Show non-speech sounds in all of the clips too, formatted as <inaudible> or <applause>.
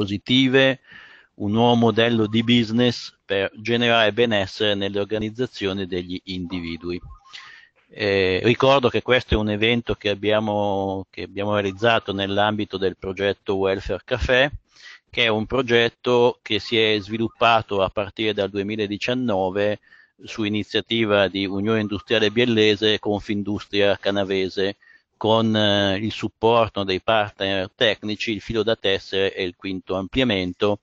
positive, un nuovo modello di business per generare benessere nelle organizzazioni degli individui. Eh, ricordo che questo è un evento che abbiamo, che abbiamo realizzato nell'ambito del progetto Welfare Café, che è un progetto che si è sviluppato a partire dal 2019 su iniziativa di Unione Industriale Biellese e Confindustria Canavese, con eh, il supporto dei partner tecnici, il filo da tessere e il quinto ampliamento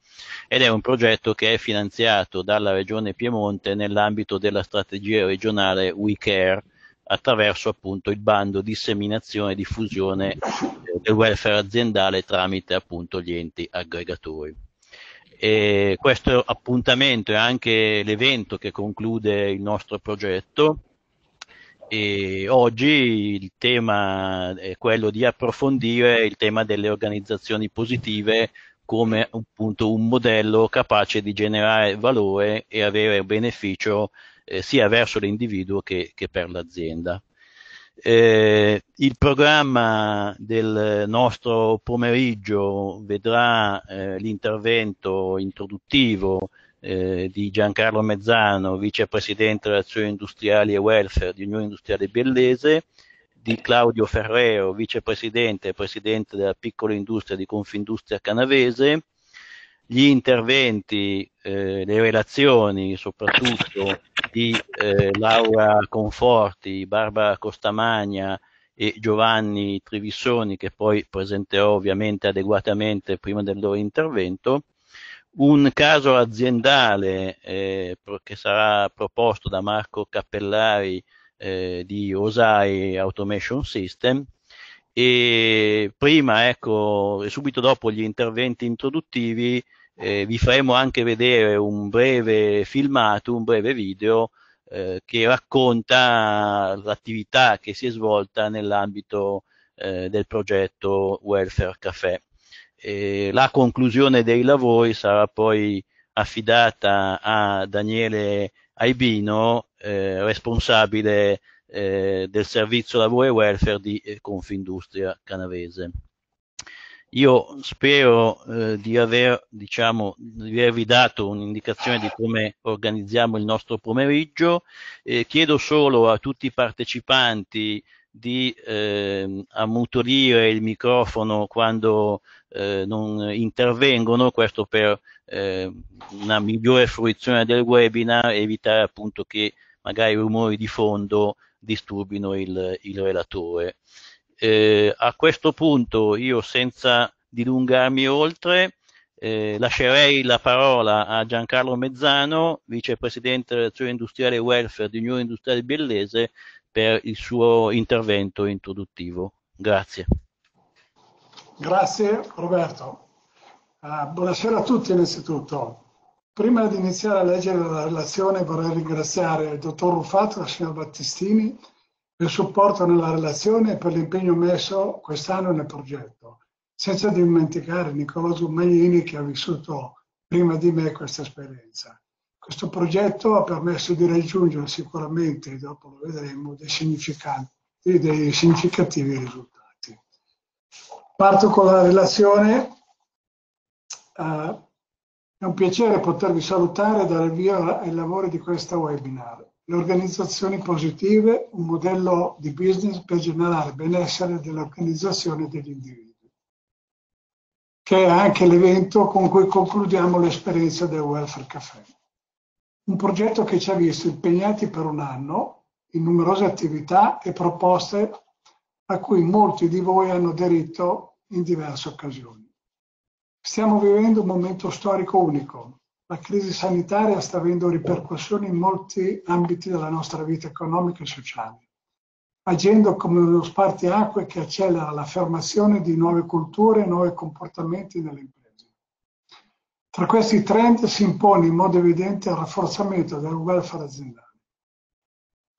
ed è un progetto che è finanziato dalla Regione Piemonte nell'ambito della strategia regionale WeCare attraverso appunto il bando disseminazione e diffusione eh, del welfare aziendale tramite appunto gli enti aggregatori. E questo appuntamento è anche l'evento che conclude il nostro progetto e oggi il tema è quello di approfondire il tema delle organizzazioni positive come appunto un modello capace di generare valore e avere beneficio eh, sia verso l'individuo che, che per l'azienda. Eh, il programma del nostro pomeriggio vedrà eh, l'intervento introduttivo eh, di Giancarlo Mezzano, vicepresidente relazioni industriali e welfare di Unione Industriale Biellese, di Claudio Ferrero, vicepresidente e presidente della piccola industria di Confindustria Canavese, gli interventi, eh, le relazioni soprattutto di eh, Laura Conforti, Barbara Costamagna e Giovanni Trivissoni, che poi presenterò ovviamente adeguatamente prima del loro intervento, un caso aziendale eh, che sarà proposto da Marco Cappellari eh, di Osai Automation System e prima, ecco, subito dopo gli interventi introduttivi, eh, vi faremo anche vedere un breve filmato, un breve video eh, che racconta l'attività che si è svolta nell'ambito eh, del progetto Welfare Café. La conclusione dei lavori sarà poi affidata a Daniele Aibino, eh, responsabile eh, del servizio lavoro e welfare di eh, Confindustria Canavese. Io spero eh, di, aver, diciamo, di avervi dato un'indicazione di come organizziamo il nostro pomeriggio. Chiedo solo a tutti i partecipanti di eh, ammutolire il microfono quando eh, non intervengono, questo per eh, una migliore fruizione del webinar e evitare appunto che magari rumori di fondo disturbino il, il relatore. Eh, a questo punto io senza dilungarmi oltre eh, lascerei la parola a Giancarlo Mezzano, vicepresidente della relazione industriale e welfare di Unione Industriale Biellese, per il suo intervento introduttivo. Grazie. Grazie Roberto. Uh, buonasera a tutti innanzitutto. Prima di iniziare a leggere la relazione vorrei ringraziare il dottor Ruffato e la signora Battistini per il supporto nella relazione e per l'impegno messo quest'anno nel progetto, senza dimenticare Nicola Zumaglini che ha vissuto prima di me questa esperienza. Questo progetto ha permesso di raggiungere sicuramente, dopo lo vedremo, dei significativi risultati. Parto con la relazione. Uh, è un piacere potervi salutare e dare il via ai lavori di questa webinar. Le organizzazioni positive, un modello di business per generare benessere dell'organizzazione degli individui, che è anche l'evento con cui concludiamo l'esperienza del Welfare Café. Un progetto che ci ha visto impegnati per un anno in numerose attività e proposte a cui molti di voi hanno aderito in diverse occasioni. Stiamo vivendo un momento storico unico. La crisi sanitaria sta avendo ripercussioni in molti ambiti della nostra vita economica e sociale, agendo come uno spartiacque che accelera l'affermazione di nuove culture e nuovi comportamenti nelle imprese. Tra questi trend si impone in modo evidente il rafforzamento del welfare aziendale.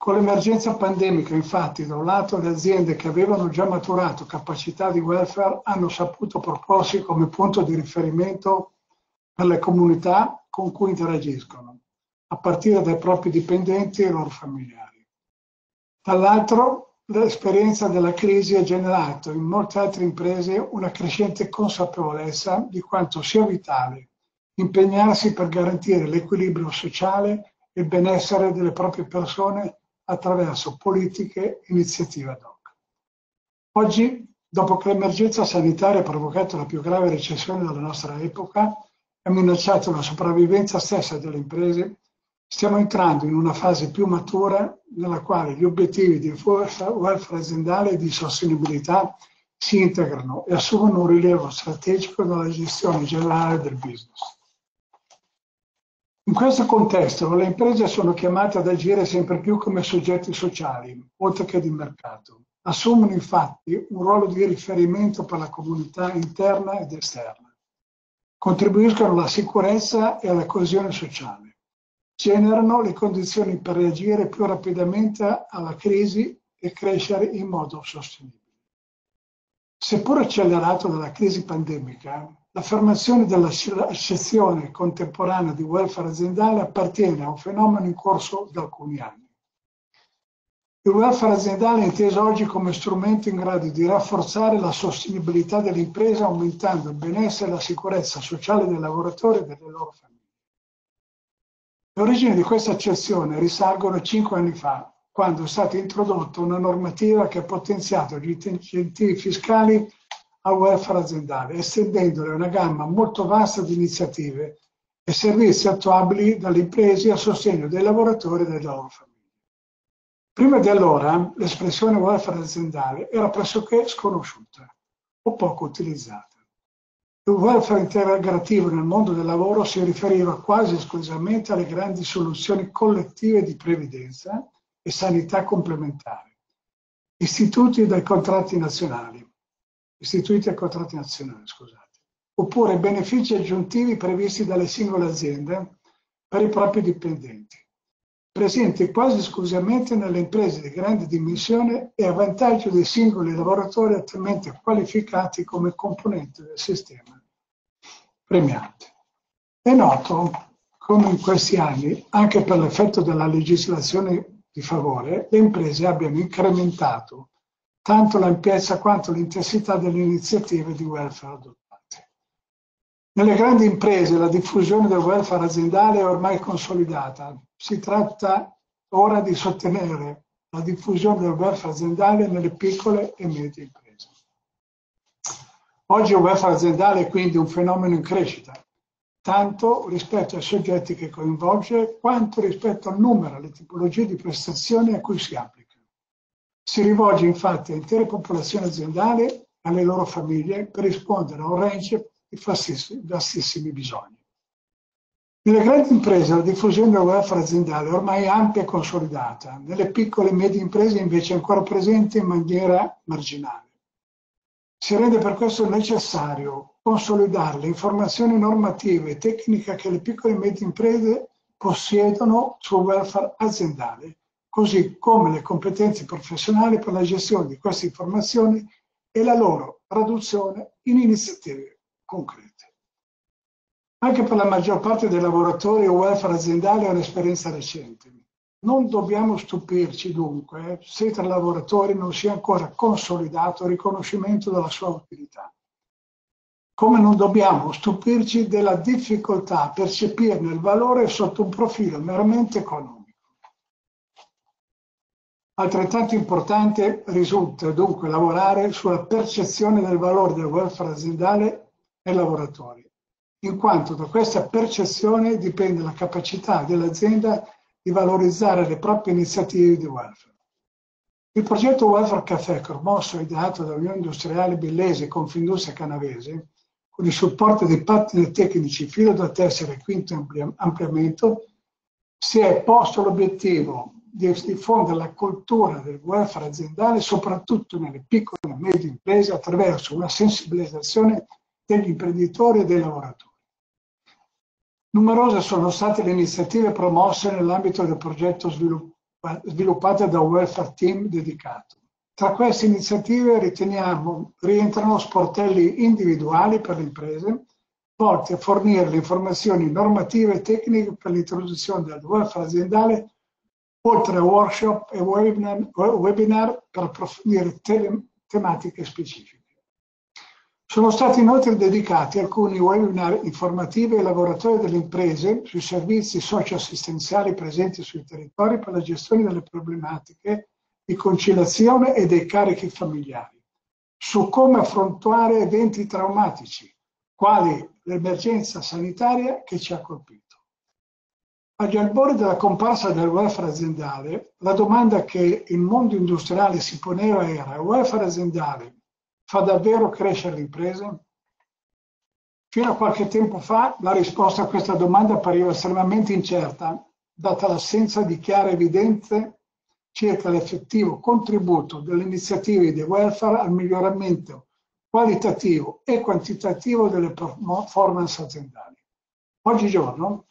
Con l'emergenza pandemica, infatti, da un lato le aziende che avevano già maturato capacità di welfare hanno saputo proporsi come punto di riferimento per le comunità con cui interagiscono, a partire dai propri dipendenti e i loro familiari. Dall'altro, l'esperienza della crisi ha generato in molte altre imprese una crescente consapevolezza di quanto sia vitale impegnarsi per garantire l'equilibrio sociale e il benessere delle proprie persone attraverso politiche e iniziative ad hoc. Oggi, dopo che l'emergenza sanitaria ha provocato la più grave recessione della nostra epoca e minacciato la sopravvivenza stessa delle imprese, stiamo entrando in una fase più matura nella quale gli obiettivi di welfare aziendale e di sostenibilità si integrano e assumono un rilievo strategico nella gestione generale del business. In questo contesto le imprese sono chiamate ad agire sempre più come soggetti sociali, oltre che di mercato. Assumono infatti un ruolo di riferimento per la comunità interna ed esterna. Contribuiscono alla sicurezza e alla coesione sociale. Generano le condizioni per reagire più rapidamente alla crisi e crescere in modo sostenibile. Seppur accelerato dalla crisi pandemica, L'affermazione dell'accezione contemporanea di welfare aziendale appartiene a un fenomeno in corso da alcuni anni. Il welfare aziendale è inteso oggi come strumento in grado di rafforzare la sostenibilità dell'impresa aumentando il benessere e la sicurezza sociale dei lavoratori e delle loro famiglie. Le origini di questa accezione risalgono a cinque anni fa, quando è stata introdotta una normativa che ha potenziato gli incentivi fiscali al welfare aziendale, estendendole una gamma molto vasta di iniziative e servizi attuabili dalle imprese a sostegno dei lavoratori e delle loro famiglie. Prima di allora l'espressione welfare aziendale era pressoché sconosciuta o poco utilizzata. Il welfare integrativo nel mondo del lavoro si riferiva quasi esclusivamente alle grandi soluzioni collettive di previdenza e sanità complementare, istituti dai contratti nazionali, istituiti a contratti nazionali, scusate, oppure benefici aggiuntivi previsti dalle singole aziende per i propri dipendenti, presenti quasi esclusivamente nelle imprese di grande dimensione e a vantaggio dei singoli lavoratori attualmente qualificati come componenti del sistema premiante. È noto come in questi anni, anche per l'effetto della legislazione di favore, le imprese abbiano incrementato tanto l'ampiezza quanto l'intensità delle iniziative di welfare adottate. Nelle grandi imprese la diffusione del welfare aziendale è ormai consolidata. Si tratta ora di sostenere la diffusione del welfare aziendale nelle piccole e medie imprese. Oggi il welfare aziendale è quindi un fenomeno in crescita, tanto rispetto ai soggetti che coinvolge quanto rispetto al numero e alle tipologie di prestazioni a cui si applica. Si rivolge infatti a intere popolazioni aziendali alle loro famiglie per rispondere a un range di vastissimi bisogni. Nelle grandi imprese la diffusione del welfare aziendale è ormai ampia e consolidata, nelle piccole e medie imprese invece è ancora presente in maniera marginale. Si rende per questo necessario consolidare le informazioni normative e tecniche che le piccole e medie imprese possiedono sul welfare aziendale così come le competenze professionali per la gestione di queste informazioni e la loro traduzione in iniziative concrete. Anche per la maggior parte dei lavoratori il welfare aziendale è un'esperienza recente. Non dobbiamo stupirci dunque se tra lavoratori non sia ancora consolidato il riconoscimento della sua utilità. Come non dobbiamo stupirci della difficoltà a percepirne il valore sotto un profilo meramente economico. Altrettanto importante risulta dunque lavorare sulla percezione del valore del welfare aziendale ai lavoratori, in quanto da questa percezione dipende la capacità dell'azienda di valorizzare le proprie iniziative di welfare. Il progetto Welfare Café, promosso e ideato dall'Unione Industriale Bellese e Confindustria Canavese, con il supporto dei partner tecnici Filo da Tessera e Quinto Ampliamento, si è posto l'obiettivo di diffondere la cultura del welfare aziendale soprattutto nelle piccole e medie imprese attraverso una sensibilizzazione degli imprenditori e dei lavoratori. Numerose sono state le iniziative promosse nell'ambito del progetto sviluppato da un welfare team dedicato. Tra queste iniziative riteniamo rientrano sportelli individuali per le imprese volti a fornire le informazioni normative e tecniche per l'introduzione del welfare aziendale oltre a workshop e webinar, per approfondire tematiche specifiche. Sono stati inoltre dedicati alcuni webinar informativi ai lavoratori delle imprese sui servizi socio-assistenziali presenti sui territori per la gestione delle problematiche di conciliazione e dei carichi familiari, su come affrontare eventi traumatici, quali l'emergenza sanitaria che ci ha colpito. Agli albori della comparsa del welfare aziendale, la domanda che il mondo industriale si poneva era il welfare aziendale fa davvero crescere l'impresa? Fino a qualche tempo fa la risposta a questa domanda appariva estremamente incerta, data l'assenza di chiare evidenze circa l'effettivo contributo delle iniziative di welfare al miglioramento qualitativo e quantitativo delle performance aziendali. Oggigiorno,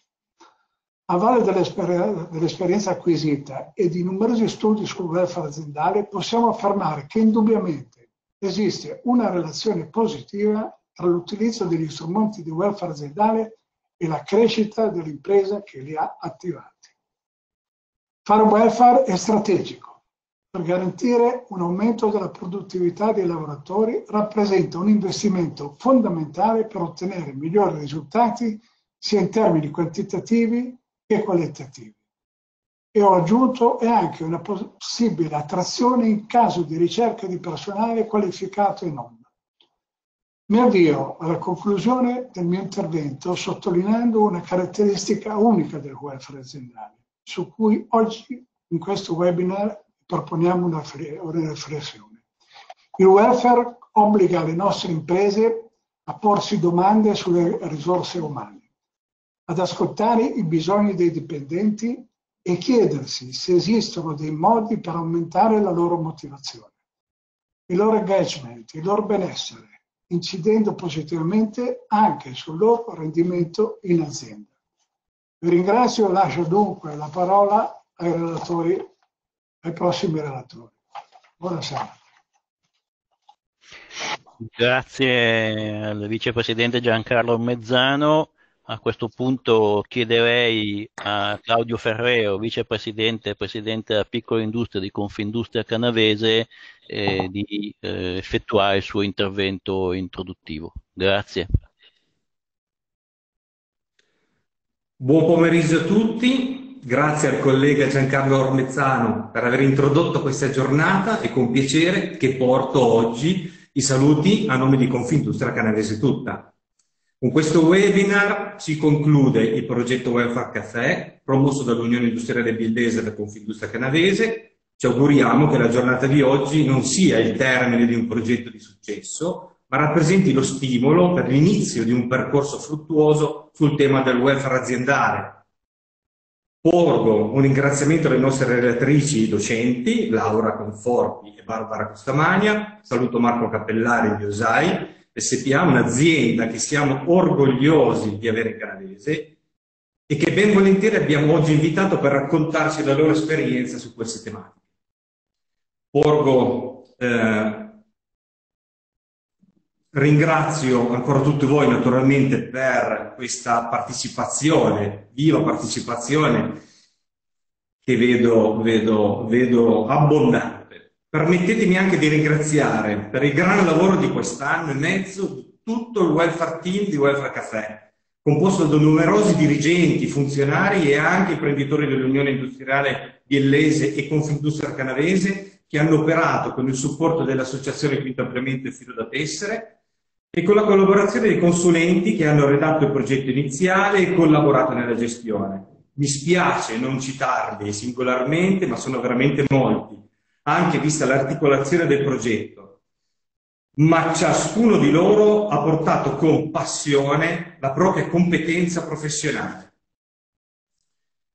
a valle dell'esperienza acquisita e di numerosi studi sul welfare aziendale, possiamo affermare che indubbiamente esiste una relazione positiva tra l'utilizzo degli strumenti di welfare aziendale e la crescita dell'impresa che li ha attivati. Fare welfare è strategico. Per garantire un aumento della produttività dei lavoratori rappresenta un investimento fondamentale per ottenere migliori risultati sia in termini quantitativi che qualitativi e ho aggiunto è anche una possibile attrazione in caso di ricerca di personale qualificato e non. Mi avvio alla conclusione del mio intervento sottolineando una caratteristica unica del welfare aziendale, su cui oggi in questo webinar proponiamo una riflessione. Il welfare obbliga le nostre imprese a porsi domande sulle risorse umane, ad ascoltare i bisogni dei dipendenti e chiedersi se esistono dei modi per aumentare la loro motivazione, il loro engagement, il loro benessere, incidendo positivamente anche sul loro rendimento in azienda. Vi ringrazio e lascio dunque la parola ai relatori, ai prossimi relatori. Buonasera. Grazie al vicepresidente Giancarlo Mezzano. A questo punto chiederei a Claudio Ferrero, vicepresidente e presidente della piccola industria di Confindustria Canavese, eh, di eh, effettuare il suo intervento introduttivo. Grazie. Buon pomeriggio a tutti, grazie al collega Giancarlo Ormezzano per aver introdotto questa giornata e con piacere che porto oggi i saluti a nome di Confindustria Canavese tutta. Con questo webinar si conclude il progetto Welfare Café, promosso dall'Unione Industriale Bildese da Confindustria Canavese. Ci auguriamo che la giornata di oggi non sia il termine di un progetto di successo, ma rappresenti lo stimolo per l'inizio di un percorso fruttuoso sul tema del welfare aziendale. Porgo un ringraziamento alle nostre relatrici docenti, Laura Conforti e Barbara Costamagna, saluto Marco Cappellari di Osai, SPA, un'azienda che siamo orgogliosi di avere in Canavese e che ben volentieri abbiamo oggi invitato per raccontarci la loro esperienza su queste tematiche. Porgo, eh, ringrazio ancora tutti voi naturalmente per questa partecipazione, viva partecipazione che vedo, vedo, vedo abbondante. Permettetemi anche di ringraziare per il gran lavoro di quest'anno e mezzo tutto il welfare team di Welfare Café, composto da numerosi dirigenti, funzionari e anche imprenditori dell'Unione Industriale Biellese e Confindustria Canavese che hanno operato con il supporto dell'Associazione Quinto Ampliamento e Filo da Tessere e con la collaborazione dei consulenti che hanno redatto il progetto iniziale e collaborato nella gestione. Mi spiace non citarli singolarmente, ma sono veramente molti anche vista l'articolazione del progetto, ma ciascuno di loro ha portato con passione la propria competenza professionale.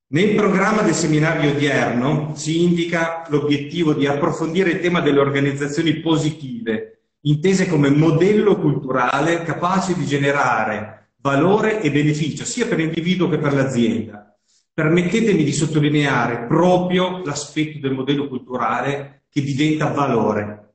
Nel programma del seminario odierno si indica l'obiettivo di approfondire il tema delle organizzazioni positive, intese come modello culturale capace di generare valore e beneficio sia per l'individuo che per l'azienda Permettetemi di sottolineare proprio l'aspetto del modello culturale che diventa valore.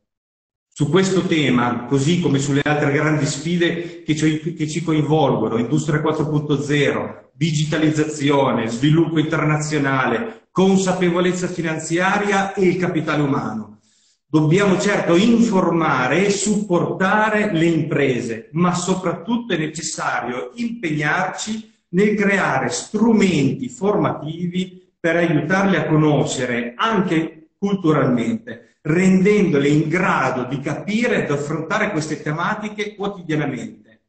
Su questo tema, così come sulle altre grandi sfide che ci, che ci coinvolgono, Industria 4.0, digitalizzazione, sviluppo internazionale, consapevolezza finanziaria e il capitale umano. Dobbiamo certo informare e supportare le imprese, ma soprattutto è necessario impegnarci nel creare strumenti formativi per aiutarle a conoscere anche culturalmente, rendendole in grado di capire ed affrontare queste tematiche quotidianamente.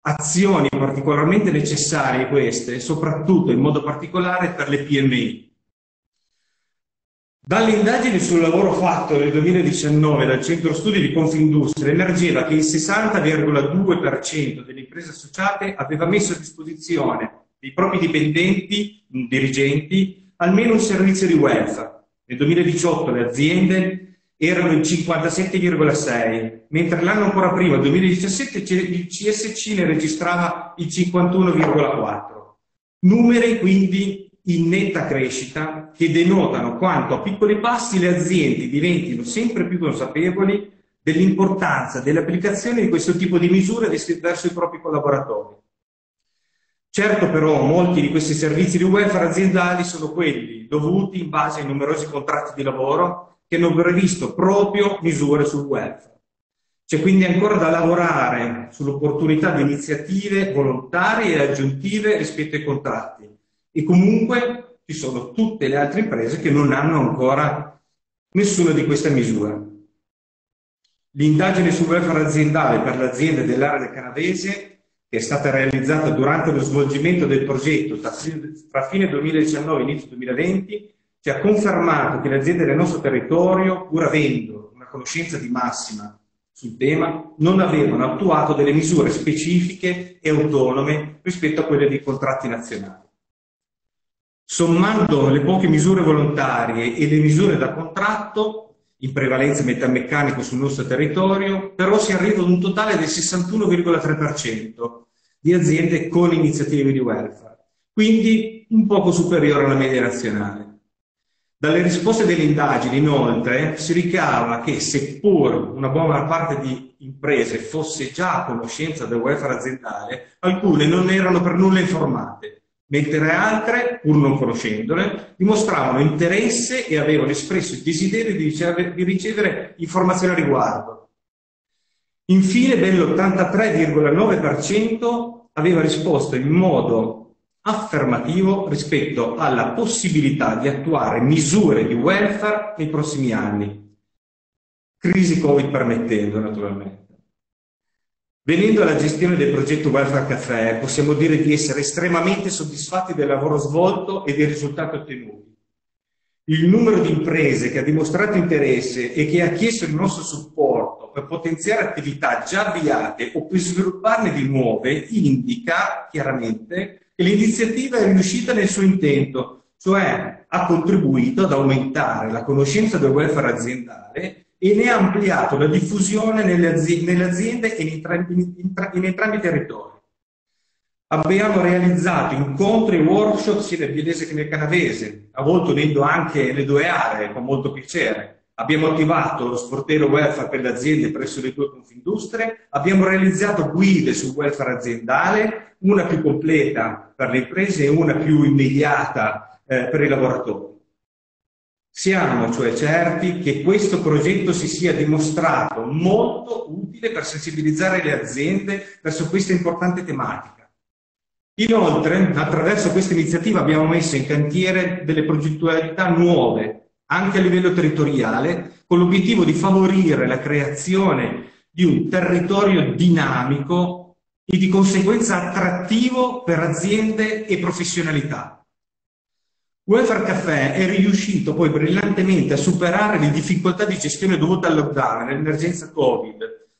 Azioni particolarmente necessarie queste, soprattutto in modo particolare per le PMI. Dalle indagini sul lavoro fatto nel 2019 dal Centro Studi di Confindustria emergeva che il 60,2% delle imprese associate aveva messo a disposizione dei propri dipendenti, dirigenti, almeno un servizio di welfare. Nel 2018 le aziende erano il 57,6, mentre l'anno ancora prima, il 2017, il CSC ne registrava il 51,4. Numeri quindi in netta crescita che denotano quanto a piccoli passi le aziende diventino sempre più consapevoli dell'importanza dell'applicazione di questo tipo di misure verso i propri collaboratori. Certo però molti di questi servizi di welfare aziendali sono quelli dovuti in base ai numerosi contratti di lavoro che hanno previsto proprio misure sul welfare. C'è quindi ancora da lavorare sull'opportunità di iniziative volontarie e aggiuntive rispetto ai contratti e comunque ci sono tutte le altre imprese che non hanno ancora nessuna di queste misure. L'indagine sul welfare aziendale per le aziende dell'area del Canavese che è stata realizzata durante lo svolgimento del progetto tra fine 2019 e inizio 2020 ci ha confermato che le aziende del nostro territorio, pur avendo una conoscenza di massima sul tema, non avevano attuato delle misure specifiche e autonome rispetto a quelle dei contratti nazionali. Sommando le poche misure volontarie e le misure da contratto, in prevalenza metalmeccanico sul nostro territorio, però si arriva ad un totale del 61,3% di aziende con iniziative di welfare, quindi un poco superiore alla media nazionale. Dalle risposte delle indagini, inoltre, si ricava che seppur una buona parte di imprese fosse già a conoscenza del welfare aziendale, alcune non erano per nulla informate, mentre altre, pur non conoscendole, dimostravano interesse e avevano espresso il desiderio di ricevere, di ricevere informazioni a riguardo. Infine, ben l'83,9% aveva risposto in modo affermativo rispetto alla possibilità di attuare misure di welfare nei prossimi anni. Crisi Covid permettendo, naturalmente. Venendo alla gestione del progetto Welfare Café, possiamo dire di essere estremamente soddisfatti del lavoro svolto e dei risultati ottenuti. Il numero di imprese che ha dimostrato interesse e che ha chiesto il nostro supporto per potenziare attività già avviate o per svilupparne di nuove indica chiaramente e l'iniziativa è riuscita nel suo intento, cioè ha contribuito ad aumentare la conoscenza del welfare aziendale e ne ha ampliato la diffusione nelle aziende, nelle aziende e in, entrambi, in, in entrambi i territori. Abbiamo realizzato incontri e workshop sia nel Bielese che nel Canavese, a volte unendo anche le due aree con molto piacere. Abbiamo attivato lo sportello welfare per le aziende presso le due confindustrie, abbiamo realizzato guide sul welfare aziendale, una più completa per le imprese e una più immediata eh, per i lavoratori. Siamo cioè certi che questo progetto si sia dimostrato molto utile per sensibilizzare le aziende verso questa importante tematica. Inoltre, attraverso questa iniziativa abbiamo messo in cantiere delle progettualità nuove anche a livello territoriale, con l'obiettivo di favorire la creazione di un territorio dinamico e di conseguenza attrattivo per aziende e professionalità. Welfare Café è riuscito poi brillantemente a superare le difficoltà di gestione dovute al lockdown all'emergenza Covid,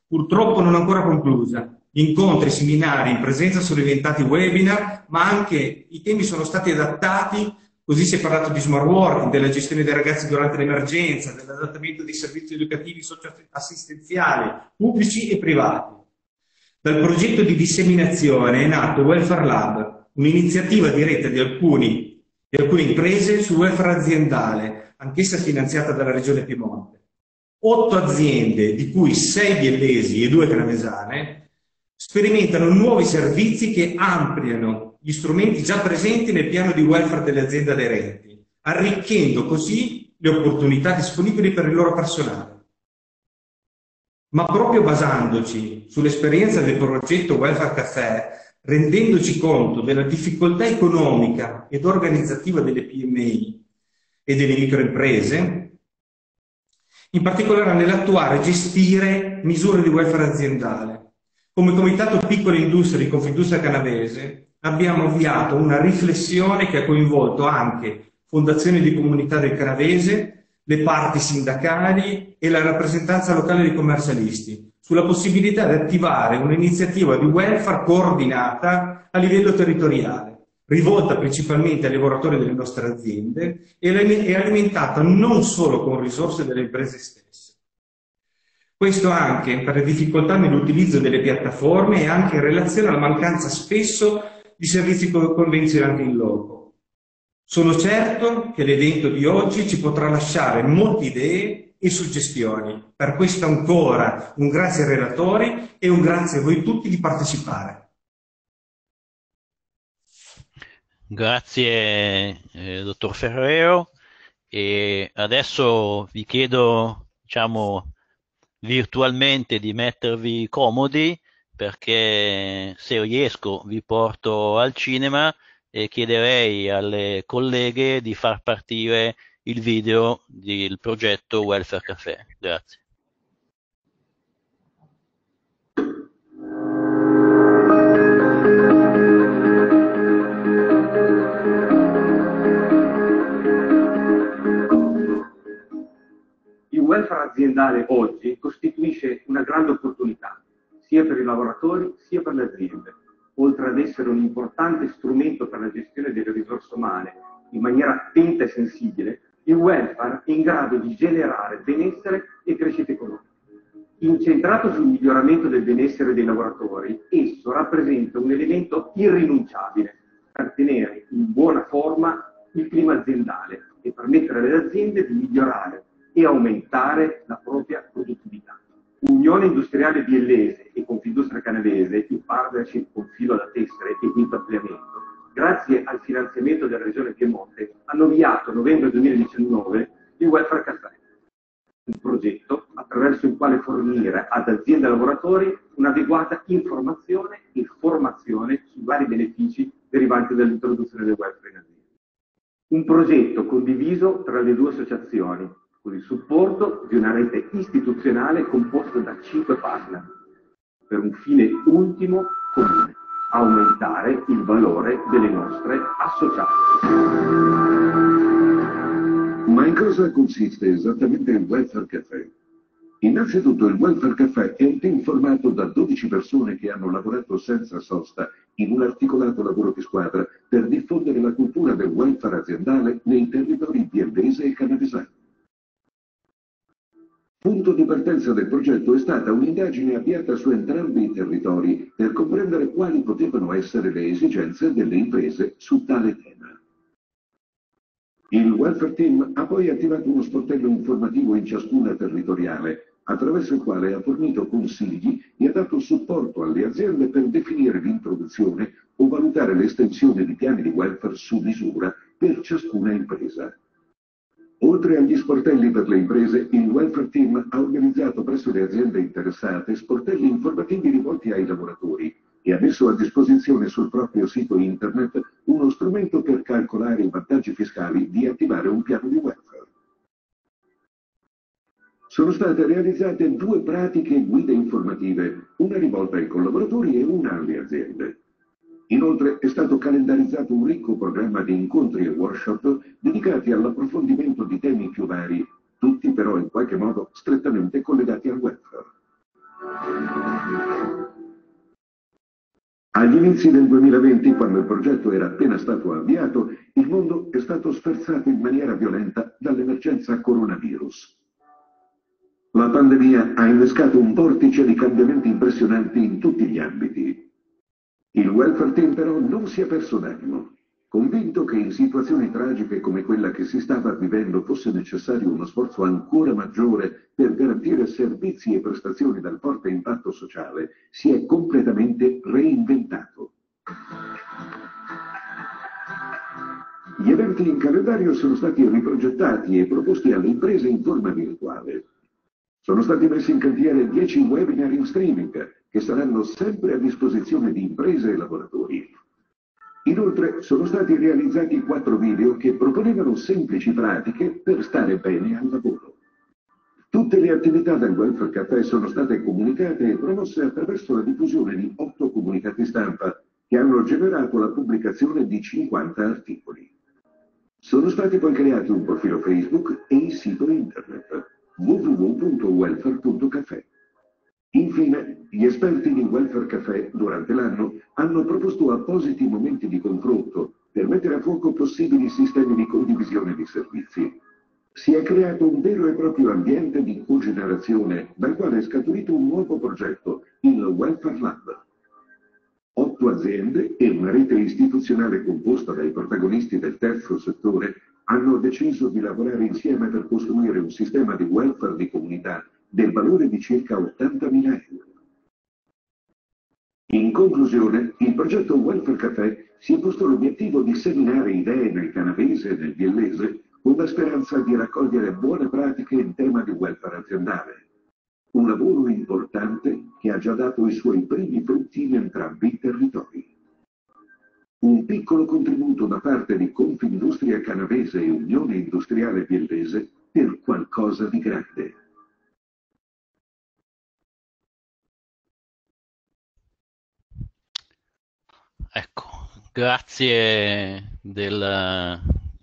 purtroppo non ancora conclusa. Incontri, seminari in presenza sono diventati webinar, ma anche i temi sono stati adattati Così si è parlato di smart working, della gestione dei ragazzi durante l'emergenza, dell'adattamento dei servizi educativi socio-assistenziali, pubblici e privati. Dal progetto di disseminazione è nato Welfare Lab, un'iniziativa diretta di, alcuni, di alcune imprese sul welfare aziendale, anch'essa finanziata dalla Regione Piemonte. Otto aziende, di cui sei biellesi e due canavesane, sperimentano nuovi servizi che ampliano gli strumenti già presenti nel piano di welfare delle aziende aderenti, arricchendo così le opportunità disponibili per il loro personale. Ma proprio basandoci sull'esperienza del progetto Welfare Café, rendendoci conto della difficoltà economica ed organizzativa delle PMI e delle microimprese, in particolare nell'attuare e gestire misure di welfare aziendale. Come Comitato Piccole Industrie di Confindustria Canavese abbiamo avviato una riflessione che ha coinvolto anche fondazioni di comunità del Canavese, le parti sindacali e la rappresentanza locale dei commercialisti sulla possibilità di attivare un'iniziativa di welfare coordinata a livello territoriale rivolta principalmente ai lavoratori delle nostre aziende e alimentata non solo con risorse delle imprese stesse. Questo anche per le difficoltà nell'utilizzo delle piattaforme e anche in relazione alla mancanza spesso di servizi convenzionati in loco. Sono certo che l'evento di oggi ci potrà lasciare molte idee e suggestioni. Per questo ancora un grazie ai relatori e un grazie a voi tutti di partecipare. Grazie eh, dottor Ferrero e adesso vi chiedo diciamo virtualmente di mettervi comodi perché se riesco vi porto al cinema e chiederei alle colleghe di far partire il video del progetto Welfare Café. Grazie. welfare aziendale oggi costituisce una grande opportunità, sia per i lavoratori sia per le aziende, oltre ad essere un importante strumento per la gestione delle risorse umane in maniera attenta e sensibile, il welfare è in grado di generare benessere e crescita economica. Incentrato sul miglioramento del benessere dei lavoratori, esso rappresenta un elemento irrinunciabile per tenere in buona forma il clima aziendale e permettere alle aziende di migliorare e aumentare la propria produttività. Unione Industriale Biellese e Confindustria Canavese, in partnership con Filo da Tessere e Quinto Ampliamento, grazie al finanziamento della Regione Piemonte, hanno avviato a novembre 2019 il Welfare Café, un progetto attraverso il quale fornire ad aziende e lavoratori un'adeguata informazione e formazione sui vari benefici derivanti dall'introduzione del welfare in azienda. Un progetto condiviso tra le due associazioni, con il supporto di una rete istituzionale composta da cinque partner, per un fine ultimo comune, aumentare il valore delle nostre associate. Ma in cosa consiste esattamente il Welfare Café? Innanzitutto il Welfare Café è un team formato da 12 persone che hanno lavorato senza sosta in un articolato lavoro di squadra per diffondere la cultura del welfare aziendale nei territori biellese e canavesani. Punto di partenza del progetto è stata un'indagine avviata su entrambi i territori per comprendere quali potevano essere le esigenze delle imprese su tale tema. Il Welfare Team ha poi attivato uno sportello informativo in ciascuna territoriale, attraverso il quale ha fornito consigli e ha dato supporto alle aziende per definire l'introduzione o valutare l'estensione di piani di welfare su misura per ciascuna impresa. Oltre agli sportelli per le imprese, il Welfare Team ha organizzato presso le aziende interessate sportelli informativi rivolti ai lavoratori e ha messo a disposizione sul proprio sito internet uno strumento per calcolare i vantaggi fiscali di attivare un piano di welfare. Sono state realizzate due pratiche guide informative, una rivolta ai collaboratori e una alle aziende. Inoltre è stato calendarizzato un ricco programma di incontri e workshop dedicati all'approfondimento di temi più vari, tutti però in qualche modo strettamente collegati al welfare. Agli inizi del 2020, quando il progetto era appena stato avviato, il mondo è stato sferzato in maniera violenta dall'emergenza coronavirus. La pandemia ha innescato un vortice di cambiamenti impressionanti in tutti gli ambiti, il welfare team però non si è perso d'animo. Convinto che in situazioni tragiche come quella che si stava vivendo fosse necessario uno sforzo ancora maggiore per garantire servizi e prestazioni dal forte impatto sociale, si è completamente reinventato. Gli eventi in calendario sono stati riprogettati e proposti alle imprese in forma virtuale. Sono stati messi in cantiere 10 webinar in streaming che saranno sempre a disposizione di imprese e lavoratori. Inoltre sono stati realizzati quattro video che proponevano semplici pratiche per stare bene al lavoro. Tutte le attività del Welfare Café sono state comunicate e promosse attraverso la diffusione di otto comunicati stampa che hanno generato la pubblicazione di 50 articoli. Sono stati poi creati un profilo Facebook e il sito internet www.welfare.café. Infine, gli esperti di Welfare Café durante l'anno hanno proposto appositi momenti di confronto per mettere a fuoco possibili sistemi di condivisione di servizi. Si è creato un vero e proprio ambiente di cogenerazione dal quale è scaturito un nuovo progetto, il Welfare Lab. Otto aziende e una rete istituzionale composta dai protagonisti del terzo settore hanno deciso di lavorare insieme per costruire un sistema di welfare di comunità del valore di circa 80.000 euro. In conclusione, il progetto Welfare Café si è posto l'obiettivo di seminare idee nel canavese e nel biellese con la speranza di raccogliere buone pratiche in tema di welfare aziendale. Un lavoro importante che ha già dato i suoi primi frutti in entrambi i territori. Un piccolo contributo da parte di Confindustria Canavese e Unione Industriale Biellese per qualcosa di grande. Ecco, grazie del,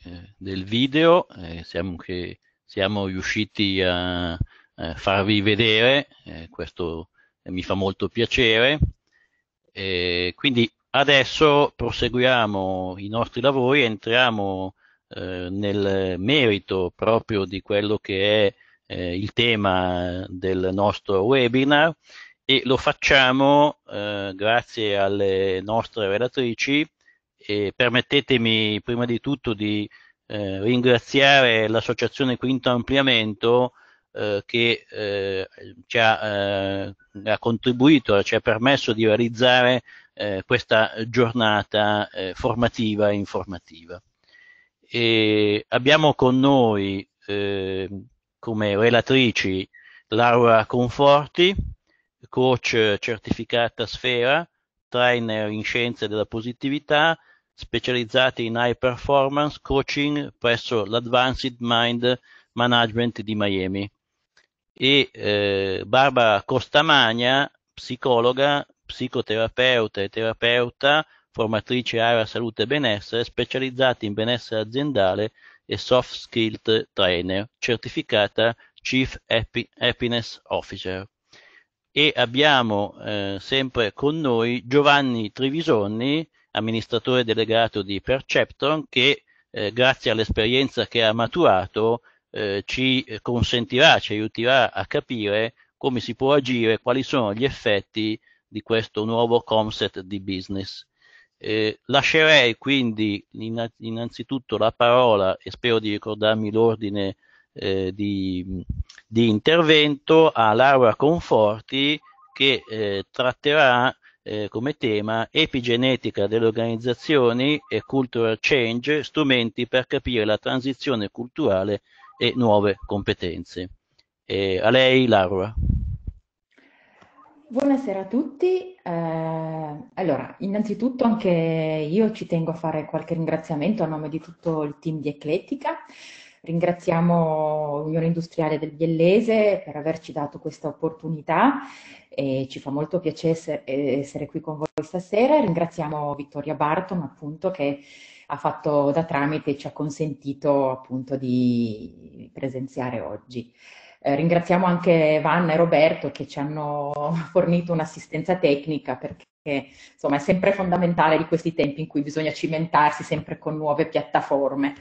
eh, del video, eh, siamo, che, siamo riusciti a, a farvi vedere, eh, questo mi fa molto piacere. quindi adesso proseguiamo i nostri lavori, entriamo eh, nel merito proprio di quello che è eh, il tema del nostro webinar e lo facciamo eh, grazie alle nostre relatrici e permettetemi prima di tutto di eh, ringraziare l'associazione Quinto Ampliamento eh, che eh, ci ha, eh, ha, contribuito, ci ha permesso di realizzare eh, questa giornata formativa e informativa. E abbiamo con noi come relatrici Laura Conforti, coach certificata Sfera, trainer in scienze della positività, specializzati in high performance coaching presso l'Advanced Mind Management di Miami. E eh, Barbara Costamagna, psicologa, psicoterapeuta e terapeuta, formatrice area salute e benessere, specializzata in benessere aziendale e soft skilled trainer, certificata Chief Happiness Officer e abbiamo eh, sempre con noi Giovanni Trivisoni, amministratore delegato di Perceptron, che eh, grazie all'esperienza che ha maturato eh, ci consentirà, ci aiuterà a capire come si può agire, quali sono gli effetti di questo nuovo concept di business. Eh, lascerei quindi innanzitutto la parola e spero di ricordarmi l'ordine eh, di, di, intervento a Laura Conforti che eh, tratterà eh, come tema epigenetica delle organizzazioni e cultural change, strumenti per capire la transizione culturale e nuove competenze. a lei Laura. Buonasera a tutti. Eh, allora, innanzitutto anche io ci tengo a fare qualche ringraziamento a nome di tutto il team di Eclettica. Ringraziamo l'Unione Industriale del Biellese per averci dato questa opportunità e ci fa molto piacere essere qui con voi stasera. Ringraziamo Vittoria Barton appunto che ha fatto da tramite e ci ha consentito appunto di presenziare oggi. Eh, ringraziamo anche Vanna e Roberto che ci hanno <laughs> fornito un'assistenza tecnica perché insomma è sempre fondamentale di questi tempi in cui bisogna cimentarsi sempre con nuove piattaforme.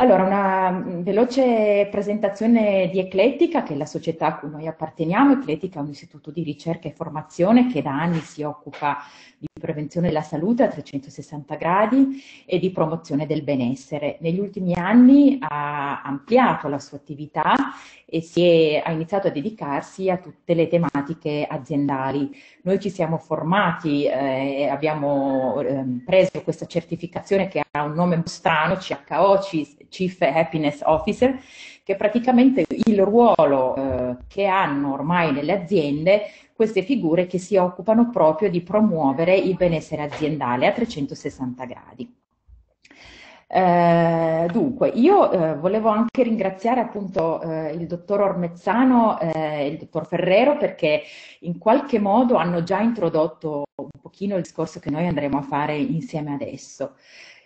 Allora, una mm, veloce presentazione di Eclettica, che è la società a cui noi apparteniamo. Eclettica è un istituto di ricerca e formazione che da anni si occupa di prevenzione della salute a 360 gradi e di promozione del benessere. Negli ultimi anni ha ampliato la sua attività e è, ha iniziato a dedicarsi a tutte le tematiche aziendali. Noi ci siamo formati e eh, abbiamo eh, preso questa certificazione che ha un nome strano, CHO, Chief Happiness Officer, che praticamente il ruolo eh, che hanno ormai nelle aziende queste figure che si occupano proprio di promuovere il benessere aziendale a 360 gradi. Eh, dunque, io eh, volevo anche ringraziare appunto eh, il dottor Ormezzano e eh, il dottor Ferrero perché in qualche modo hanno già introdotto un pochino il discorso che noi andremo a fare insieme adesso.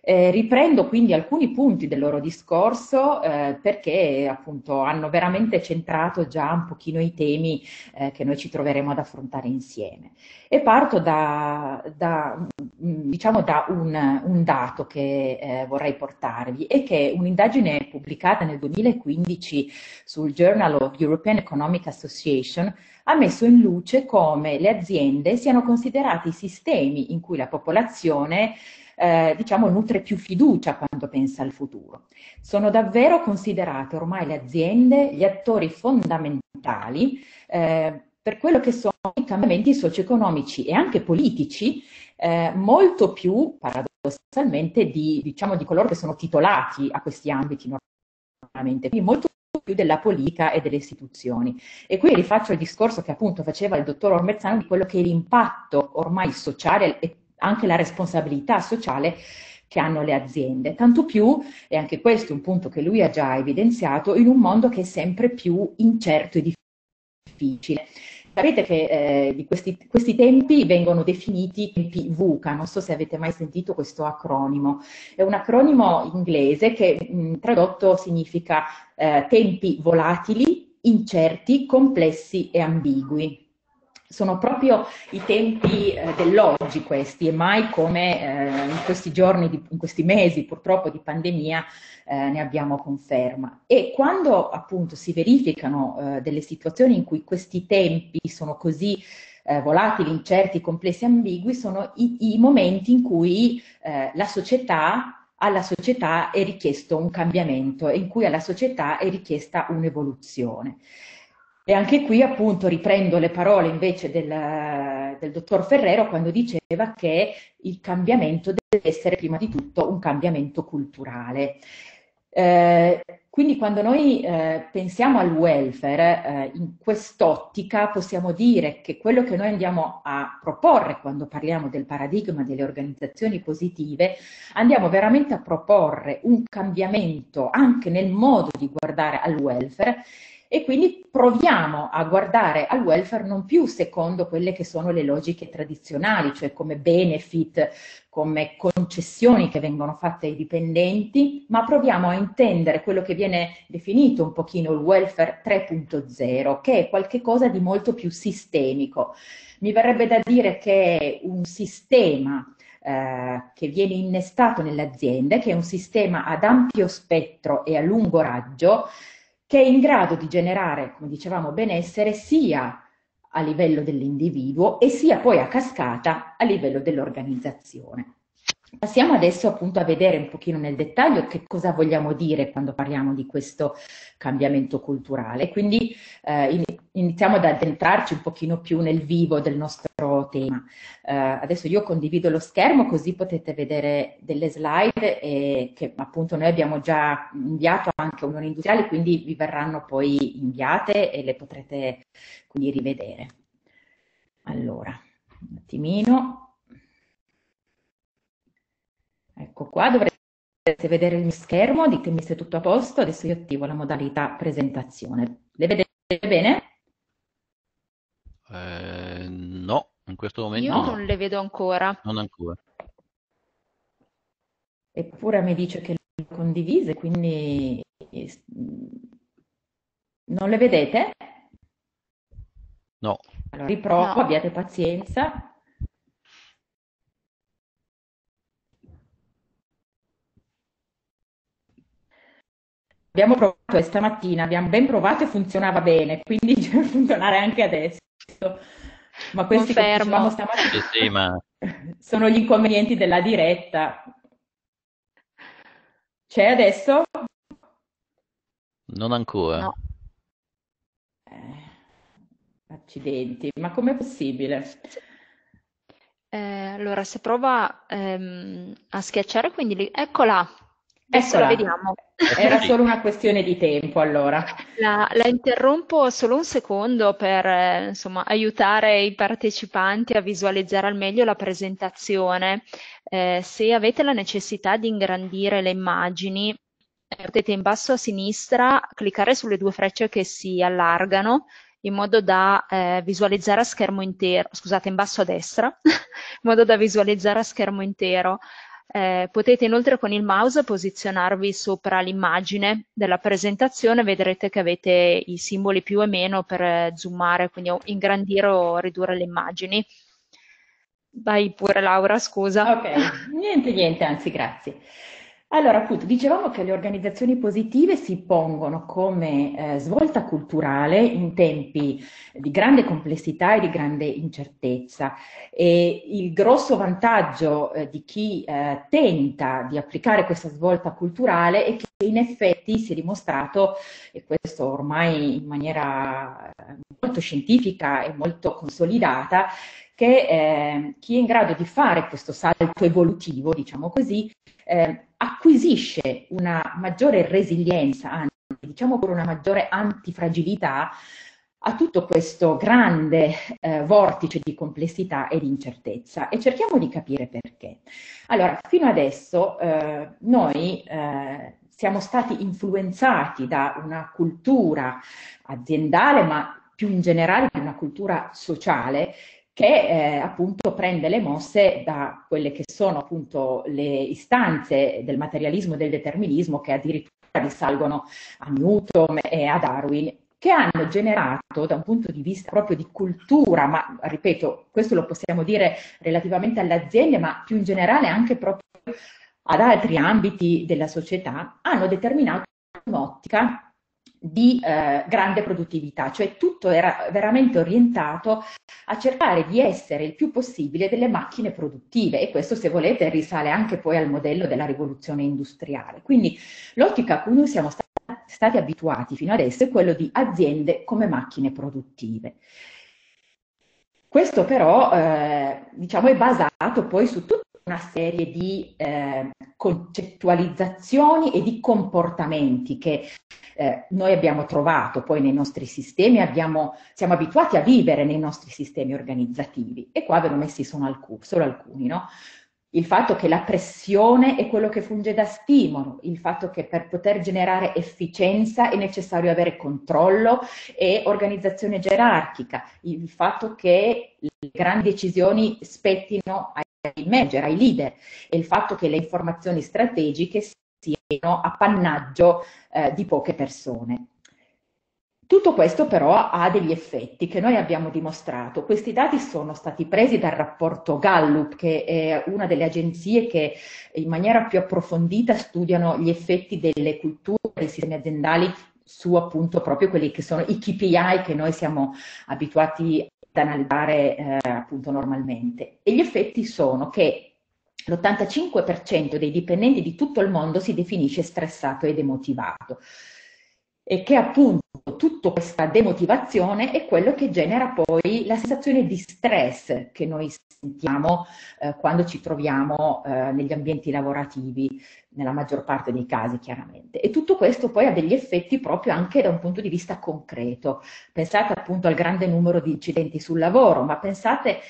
Eh, riprendo quindi alcuni punti del loro discorso eh, perché appunto hanno veramente centrato già un pochino i temi eh, che noi ci troveremo ad affrontare insieme. E parto da, da mm, diciamo da un, un dato che eh, vorrei portarvi e che un'indagine pubblicata nel 2015 sul Journal of European Economic Association ha messo in luce come le aziende siano considerati sistemi in cui la popolazione eh, diciamo, nutre più fiducia quando pensa al futuro. Sono davvero considerate ormai le aziende gli attori fondamentali eh, per quello che sono i cambiamenti socio-economici e anche politici, eh, molto più paradossalmente di, diciamo, di coloro che sono titolati a questi ambiti normalmente, quindi molto più della politica e delle istituzioni. E qui rifaccio il discorso che appunto faceva il dottor Ormezzano di quello che è l'impatto ormai sociale e anche la responsabilità sociale che hanno le aziende. Tanto più, e anche questo è un punto che lui ha già evidenziato, in un mondo che è sempre più incerto e difficile. Sapete che eh, questi, questi, tempi vengono definiti tempi VUCA, non so se avete mai sentito questo acronimo. È un acronimo inglese che mh, tradotto significa eh, tempi volatili, incerti, complessi e ambigui sono proprio i tempi eh, dell'oggi questi e mai come eh, in questi giorni, di, in questi mesi purtroppo di pandemia eh, ne abbiamo conferma. E quando appunto si verificano eh, delle situazioni in cui questi tempi sono così eh, volatili, incerti, complessi, ambigui, sono i, i momenti in cui eh, la società alla società è richiesto un cambiamento in cui alla società è richiesta un'evoluzione. E anche qui appunto riprendo le parole invece del, del dottor Ferrero quando diceva che il cambiamento deve essere prima di tutto un cambiamento culturale. Eh, quindi quando noi eh, pensiamo al welfare, eh, in quest'ottica possiamo dire che quello che noi andiamo a proporre quando parliamo del paradigma delle organizzazioni positive, andiamo veramente a proporre un cambiamento anche nel modo di guardare al welfare e quindi proviamo a guardare al welfare non più secondo quelle che sono le logiche tradizionali, cioè come benefit, come concessioni che vengono fatte ai dipendenti, ma proviamo a intendere quello che viene definito un pochino il welfare 3.0, che è qualcosa di molto più sistemico. Mi verrebbe da dire che è un sistema eh, che viene innestato nelle aziende, che è un sistema ad ampio spettro e a lungo raggio, che è in grado di generare, come dicevamo, benessere sia a livello dell'individuo e sia poi a cascata a livello dell'organizzazione. Passiamo adesso appunto a vedere un pochino nel dettaglio che cosa vogliamo dire quando parliamo di questo cambiamento culturale. Quindi eh, iniziamo ad addentrarci un pochino più nel vivo del nostro tema. Eh, adesso io condivido lo schermo così potete vedere delle slide eh, che appunto noi abbiamo già inviato anche a Unione Industriale, quindi vi verranno poi inviate e le potrete quindi rivedere. Allora, un attimino. Ecco qua, dovrete vedere il mio schermo, ditemi se è tutto a posto, adesso io attivo la modalità presentazione. Le vedete bene? Eh, in questo momento Io no. non le vedo ancora. Non ancora. Eppure mi dice che le condivise, quindi non le vedete? No. Allora riprovo, No. abbiate pazienza. abbiamo provato e stamattina abbiamo ben provato e funzionava bene, quindi <laughs> deve funzionare anche adesso. Ma questi Confermo. stamattina Sì, sì, ma <laughs> sono gli inconvenienti della diretta. C'è adesso? non ancora. No. Eh, accidenti, ma com'è possibile? Eh, allora, se prova ehm, a schiacciare, quindi li- eccola, adesso la Eccola, vediamo. era solo una questione di tempo allora. La, la interrompo solo un secondo per, eh, insomma, aiutare i partecipanti a visualizzare al meglio la presentazione. Eh, se avete la necessità di ingrandire le immagini, eh, potete in basso a sinistra cliccare sulle due frecce che si allargano in modo da eh, visualizzare a schermo intero, scusate, in basso a destra, <laughs> in modo da visualizzare a schermo intero. Eh, potete inoltre con il mouse posizionarvi sopra l'immagine della presentazione, vedrete che avete i simboli più e meno per eh, zoomare, quindi ingrandire o ridurre le immagini. Vai pure Laura, scusa. Ok, niente, niente, anzi, grazie. Allora, appunto, dicevamo che le organizzazioni positive si pongono come eh, svolta culturale in tempi di grande complessità e di grande incertezza. E il grosso vantaggio eh, di chi eh, tenta di applicare questa svolta culturale è che in effetti si è dimostrato, e questo ormai in maniera eh, molto scientifica e molto consolidata, che eh, chi è in grado di fare questo salto evolutivo, diciamo così, eh, acquisisce una maggiore resilienza, anzi diciamo pure una maggiore antifragilità a tutto questo grande eh, vortice di complessità e di incertezza e cerchiamo di capire perché. Allora, fino adesso eh, noi eh, siamo stati influenzati da una cultura aziendale, ma più in generale di una cultura sociale che eh, appunto prende le mosse da quelle che sono appunto le istanze del materialismo e del determinismo che addirittura risalgono a Newton e a Darwin che hanno generato da un punto di vista proprio di cultura, ma ripeto, questo lo possiamo dire relativamente alle aziende, ma più in generale anche proprio ad altri ambiti della società, hanno determinato un'ottica di eh, grande produttività, cioè tutto era veramente orientato a cercare di essere il più possibile delle macchine produttive e questo se volete risale anche poi al modello della rivoluzione industriale. Quindi l'ottica a cui noi siamo stati, stati abituati fino adesso è quello di aziende come macchine produttive. Questo però eh, diciamo, è basato poi su tutta una serie di eh, concettualizzazioni e di comportamenti che eh, noi abbiamo trovato poi nei nostri sistemi, abbiamo, siamo abituati a vivere nei nostri sistemi organizzativi e qua ve ne ho messi alcuni, solo alcuni, no? Il fatto che la pressione è quello che funge da stimolo, il fatto che per poter generare efficienza è necessario avere controllo e organizzazione gerarchica, il fatto che le grandi decisioni spettino ai ai manager, ai leader e il fatto che le informazioni strategiche siano appannaggio eh, di poche persone. Tutto questo però ha degli effetti che noi abbiamo dimostrato. Questi dati sono stati presi dal rapporto Gallup, che è una delle agenzie che in maniera più approfondita studiano gli effetti delle culture, dei sistemi aziendali su appunto proprio quelli che sono i KPI che noi siamo abituati ad analizzare eh, appunto normalmente. E gli effetti sono che l'85% dei dipendenti di tutto il mondo si definisce stressato ed emotivato e che appunto tutta questa demotivazione è quello che genera poi la sensazione di stress che noi sentiamo eh, quando ci troviamo eh, negli ambienti lavorativi, nella maggior parte dei casi chiaramente. E tutto questo poi ha degli effetti proprio anche da un punto di vista concreto. Pensate appunto al grande numero di incidenti sul lavoro, ma pensate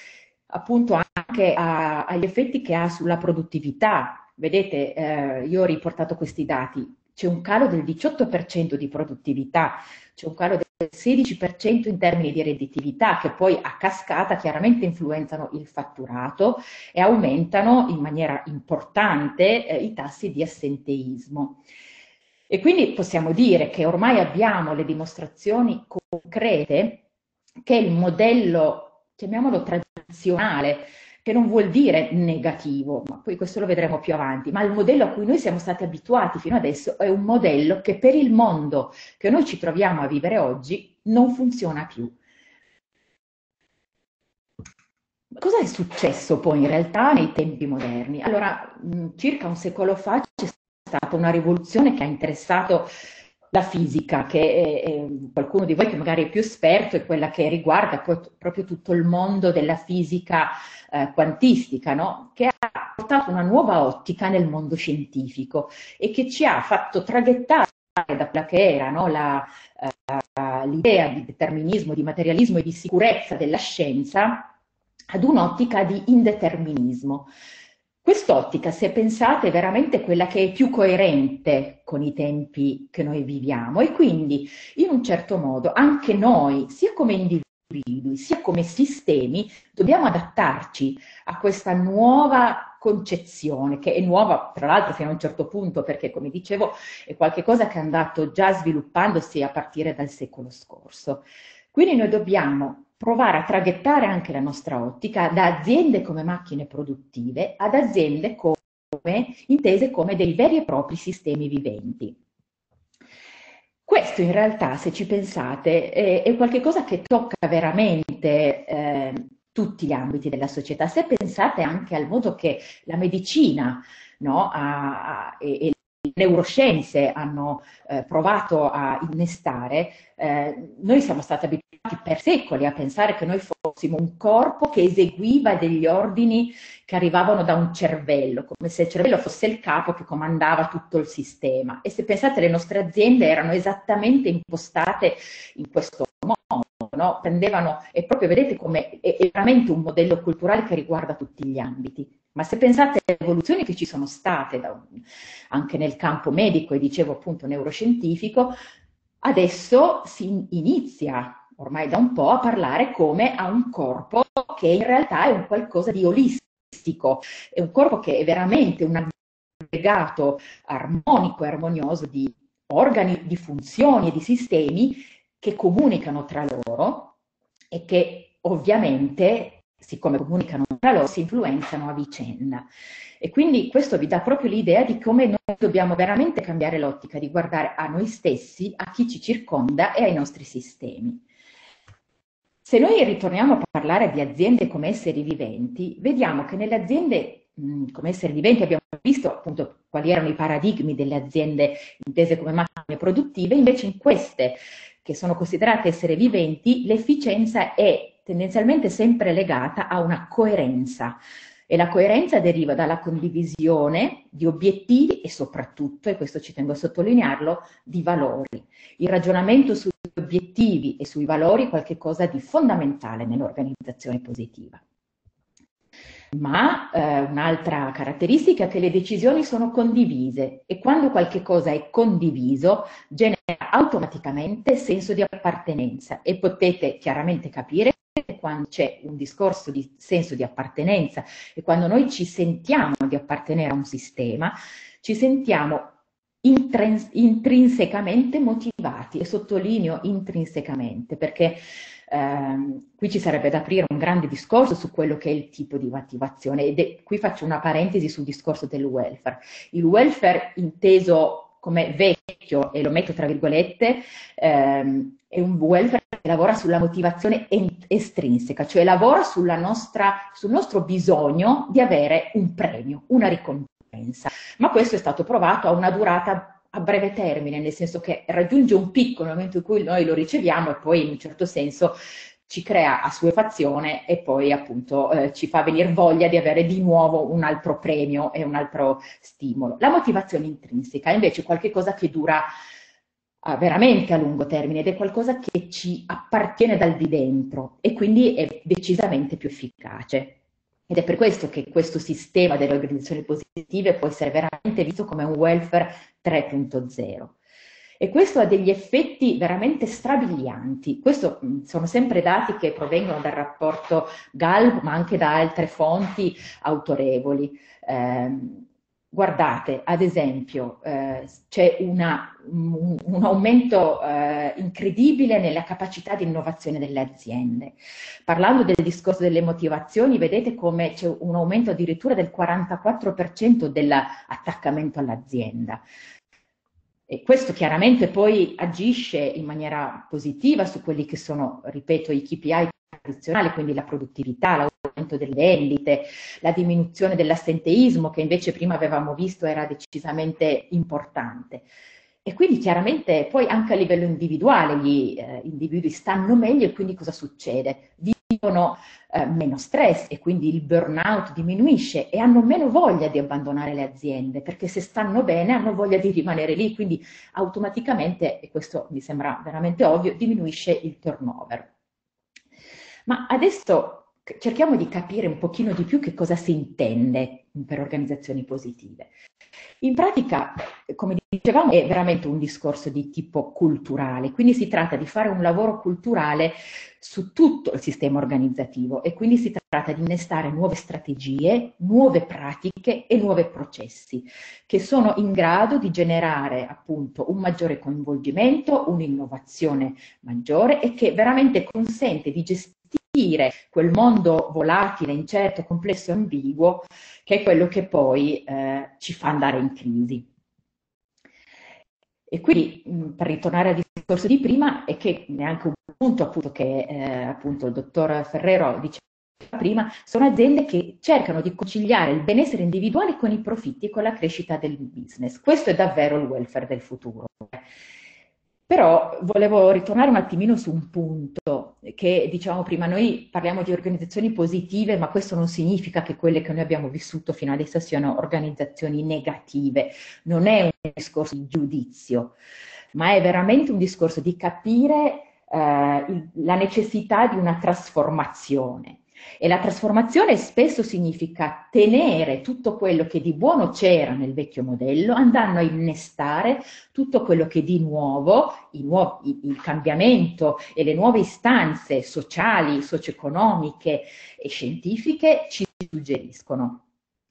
appunto anche a, agli effetti che ha sulla produttività. Vedete, eh, io ho riportato questi dati c'è un calo del 18% di produttività, c'è un calo del 16% in termini di redditività che poi a cascata chiaramente influenzano il fatturato e aumentano in maniera importante eh, i tassi di assenteismo. E quindi possiamo dire che ormai abbiamo le dimostrazioni concrete che il modello, chiamiamolo tradizionale, che non vuol dire negativo, ma poi questo lo vedremo più avanti, ma il modello a cui noi siamo stati abituati fino adesso è un modello che per il mondo che noi ci troviamo a vivere oggi non funziona più. Cosa è successo poi in realtà nei tempi moderni? Allora, circa un secolo fa c'è stata una rivoluzione che ha interessato la fisica, che è, è, qualcuno di voi che magari è più esperto, è quella che riguarda proprio tutto il mondo della fisica eh, quantistica, no? che ha portato una nuova ottica nel mondo scientifico e che ci ha fatto traghettare da quella che era no? uh, l'idea di determinismo, di materialismo e di sicurezza della scienza ad un'ottica di indeterminismo. Quest'ottica, se pensate, è veramente quella che è più coerente con i tempi che noi viviamo e quindi, in un certo modo, anche noi, sia come individui, sia come sistemi, dobbiamo adattarci a questa nuova concezione, che è nuova, tra l'altro, fino a un certo punto, perché, come dicevo, è qualcosa che è andato già sviluppandosi a partire dal secolo scorso. Quindi noi dobbiamo provare a traghettare anche la nostra ottica da aziende come macchine produttive ad aziende come, intese come dei veri e propri sistemi viventi. Questo in realtà, se ci pensate, è, è qualcosa che tocca veramente eh, tutti gli ambiti della società. Se pensate anche al modo che la medicina no, ha, ha, e, e neuroscienze hanno eh, provato a innestare, eh, noi siamo stati abituati per secoli a pensare che noi fossimo un corpo che eseguiva degli ordini che arrivavano da un cervello, come se il cervello fosse il capo che comandava tutto il sistema. E se pensate, le nostre aziende erano esattamente impostate in questo modo, no? prendevano, e proprio vedete come è, è veramente un modello culturale che riguarda tutti gli ambiti. Ma se pensate alle evoluzioni che ci sono state da, anche nel campo medico e dicevo appunto neuroscientifico, adesso si inizia ormai da un po' a parlare come a un corpo che in realtà è un qualcosa di olistico, è un corpo che è veramente un aggregato armonico e armonioso di organi, di funzioni e di sistemi che comunicano tra loro e che ovviamente, siccome comunicano tra loro, si influenzano a vicenda. E quindi questo vi dà proprio l'idea di come noi dobbiamo veramente cambiare l'ottica di guardare a noi stessi, a chi ci circonda e ai nostri sistemi. Se noi ritorniamo a parlare di aziende come esseri viventi, vediamo che nelle aziende mh, come esseri viventi abbiamo visto appunto quali erano i paradigmi delle aziende intese come macchine produttive, invece in queste che sono considerate esseri viventi, l'efficienza è tendenzialmente sempre legata a una coerenza. E la coerenza deriva dalla condivisione di obiettivi e soprattutto, e questo ci tengo a sottolinearlo, di valori. Il ragionamento sugli obiettivi e sui valori è qualcosa di fondamentale nell'organizzazione positiva. Ma eh, un'altra caratteristica è che le decisioni sono condivise e quando qualche cosa è condiviso genera automaticamente senso di appartenenza e potete chiaramente capire quando c'è un discorso di senso di appartenenza e quando noi ci sentiamo di appartenere a un sistema, ci sentiamo intrinsecamente motivati e sottolineo intrinsecamente perché ehm, qui ci sarebbe da aprire un grande discorso su quello che è il tipo di motivazione ed è, qui faccio una parentesi sul discorso del welfare. Il welfare inteso come vecchio, e lo metto tra virgolette, ehm, è un welfare lavora sulla motivazione estrinseca, cioè lavora nostra, sul nostro bisogno di avere un premio, una ricompensa pensa. Ma questo è stato provato a una durata a breve termine, nel senso che raggiunge un picco nel momento in cui noi lo riceviamo e poi in un certo senso ci crea assuefazione e poi appunto eh, ci fa venire voglia di avere di nuovo un altro premio e un altro stimolo. La motivazione intrinseca è invece qualcosa che dura uh, veramente a lungo termine ed è qualcosa che ci appartiene dal di dentro e quindi è decisamente più efficace. Ed è per questo che questo sistema delle organizzazioni positive può essere veramente visto come un welfare 3.0. E questo ha degli effetti veramente strabilianti. Questo sono sempre dati che provengono dal rapporto Gallup, ma anche da altre fonti autorevoli. Eh, guardate, ad esempio, eh, c'è una, un, un, aumento eh, incredibile nella capacità di innovazione delle aziende. Parlando del discorso delle motivazioni, vedete come c'è un aumento addirittura del 44% dell'attaccamento all'azienda. E questo chiaramente poi agisce in maniera positiva su quelli che sono, ripeto, i KPI tradizionali, quindi la produttività, l'aumento delle vendite, la diminuzione dell'assenteismo che invece prima avevamo visto era decisamente importante. E quindi chiaramente poi anche a livello individuale gli eh, individui stanno meglio e quindi cosa succede? Vivono eh, meno stress e quindi il burnout diminuisce e hanno meno voglia di abbandonare le aziende perché se stanno bene hanno voglia di rimanere lì, quindi automaticamente, e questo mi sembra veramente ovvio, diminuisce il turnover. Ma adesso cerchiamo di capire un pochino di più che cosa si intende per organizzazioni positive. In pratica, come dicevamo, è veramente un discorso di tipo culturale, quindi si tratta di fare un lavoro culturale su tutto il sistema organizzativo e quindi si tratta di innestare nuove strategie, nuove pratiche e nuovi processi che sono in grado di generare appunto un maggiore coinvolgimento, un'innovazione maggiore e che veramente consente di gestire quel mondo volatile, incerto, complesso e ambiguo che è quello che poi eh, ci fa andare in crisi. E quindi, per ritornare al discorso di prima, è che neanche un punto appunto che eh, appunto il dottor Ferrero diceva prima, sono aziende che cercano di conciliare il benessere individuale con i profitti e con la crescita del business. Questo è davvero il welfare del futuro. Però volevo ritornare un attimino su un punto che dicevamo prima, noi parliamo di organizzazioni positive, ma questo non significa che quelle che noi abbiamo vissuto fino adesso siano organizzazioni negative, non è un discorso di giudizio, ma è veramente un discorso di capire eh, la necessità di una trasformazione. E la trasformazione spesso significa tenere tutto quello che di buono c'era nel vecchio modello, andando a innestare tutto quello che di nuovo, nuovi, il cambiamento e le nuove istanze sociali, socio-economiche e scientifiche ci suggeriscono.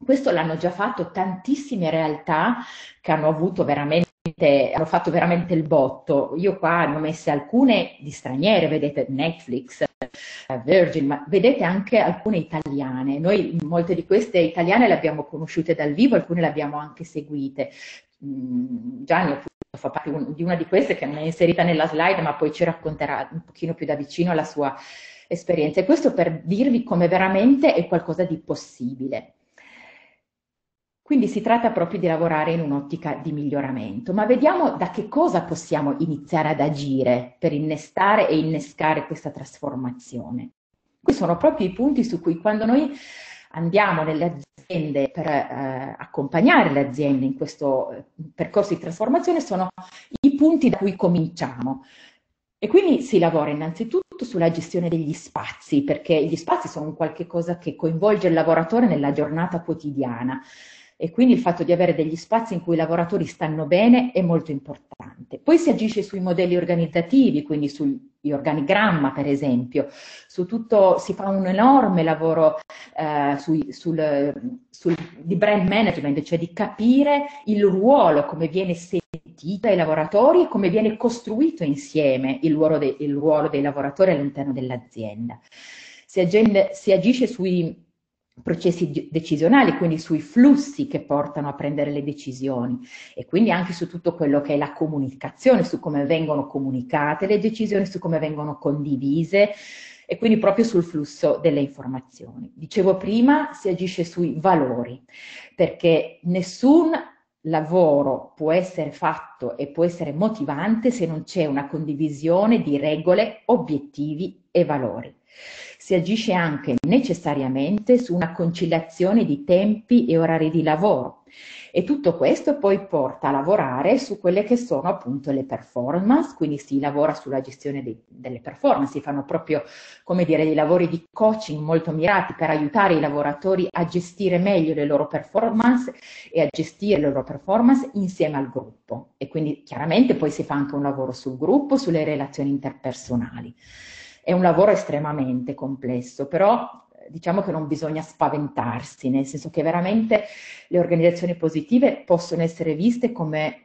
Questo l'hanno già fatto tantissime realtà che hanno avuto veramente hanno fatto veramente il botto. Io qua ne ho messe alcune di straniere, vedete Netflix, Virgin, ma vedete anche alcune italiane. Noi molte di queste italiane le abbiamo conosciute dal vivo, alcune le abbiamo anche seguite. Mm, Gianni fa parte di una di queste che non è inserita nella slide, ma poi ci racconterà un pochino più da vicino la sua esperienza. E questo per dirvi come veramente è qualcosa di possibile. Quindi si tratta proprio di lavorare in un'ottica di miglioramento, ma vediamo da che cosa possiamo iniziare ad agire per innestare e innescare questa trasformazione. Qui sono proprio i punti su cui quando noi andiamo nelle aziende per eh, accompagnare le aziende in questo eh, percorso di trasformazione sono i punti da cui cominciamo. E quindi si lavora innanzitutto sulla gestione degli spazi, perché gli spazi sono qualcosa che coinvolge il lavoratore nella giornata quotidiana e quindi il fatto di avere degli spazi in cui i lavoratori stanno bene è molto importante. Poi si agisce sui modelli organizzativi, quindi sugli organigramma per esempio, su tutto si fa un enorme lavoro eh, sui, sul, sul, di brand management, cioè di capire il ruolo, come viene sentito ai lavoratori e come viene costruito insieme il ruolo, de, il ruolo dei lavoratori all'interno dell'azienda. Si, agende, si agisce sui processi decisionali, quindi sui flussi che portano a prendere le decisioni e quindi anche su tutto quello che è la comunicazione, su come vengono comunicate le decisioni, su come vengono condivise e quindi proprio sul flusso delle informazioni. Dicevo prima, si agisce sui valori, perché nessun lavoro può essere fatto e può essere motivante se non c'è una condivisione di regole, obiettivi e valori si agisce anche necessariamente su una conciliazione di tempi e orari di lavoro. E tutto questo poi porta a lavorare su quelle che sono appunto le performance, quindi si lavora sulla gestione dei, delle performance, si fanno proprio, come dire, dei lavori di coaching molto mirati per aiutare i lavoratori a gestire meglio le loro performance e a gestire le loro performance insieme al gruppo. E quindi chiaramente poi si fa anche un lavoro sul gruppo, sulle relazioni interpersonali. È un lavoro estremamente complesso, però diciamo che non bisogna spaventarsi, nel senso che veramente le organizzazioni positive possono essere viste come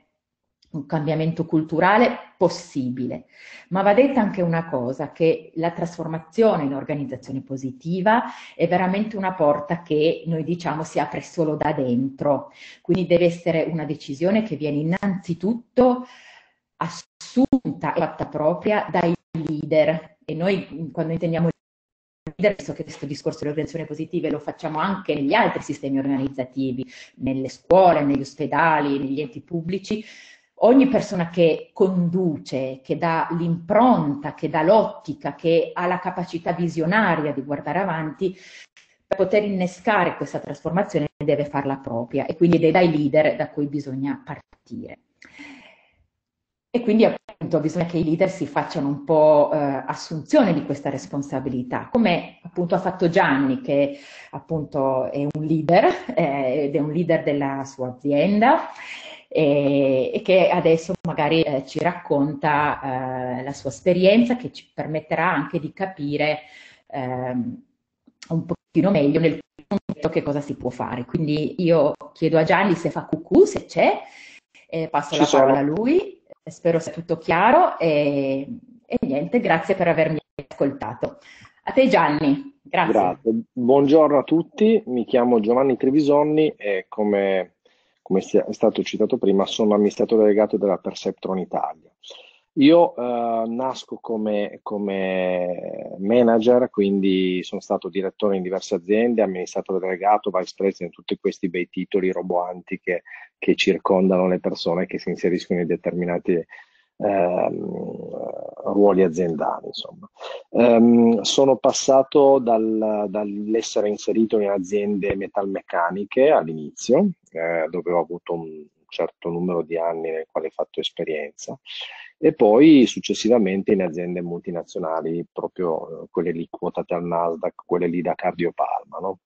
un cambiamento culturale possibile. Ma va detta anche una cosa, che la trasformazione in organizzazione positiva è veramente una porta che noi diciamo si apre solo da dentro. Quindi deve essere una decisione che viene innanzitutto assunta e fatta propria dai leader. E noi quando intendiamo leader, visto che questo discorso delle organizzazioni positive lo facciamo anche negli altri sistemi organizzativi, nelle scuole, negli ospedali, negli enti pubblici, ogni persona che conduce, che dà l'impronta, che dà l'ottica, che ha la capacità visionaria di guardare avanti, per poter innescare questa trasformazione deve farla propria e quindi è dai leader da cui bisogna partire. E quindi appunto bisogna che i leader si facciano un po' eh, assunzione di questa responsabilità, come appunto ha fatto Gianni, che appunto è un leader <laughs> eh, ed è un leader della sua azienda e, e che adesso magari eh, ci racconta eh, la sua esperienza che ci permetterà anche di capire ehm, un pochino meglio nel concreto che cosa si può fare. Quindi io chiedo a Gianni se fa cucù, se c'è, passo ci la sono. parola a lui, spero sia tutto chiaro e, e niente, grazie per avermi ascoltato. A te Gianni, grazie. Grazie. Buongiorno a tutti, mi chiamo Giovanni Trevisonni e come come è stato citato prima, sono amministratore delegato della Perceptron Italia. Io eh, nasco come, come, manager, quindi sono stato direttore in diverse aziende, amministratore delegato, vice president, tutti questi bei titoli roboanti che, che circondano le persone che si inseriscono in determinati ehm, ruoli aziendali. Um, sono passato dal, dall'essere inserito in aziende metalmeccaniche all'inizio, eh, dove ho avuto un certo numero di anni nel quale ho fatto esperienza e poi successivamente in aziende multinazionali, proprio eh, quelle lì quotate al Nasdaq, quelle lì da Cardiopalma. No?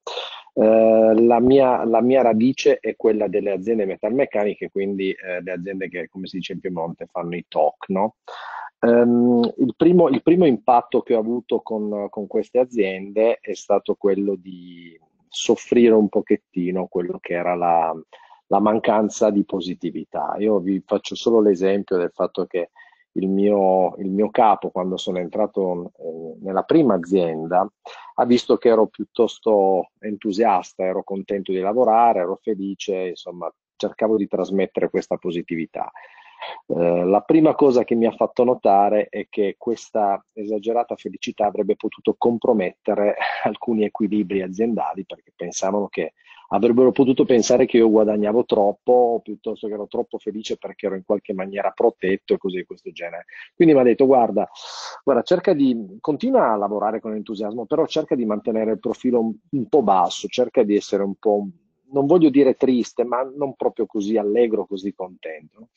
Eh, la, mia, la, mia, radice è quella delle aziende metalmeccaniche, quindi eh, le aziende che, come si dice in Piemonte, fanno i TOC. No? Um, il, primo, il, primo, impatto che ho avuto con, con, queste aziende è stato quello di soffrire un pochettino quello che era la, la mancanza di positività. Io vi faccio solo l'esempio del fatto che il mio, il mio capo, quando sono entrato eh, nella prima azienda, ha visto che ero piuttosto entusiasta, ero contento di lavorare, ero felice, insomma, cercavo di trasmettere questa positività. Eh, la prima cosa che mi ha fatto notare è che questa esagerata felicità avrebbe potuto compromettere <laughs> alcuni equilibri aziendali perché pensavano che avrebbero potuto pensare che io guadagnavo troppo piuttosto che ero troppo felice perché ero in qualche maniera protetto e cose di questo genere. Quindi mi ha detto guarda, guarda, cerca di, continua a lavorare con entusiasmo, però cerca di mantenere il profilo un, un po' basso, cerca di essere un po', non voglio dire triste, ma non proprio così allegro, così contento.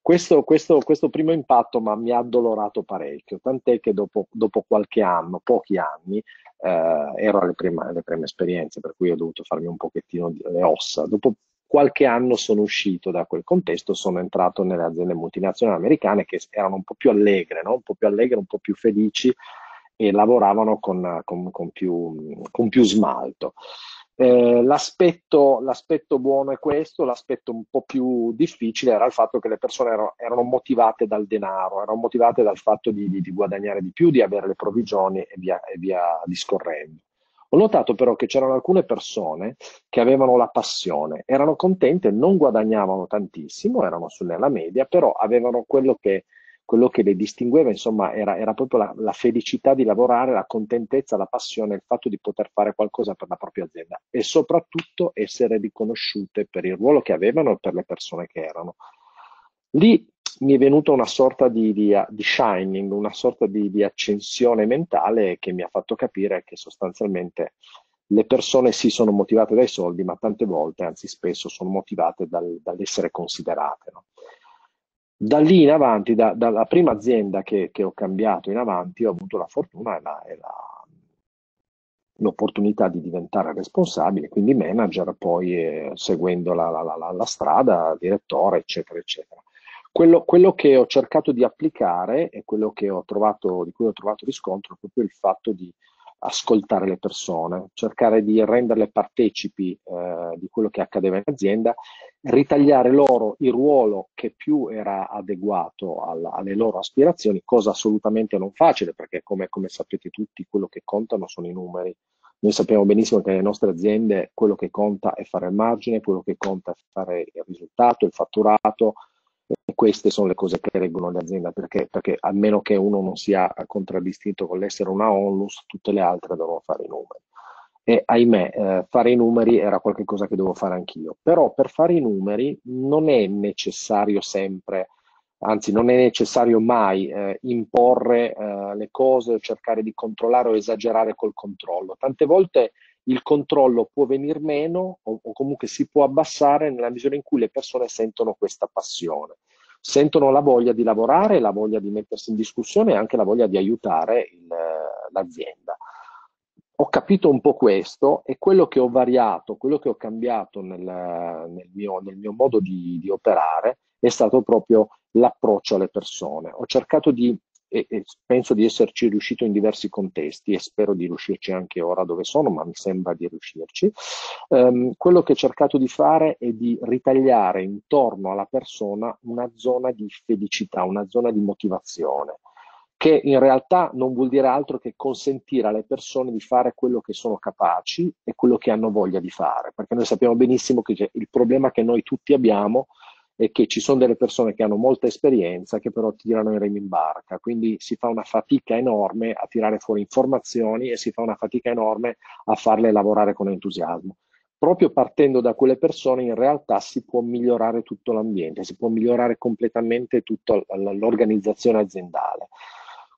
Questo, questo, questo primo impatto mi ha addolorato parecchio, tant'è che dopo, dopo qualche anno, pochi anni, eh, ero alle prime, alle prime esperienze, per cui ho dovuto farmi un pochettino le ossa. Dopo qualche anno sono uscito da quel contesto, sono entrato nelle aziende multinazionali americane che erano un po' più allegre, no? un po' più allegre, un po' più felici e lavoravano con, con, con, più, con più smalto. Eh, l'aspetto, l'aspetto, buono è questo, l'aspetto un po' più difficile era il fatto che le persone erano, erano motivate dal denaro, erano motivate dal fatto di, di, di, guadagnare di più, di avere le provvigioni e via, e via discorrendo. Ho notato però che c'erano alcune persone che avevano la passione, erano contente, non guadagnavano tantissimo, erano su nella media, però avevano quello che quello che le distingueva, insomma, era, era proprio la, la, felicità di lavorare, la contentezza, la passione, il fatto di poter fare qualcosa per la propria azienda e soprattutto essere riconosciute per il ruolo che avevano e per le persone che erano. Lì mi è venuta una sorta di, di, di shining, una sorta di, di, accensione mentale che mi ha fatto capire che sostanzialmente le persone sì sono motivate dai soldi, ma tante volte, anzi spesso, sono motivate dal, dall'essere considerate. No? Da lì in avanti, da, dalla prima azienda che, che, ho cambiato in avanti, ho avuto la fortuna e, la, e la, l'opportunità di diventare responsabile, quindi manager, poi eh, seguendo la, la, strada, direttore, eccetera, eccetera. quello, quello, che ho cercato di applicare e quello ho trovato, di cui ho trovato riscontro è proprio il fatto di ascoltare le persone, cercare di renderle partecipi eh, di quello che accadeva in azienda, ritagliare loro il ruolo che più era adeguato alla, alle loro aspirazioni, cosa assolutamente non facile perché come, come sapete tutti quello che contano sono i numeri. Noi sappiamo benissimo che nelle nostre aziende quello che conta è fare il margine, quello che conta è fare il risultato, il fatturato, e queste sono le cose che reggono l'azienda, perché, perché a meno che uno non sia contraddistinto con l'essere una onlus, tutte le altre devono fare i numeri. E ahimè, eh, fare i numeri era qualcosa che devo fare anch'io. Però per fare i numeri non è necessario sempre, anzi non è necessario mai eh, imporre eh, le cose o cercare di controllare o esagerare col controllo. Tante volte il controllo può venire meno o, o, comunque si può abbassare nella misura in cui le persone sentono questa passione, sentono la voglia di lavorare, la voglia di mettersi in discussione e anche la voglia di aiutare il, l'azienda. Ho capito un po' questo e quello che ho variato, quello che ho cambiato nel, nel, mio, nel mio, modo di, di operare è stato proprio l'approccio alle persone. Ho cercato di e, e, penso di esserci riuscito in diversi contesti e spero di riuscirci anche ora dove sono, ma mi sembra di riuscirci. Um, quello che ho cercato di fare è di ritagliare intorno alla persona una zona di felicità, una zona di motivazione che in realtà non vuol dire altro che consentire alle persone di fare quello che sono capaci e quello che hanno voglia di fare, perché noi sappiamo benissimo che il problema che noi tutti abbiamo e che ci sono delle persone che hanno molta esperienza che però tirano i remi in barca, quindi si fa una fatica enorme a tirare fuori informazioni e si fa una fatica enorme a farle lavorare con entusiasmo. Proprio partendo da quelle persone in realtà si può migliorare tutto l'ambiente, si può migliorare completamente tutta l'organizzazione aziendale.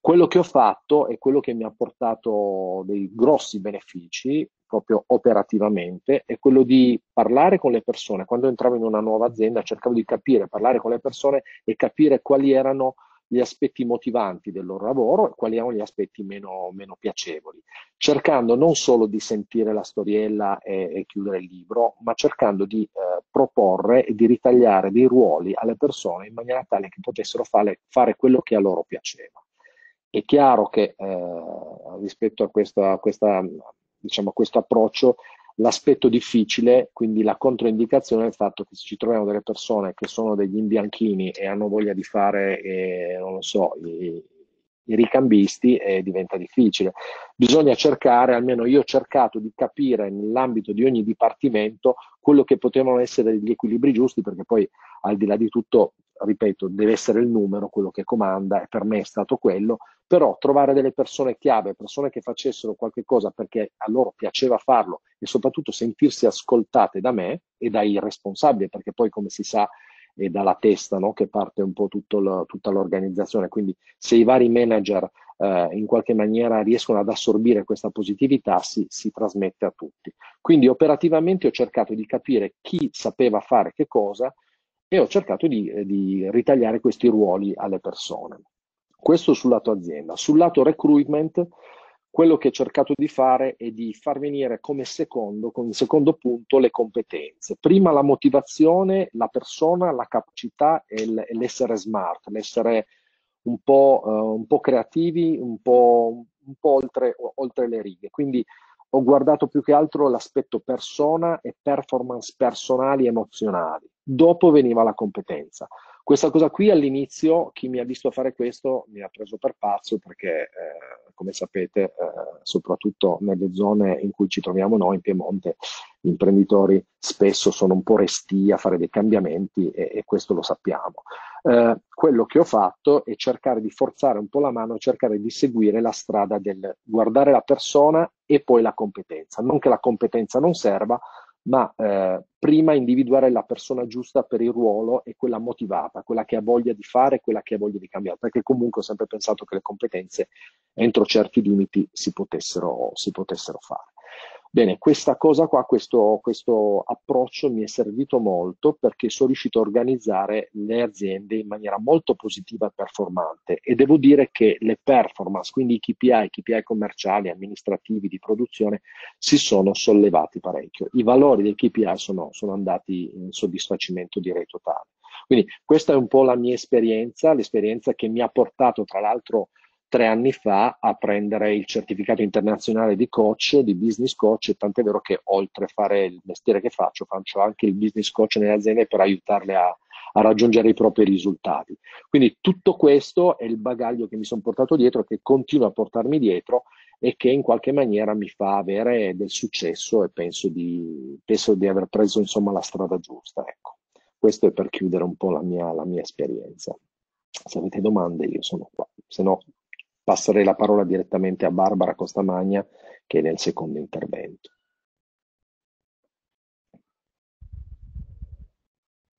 Quello che ho fatto e quello che mi ha portato dei grossi benefici proprio operativamente è quello di parlare con le persone. Quando entravo in una nuova azienda cercavo di capire, parlare con le persone e capire quali erano gli aspetti motivanti del loro lavoro e quali erano gli aspetti meno, meno piacevoli, cercando non solo di sentire la storiella e, e chiudere il libro, ma cercando di eh, proporre e di ritagliare dei ruoli alle persone in maniera tale che potessero fare, fare quello che a loro piaceva. È chiaro che eh, rispetto a questa, a questa diciamo, questo approccio, l'aspetto difficile, quindi la controindicazione è il fatto che se ci troviamo delle persone che sono degli imbianchini e hanno voglia di fare, eh, non lo so, i, i ricambisti, eh, diventa difficile. Bisogna cercare, almeno io ho cercato di capire nell'ambito di ogni dipartimento quello che potevano essere gli equilibri giusti, perché poi al di là di tutto ripeto, deve essere il numero quello che comanda e per me è stato quello, però trovare delle persone chiave, persone che facessero qualche cosa perché a loro piaceva farlo e soprattutto sentirsi ascoltate da me e dai responsabili, perché poi come si sa è dalla testa no? che parte un po' lo, tutta l'organizzazione, quindi se i vari manager eh, in qualche maniera riescono ad assorbire questa positività si, si trasmette a tutti. Quindi operativamente ho cercato di capire chi sapeva fare che cosa, e ho cercato di, eh, di ritagliare questi ruoli alle persone. Questo sul lato azienda. Sul lato recruitment, quello che ho cercato di fare è di far venire come secondo, come secondo punto, le competenze. Prima la motivazione, la persona, la capacità e l'essere smart, l'essere un po', uh, un po creativi, un po', un po oltre, oltre, le righe. Quindi ho guardato più che altro l'aspetto persona e performance personali e emozionali dopo veniva la competenza. Questa cosa qui all'inizio, chi mi ha visto fare questo mi ha preso per pazzo perché, eh, come sapete, eh, soprattutto nelle zone in cui ci troviamo noi, in Piemonte, gli imprenditori spesso sono un po' resti a fare dei cambiamenti e, e questo lo sappiamo. Eh, quello che ho fatto è cercare di forzare un po' la mano, cercare di seguire la strada del guardare la persona e poi la competenza. Non che la competenza non serva, ma eh, prima individuare la persona giusta per il ruolo e quella motivata, quella che ha voglia di fare, quella che ha voglia di cambiare, perché comunque ho sempre pensato che le competenze entro certi limiti si potessero, si potessero fare. Bene, questa cosa qua, questo, questo, approccio mi è servito molto perché sono riuscito a organizzare le aziende in maniera molto positiva e performante e devo dire che le performance, quindi i KPI, KPI commerciali, amministrativi, di produzione, si sono sollevati parecchio. I valori dei KPI sono, sono andati in soddisfacimento direi totale. Quindi questa è un po' la mia esperienza, l'esperienza che mi ha portato tra l'altro tre anni fa a prendere il certificato internazionale di coach, di business coach, tant'è vero che oltre a fare il mestiere che faccio, faccio anche il business coach nelle aziende per aiutarle a, a raggiungere i propri risultati. Quindi tutto questo è il bagaglio che mi sono portato dietro, che continuo a portarmi dietro e che in qualche maniera mi fa avere del successo e penso di, penso di aver preso insomma la strada giusta. Ecco. Questo è per chiudere un po' la mia, la mia esperienza. Se avete domande io sono qua, se no passerei la parola direttamente a Barbara Costamagna che è nel secondo intervento.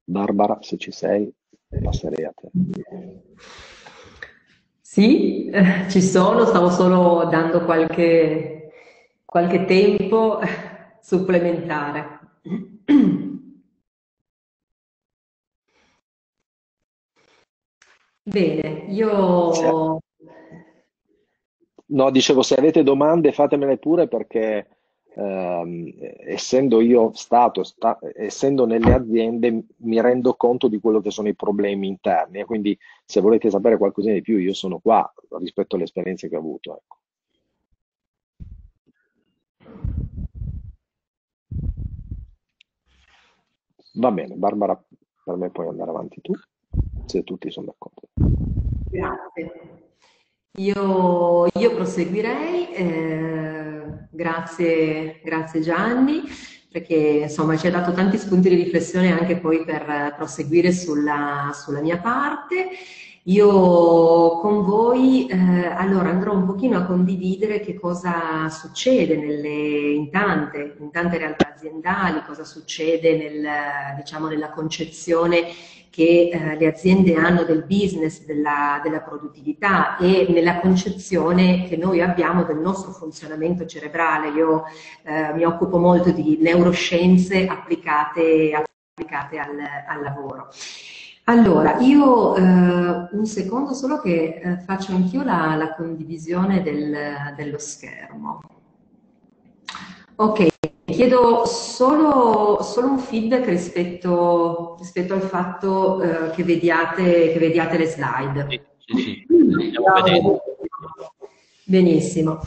Barbara, se ci sei, passerei a te. Sì, eh, ci sono, stavo solo dando qualche, qualche tempo supplementare. Bene, io No, dicevo, se avete domande fatemele pure perché ehm, essendo io stato, sta, essendo nelle aziende, mi rendo conto di quello che sono i problemi interni e quindi se volete sapere qualcosina di più io sono qua rispetto alle esperienze che ho avuto. Ecco. Va bene, Barbara, per me puoi andare avanti tu, se tutti sono d'accordo. Grazie. Io, io proseguirei, eh, grazie, grazie Gianni, perché insomma ci ha dato tanti spunti di riflessione anche poi per proseguire sulla, sulla mia parte. Io con voi eh, allora andrò un pochino a condividere che cosa succede nelle, in, tante, in tante realtà aziendali, cosa succede nel, diciamo, nella concezione che eh, le aziende hanno del business, della, della, produttività e nella concezione che noi abbiamo del nostro funzionamento cerebrale. Io eh, mi occupo molto di neuroscienze applicate, applicate al, al lavoro. Allora, io eh, un secondo solo che eh, faccio anch'io la, la condivisione del, dello schermo. Ok, chiedo solo, solo un feedback rispetto, rispetto al fatto eh, che, vediate, che, vediate, le slide. Sì, sì, sì. Benissimo.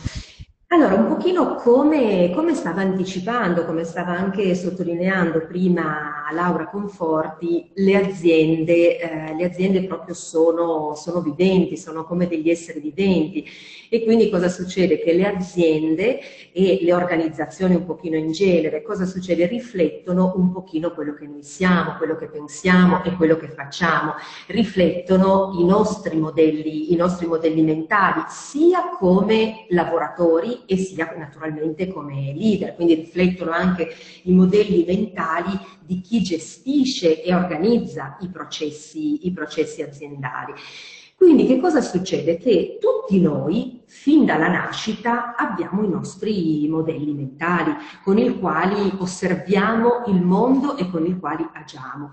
Allora, un pochino come, come, stava anticipando, come stava anche sottolineando prima Laura Conforti, le aziende, eh, le aziende proprio sono, sono, viventi, sono come degli esseri viventi e quindi cosa succede? Che le aziende e le organizzazioni un pochino in genere, cosa succede? Riflettono un pochino quello che noi siamo, quello che pensiamo e quello che facciamo, riflettono i nostri modelli, i nostri modelli mentali, sia come lavoratori e sia naturalmente come leader, quindi riflettono anche i modelli mentali di chi gestisce e organizza i processi, i processi aziendali. Quindi che cosa succede? Che tutti noi, fin dalla nascita, abbiamo i nostri modelli mentali con i quali osserviamo il mondo e con i quali agiamo.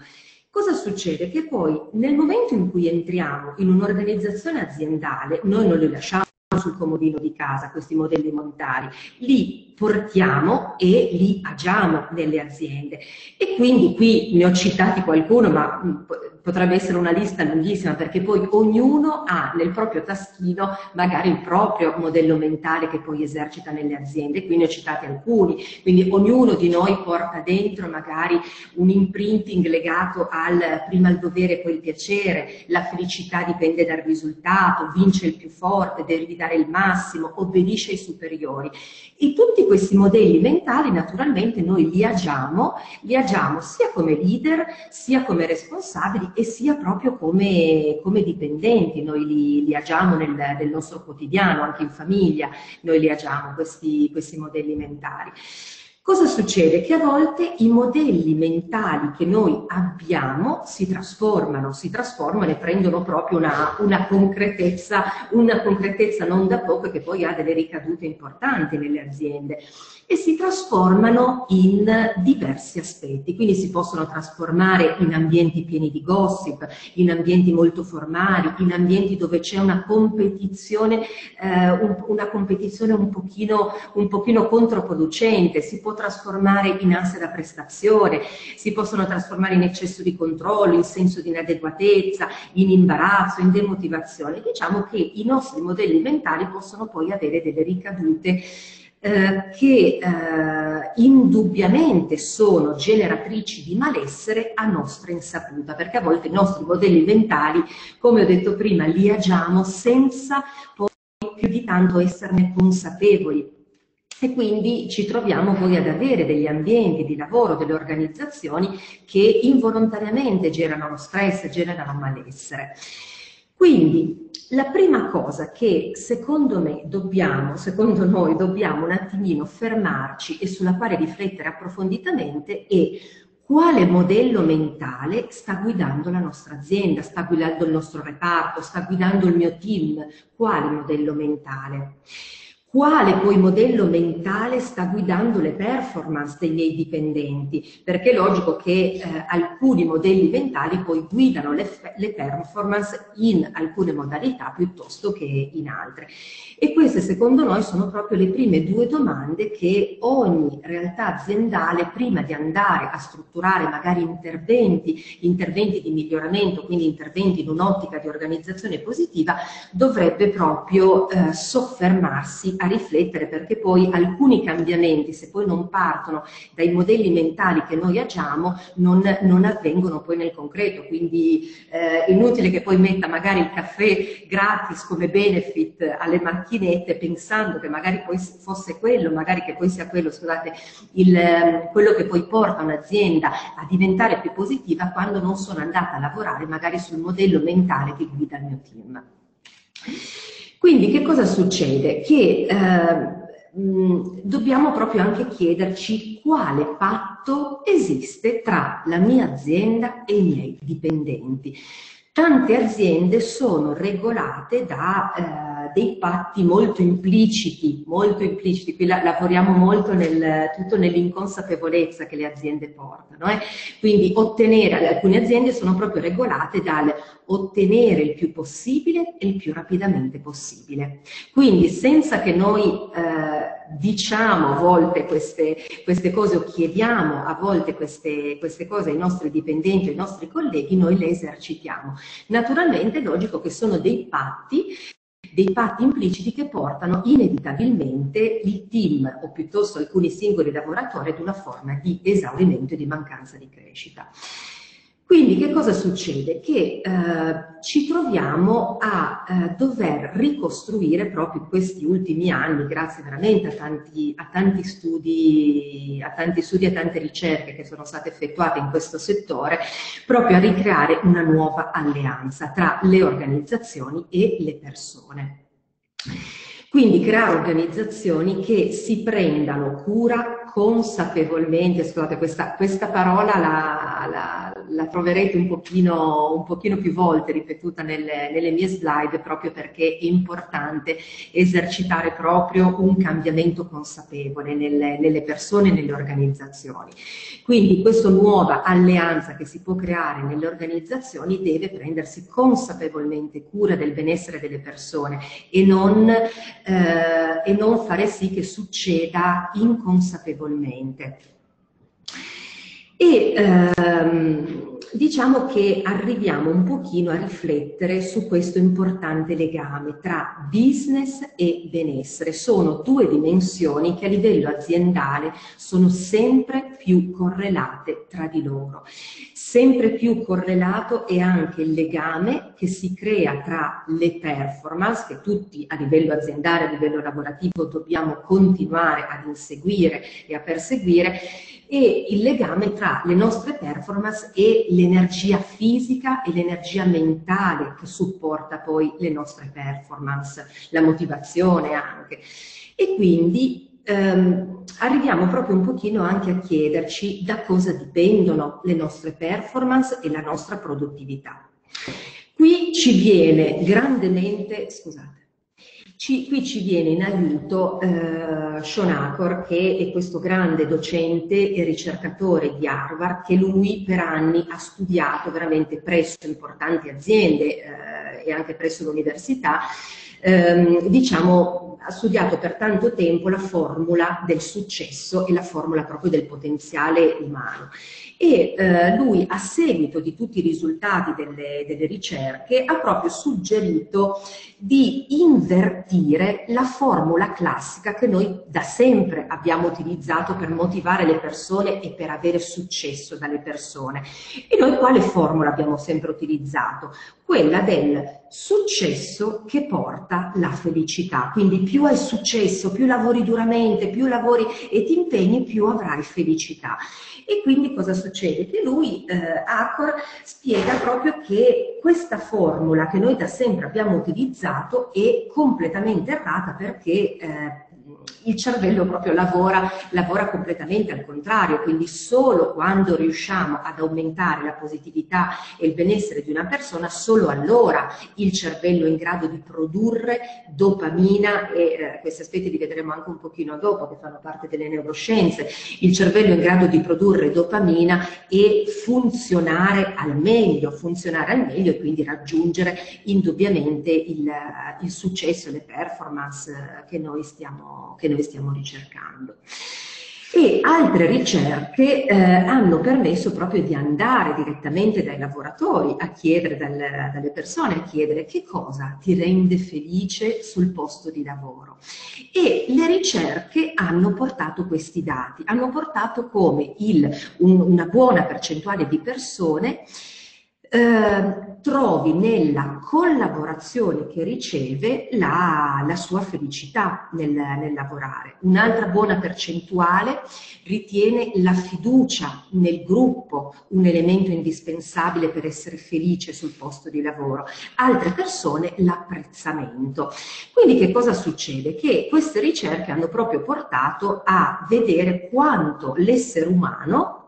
Cosa succede? Che poi nel momento in cui entriamo in un'organizzazione aziendale, noi non li lasciamo sul comodino di casa questi modelli mentali, li portiamo e li agiamo nelle aziende. E quindi qui ne ho citati qualcuno, ma mm, potrebbe essere una lista lunghissima perché poi ognuno ha nel proprio taschino magari il proprio modello mentale che poi esercita nelle aziende, qui ne ho citati alcuni, quindi ognuno di noi porta dentro magari un imprinting legato al prima il dovere e poi il piacere, la felicità dipende dal risultato, vince il più forte, devi dare il massimo, obbedisce ai superiori. E tutti questi modelli mentali naturalmente noi li agiamo, li agiamo sia come leader, sia come responsabili e sia proprio come, come dipendenti, noi li, li agiamo nel, nel, nostro quotidiano, anche in famiglia, noi li agiamo questi, questi modelli mentali. Cosa succede? Che a volte i modelli mentali che noi abbiamo si trasformano, si trasformano e prendono proprio una, una, concretezza, una concretezza non da poco che poi ha delle ricadute importanti nelle aziende e si trasformano in diversi aspetti, quindi si possono trasformare in ambienti pieni di gossip, in ambienti molto formali, in ambienti dove c'è una competizione, eh, un, una competizione un pochino, un pochino controproducente, si può trasformare in ansia da prestazione, si possono trasformare in eccesso di controllo, in senso di inadeguatezza, in imbarazzo, in demotivazione. Diciamo che i nostri modelli mentali possono poi avere delle ricadute eh, che eh, indubbiamente sono generatrici di malessere a nostra insaputa, perché a volte i nostri modelli mentali, come ho detto prima, li agiamo senza poi più di tanto esserne consapevoli e quindi ci troviamo poi ad avere degli ambienti di lavoro, delle organizzazioni che involontariamente generano stress, generano malessere. Quindi la prima cosa che secondo me dobbiamo, secondo noi dobbiamo un attimino fermarci e sulla quale riflettere approfonditamente è quale modello mentale sta guidando la nostra azienda, sta guidando il nostro reparto, sta guidando il mio team, quale modello mentale quale poi modello mentale sta guidando le performance dei miei dipendenti, perché è logico che eh, alcuni modelli mentali poi guidano le, le, performance in alcune modalità piuttosto che in altre. E queste secondo noi sono proprio le prime due domande che ogni realtà aziendale prima di andare a strutturare magari interventi, interventi di miglioramento, quindi interventi in un'ottica di organizzazione positiva, dovrebbe proprio eh, soffermarsi a riflettere perché poi alcuni cambiamenti, se poi non partono dai modelli mentali che noi agiamo, non, non avvengono poi nel concreto. Quindi eh, inutile che poi metta magari il caffè gratis come benefit alle macchinette pensando che magari poi fosse quello, magari che poi sia quello, scusate, il, ehm, quello che poi porta un'azienda a diventare più positiva quando non sono andata a lavorare magari sul modello mentale che guida il mio team. Quindi che cosa succede? Che eh, dobbiamo proprio anche chiederci quale patto esiste tra la mia azienda e i miei dipendenti. Tante aziende sono regolate da eh, dei patti molto impliciti, molto impliciti, qui la, lavoriamo molto nel, tutto nell'inconsapevolezza che le aziende portano, eh? quindi ottenere, alcune aziende sono proprio regolate dal ottenere il più possibile e il più rapidamente possibile. Quindi senza che noi eh, diciamo a volte queste, queste, cose o chiediamo a volte queste, queste cose ai nostri dipendenti, ai nostri colleghi, noi le esercitiamo. Naturalmente è logico che sono dei patti dei patti impliciti che portano inevitabilmente il team o piuttosto alcuni singoli lavoratori ad una forma di esaurimento e di mancanza di crescita. Quindi che cosa succede? Che eh, ci troviamo a eh, dover ricostruire proprio questi ultimi anni, grazie veramente a tanti, a tanti, studi, a tanti studi, a tante ricerche che sono state effettuate in questo settore, proprio a ricreare una nuova alleanza tra le organizzazioni e le persone. Quindi creare organizzazioni che si prendano cura consapevolmente, scusate questa, questa parola la, la, la, troverete un pochino, un pochino più volte ripetuta nelle, nelle, mie slide proprio perché è importante esercitare proprio un cambiamento consapevole nelle, nelle persone e nelle organizzazioni. Quindi questa nuova alleanza che si può creare nelle organizzazioni deve prendersi consapevolmente cura del benessere delle persone e non, eh, e non fare sì che succeda inconsapevolmente. E ehm, diciamo che arriviamo un pochino a riflettere su questo importante legame tra business e benessere. Sono due dimensioni che a livello aziendale sono sempre più correlate tra di loro. Sempre più correlato è anche il legame che si crea tra le performance che tutti a livello aziendale, a livello lavorativo dobbiamo continuare ad inseguire e a perseguire e il legame tra le nostre performance e l'energia fisica e l'energia mentale che supporta poi le nostre performance, la motivazione anche. E quindi ehm, arriviamo proprio un pochino anche a chiederci da cosa dipendono le nostre performance e la nostra produttività. Qui ci viene grandemente, scusate, ci, qui ci viene in aiuto eh, Sean Acor, che è questo grande docente e ricercatore di Harvard, che lui per anni ha studiato veramente presso importanti aziende, eh, e anche presso l'università, ehm, diciamo, ha studiato per tanto tempo la formula del successo e la formula proprio del potenziale umano e eh, lui a seguito di tutti i risultati delle, delle, ricerche ha proprio suggerito di invertire la formula classica che noi da sempre abbiamo utilizzato per motivare le persone e per avere successo dalle persone. E noi quale formula abbiamo sempre utilizzato? Quella del successo che porta la felicità. Quindi più hai successo, più lavori duramente, più lavori e ti impegni, più avrai felicità. E quindi cosa succede? Che lui, eh, Acor, spiega proprio che questa formula che noi da sempre abbiamo utilizzato è completamente errata perché eh, il cervello proprio lavora, lavora completamente al contrario, quindi solo quando riusciamo ad aumentare la positività e il benessere di una persona, solo allora il cervello è in grado di produrre dopamina e eh, questi aspetti li vedremo anche un pochino dopo che fanno parte delle neuroscienze, il cervello è in grado di produrre dopamina e funzionare al meglio, funzionare al meglio e quindi raggiungere indubbiamente il, il successo le performance che noi stiamo che noi stiamo ricercando. E altre ricerche eh, hanno permesso proprio di andare direttamente dai lavoratori a chiedere, dalle, dalle persone, a chiedere che cosa ti rende felice sul posto di lavoro. E le ricerche hanno portato questi dati, hanno portato come il, un, una buona percentuale di persone eh, trovi nella collaborazione che riceve la, la sua felicità nel, nel lavorare. Un'altra buona percentuale ritiene la fiducia nel gruppo un elemento indispensabile per essere felice sul posto di lavoro. Altre persone l'apprezzamento. Quindi che cosa succede? Che queste ricerche hanno proprio portato a vedere quanto l'essere umano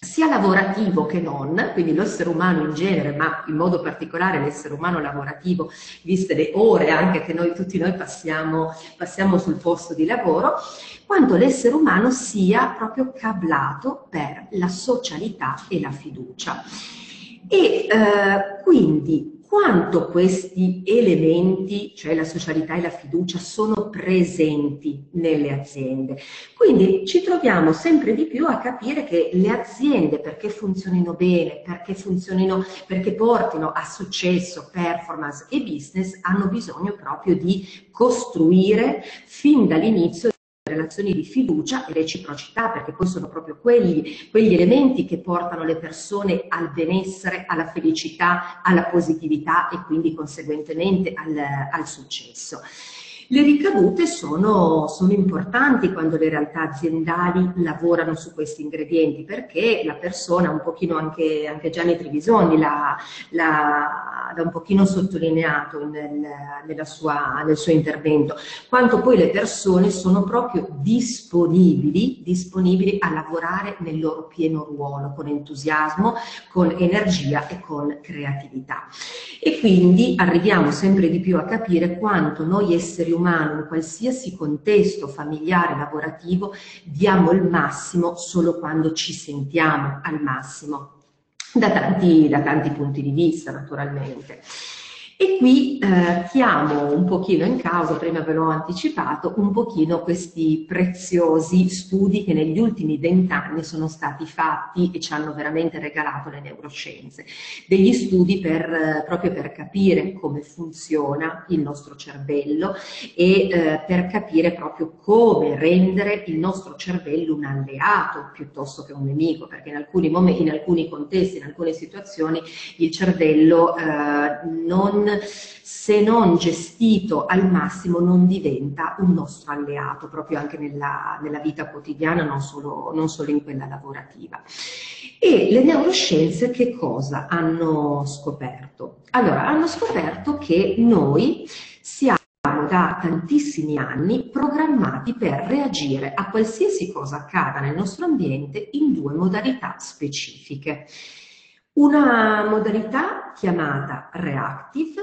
sia lavorativo che non, quindi l'essere umano in genere, ma in modo particolare l'essere umano lavorativo, viste le ore anche che noi tutti noi passiamo, passiamo sul posto di lavoro, quanto l'essere umano sia proprio cablato per la socialità e la fiducia. E eh, quindi quanto questi elementi, cioè la socialità e la fiducia, sono presenti nelle aziende. Quindi ci troviamo sempre di più a capire che le aziende, perché funzionino bene, perché funzionino, perché portino a successo, performance e business, hanno bisogno proprio di costruire fin dall'inizio relazioni di fiducia e reciprocità, perché poi sono proprio quelli, quegli elementi che portano le persone al benessere, alla felicità, alla positività e quindi conseguentemente al, al successo. Le ricadute sono, sono, importanti quando le realtà aziendali lavorano su questi ingredienti perché la persona, un pochino anche, anche Gianni Trevisoni l'ha, un pochino sottolineato nel, sua, nel suo intervento, quanto poi le persone sono proprio disponibili, disponibili a lavorare nel loro pieno ruolo, con entusiasmo, con energia e con creatività. E quindi arriviamo sempre di più a capire quanto noi esseri umano in qualsiasi contesto familiare, lavorativo, diamo il massimo solo quando ci sentiamo al massimo, da tanti, da tanti punti di vista naturalmente. E qui eh, chiamo un pochino in causa, prima ve l'ho anticipato, un pochino questi preziosi studi che negli ultimi vent'anni sono stati fatti e ci hanno veramente regalato le neuroscienze. Degli studi per, eh, proprio per capire come funziona il nostro cervello e eh, per capire proprio come rendere il nostro cervello un alleato piuttosto che un nemico, perché in alcuni, momenti, in alcuni contesti, in alcune situazioni il cervello eh, se non gestito al massimo, non diventa un nostro alleato, proprio anche nella, nella vita quotidiana, non solo, non solo in quella lavorativa. E le neuroscienze che cosa hanno scoperto? Allora, hanno scoperto che noi siamo da tantissimi anni programmati per reagire a qualsiasi cosa accada nel nostro ambiente in due modalità specifiche. Una modalità chiamata reactive,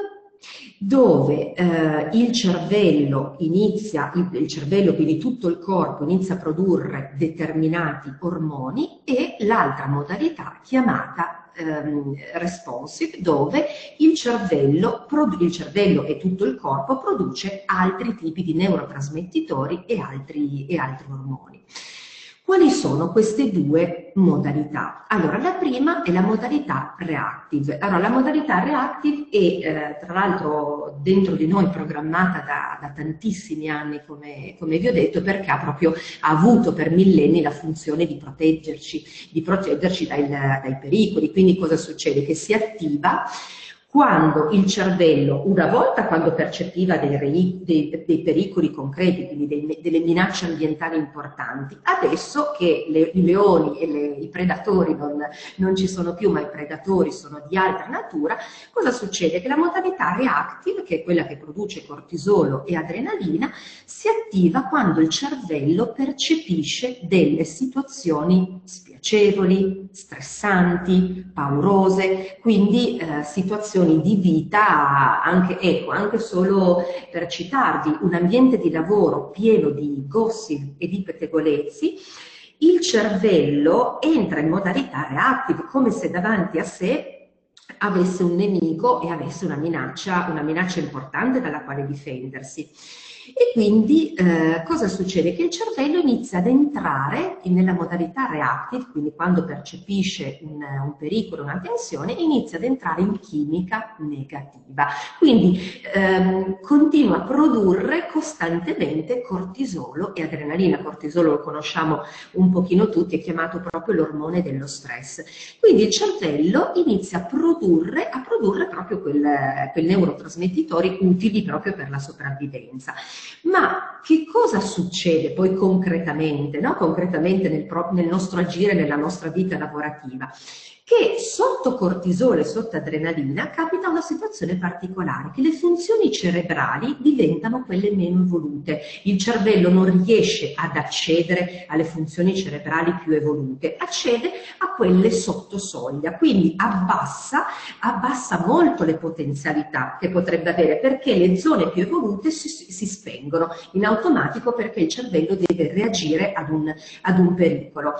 dove eh, il cervello inizia, il, cervello, quindi tutto il corpo, inizia a produrre determinati ormoni e l'altra modalità chiamata ehm, responsive dove il cervello, il cervello e tutto il corpo produce altri tipi di neurotrasmettitori e altri, e altri ormoni. Quali sono queste due modalità? Allora, la prima è la modalità reactive. Allora, la modalità reactive è, eh, tra l'altro, dentro di noi programmata da, da tantissimi anni, come, come, vi ho detto, perché ha proprio avuto per millenni la funzione di proteggerci, di proteggerci dai, dai pericoli. Quindi cosa succede? Che si attiva quando il cervello, una volta quando percepiva dei, dei, dei pericoli concreti, quindi dei, delle minacce ambientali importanti, adesso che le, i leoni e le, i predatori non, non, ci sono più, ma i predatori sono di altra natura, cosa succede? Che la modalità reactive, che è quella che produce cortisolo e adrenalina, si attiva quando il cervello percepisce delle situazioni spiacevoli, stressanti, paurose, quindi eh, situazioni situazioni di vita, anche, ecco, anche solo per citarvi, un ambiente di lavoro pieno di gossip e di pettegolezzi, il cervello entra in modalità reactive, come se davanti a sé avesse un nemico e avesse una minaccia, una minaccia importante dalla quale difendersi. E quindi eh, cosa succede? Che il cervello inizia ad entrare nella modalità reactive, quindi quando percepisce un, un pericolo, una tensione, inizia ad entrare in chimica negativa. Quindi ehm, continua a produrre costantemente cortisolo e adrenalina. Cortisolo lo conosciamo un pochino tutti, è chiamato proprio l'ormone dello stress. Quindi il cervello inizia a produrre, a produrre proprio quei neurotrasmettitori utili proprio per la sopravvivenza. Ma che cosa succede poi concretamente, no? concretamente nel, nel nostro agire, nella nostra vita lavorativa? Che sotto cortisolo e sotto adrenalina capita una situazione particolare, che le funzioni cerebrali diventano quelle meno evolute. Il cervello non riesce ad accedere alle funzioni cerebrali più evolute, accede a quelle sotto soglia, quindi abbassa, abbassa molto le potenzialità che potrebbe avere, perché le zone più evolute si, si spengono in automatico perché il cervello deve reagire ad un, ad un pericolo.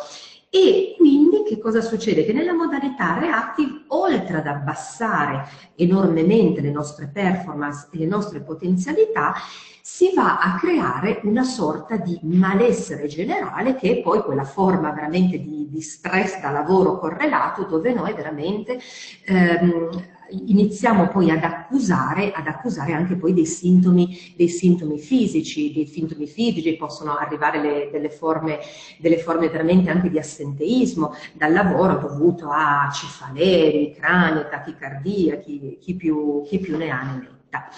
E quindi che cosa succede? Che nella modalità reactive, oltre ad abbassare enormemente le nostre performance e le nostre potenzialità, si va a creare una sorta di malessere generale che è poi quella forma veramente di, di stress da lavoro correlato dove noi veramente ehm, iniziamo poi ad accusare, ad accusare anche poi dei sintomi, dei sintomi fisici, dei sintomi fisici possono arrivare le, delle, forme, delle forme veramente anche di assenteismo dal lavoro dovuto a cefaleri, cranio, tachicardia, chi, chi, più, chi più ne ha ne metta.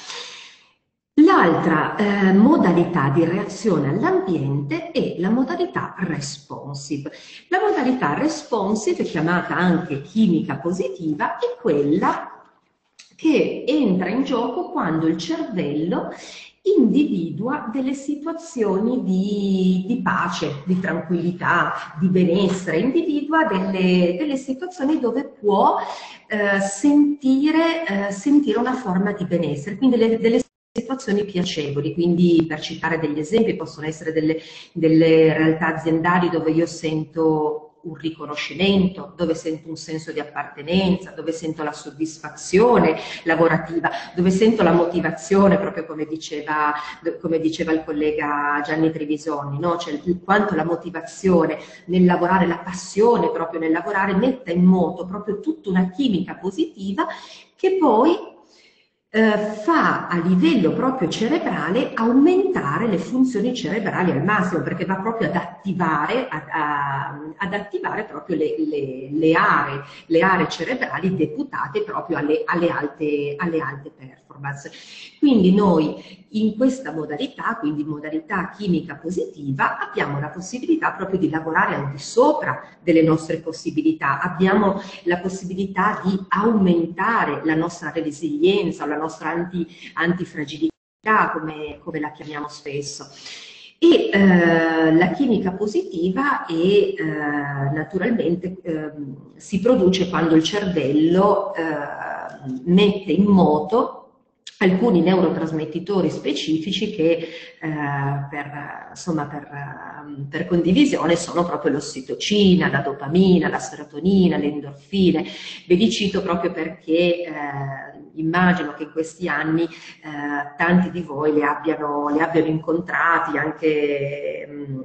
L'altra eh, modalità di reazione all'ambiente è la modalità responsive. La modalità responsive, chiamata anche chimica positiva, è quella che entra in gioco quando il cervello individua delle situazioni di, di pace, di tranquillità, di benessere, individua delle, delle situazioni dove può eh, sentire, eh, sentire, una forma di benessere, quindi le, delle situazioni piacevoli, quindi per citare degli esempi possono essere delle, delle realtà aziendali dove io sento un riconoscimento, dove sento un senso di appartenenza, dove sento la soddisfazione lavorativa, dove sento la motivazione, proprio come diceva, come diceva il collega Gianni Trevisoni, no? cioè quanto la motivazione nel lavorare, la passione proprio nel lavorare metta in moto proprio tutta una chimica positiva che poi eh, fa a livello proprio cerebrale aumentare le funzioni cerebrali al massimo perché va proprio ad attivare, ad, a, ad attivare proprio le, le, le, aree, le, aree, cerebrali deputate proprio alle, alle, alte, alle alte performance. Quindi noi in questa modalità, quindi modalità chimica positiva, abbiamo la possibilità proprio di lavorare al di sopra delle nostre possibilità, abbiamo la possibilità di aumentare la nostra resilienza, la nostra anti, antifragilità, come, come la chiamiamo spesso. E eh, la chimica positiva è, eh, naturalmente eh, si produce quando il cervello eh, mette in moto alcuni neurotrasmettitori specifici che eh, per, insomma, per, ehm, per, condivisione sono proprio l'ossitocina, la dopamina, la serotonina, le endorfine. Ve li cito proprio perché eh, immagino che in questi anni eh, tanti di voi li abbiano, li abbiano incontrati anche, mh, mm,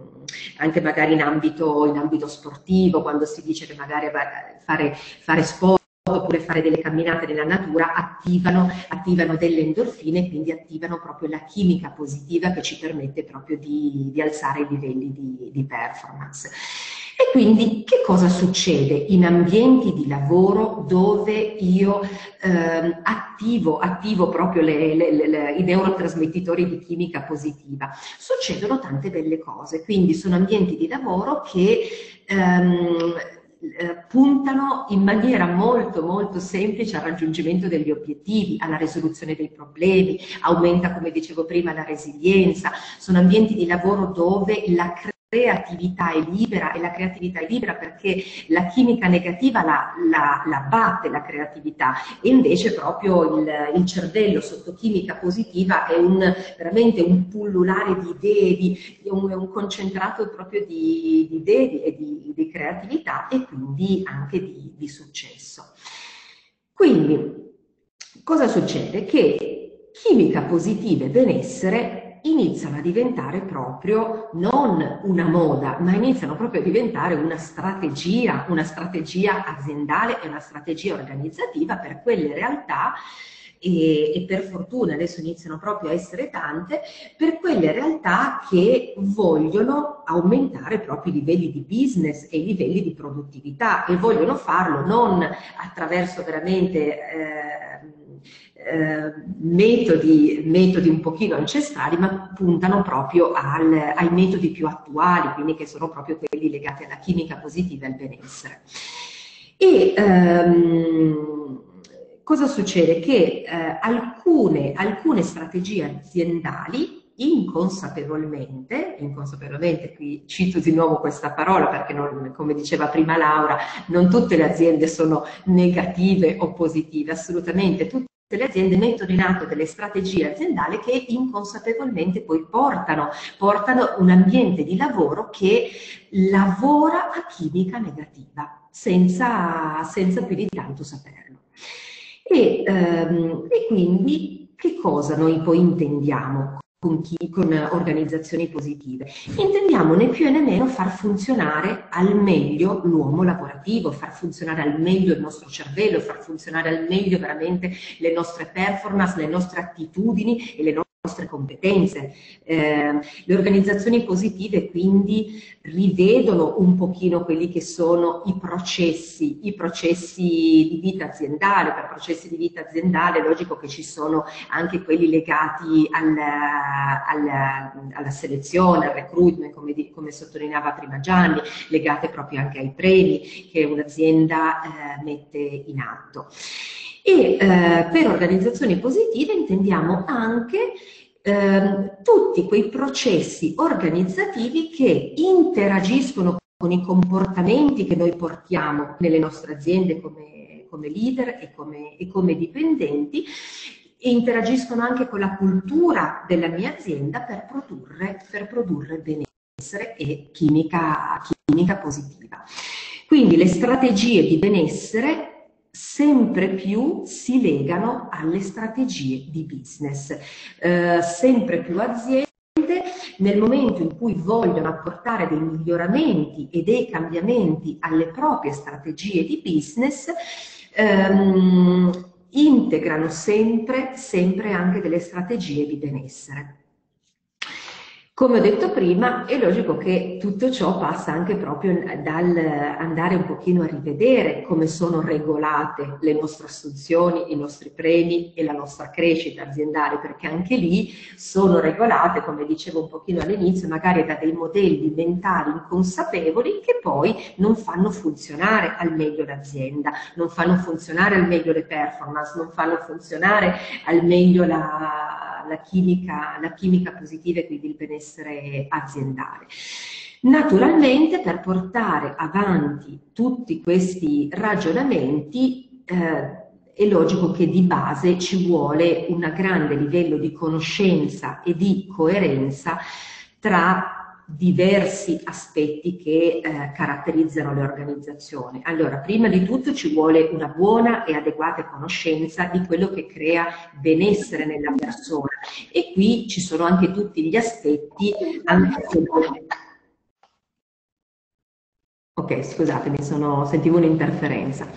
anche magari in ambito, in ambito, sportivo, quando si dice che magari fare, fare sport oppure fare delle camminate nella natura attivano, attivano delle endorfine, quindi attivano proprio la chimica positiva che ci permette proprio di, di alzare i livelli di, di performance. E quindi che cosa succede in ambienti di lavoro dove io eh, attivo, attivo, proprio le, le, le, i neurotrasmettitori di chimica positiva? Succedono tante belle cose, quindi sono ambienti di lavoro che ehm, eh, puntano in maniera molto molto semplice al raggiungimento degli obiettivi, alla risoluzione dei problemi, aumenta come dicevo prima la resilienza, sono ambienti di lavoro dove la creatività è libera e la creatività è libera perché la chimica negativa la, la, la batte la creatività e invece proprio il, il, cervello sotto chimica positiva è un, veramente un pullulare di idee, di, un, un, concentrato proprio di, di idee e di, di, creatività e quindi anche di, di successo. Quindi cosa succede? Che chimica positiva e benessere iniziano a diventare proprio non una moda, ma iniziano proprio a diventare una strategia, una strategia aziendale e una strategia organizzativa per quelle realtà e, e, per fortuna adesso iniziano proprio a essere tante, per quelle realtà che vogliono aumentare proprio i livelli di business e i livelli di produttività e vogliono farlo non attraverso veramente... Eh, eh, metodi, metodi, un pochino ancestrali, ma puntano proprio al, ai metodi più attuali, quindi che sono proprio quelli legati alla chimica positiva e al benessere. E ehm, cosa succede? Che eh, alcune, alcune strategie aziendali inconsapevolmente, inconsapevolmente, qui cito di nuovo questa parola perché non, come diceva prima Laura, non tutte le aziende sono negative o positive, assolutamente tutte le aziende mettono in atto delle strategie aziendali che inconsapevolmente poi portano, portano un ambiente di lavoro che lavora a chimica negativa, senza, senza più di tanto saperlo. E, ehm, e quindi che cosa noi poi intendiamo con, chi, con organizzazioni positive. Intendiamo né più né meno far funzionare al meglio l'uomo lavorativo, far funzionare al meglio il nostro cervello, far funzionare al meglio veramente le nostre performance, le nostre attitudini e le nostre nostre competenze. Eh, le organizzazioni positive quindi rivedono un pochino quelli che sono i processi, i processi di vita aziendale. Per processi di vita aziendale è logico che ci sono anche quelli legati al, al, alla selezione, al recruitment, come, di, come, sottolineava prima Gianni, legate proprio anche ai premi che un'azienda eh, mette in atto. E eh, per organizzazioni positive intendiamo anche eh, tutti quei processi organizzativi che interagiscono con i comportamenti che noi portiamo nelle nostre aziende come, come leader e come, e come dipendenti interagiscono anche con la cultura della mia azienda per produrre, per produrre benessere e chimica, chimica positiva. Quindi le strategie di benessere sempre più si legano alle strategie di business. Eh, sempre più aziende nel momento in cui vogliono apportare dei miglioramenti e dei cambiamenti alle proprie strategie di business, ehm, integrano sempre, sempre anche delle strategie di benessere. Come ho detto prima, è logico che tutto ciò passa anche proprio dal andare un pochino a rivedere come sono regolate le nostre assunzioni, i nostri premi e la nostra crescita aziendale, perché anche lì sono regolate, come dicevo un pochino all'inizio, magari da dei modelli mentali inconsapevoli che poi non fanno funzionare al meglio l'azienda, non fanno funzionare al meglio le performance, non fanno funzionare al meglio la, la, chimica, la chimica positiva e quindi il benessere aziendale. Naturalmente per portare avanti tutti questi ragionamenti eh, è logico che di base ci vuole un grande livello di conoscenza e di coerenza tra diversi aspetti che eh, caratterizzano le organizzazioni. Allora, prima di tutto ci vuole una buona e adeguata conoscenza di quello che crea benessere nella persona e qui ci sono anche tutti gli aspetti Ok, scusatemi, sono, sentivo un'interferenza.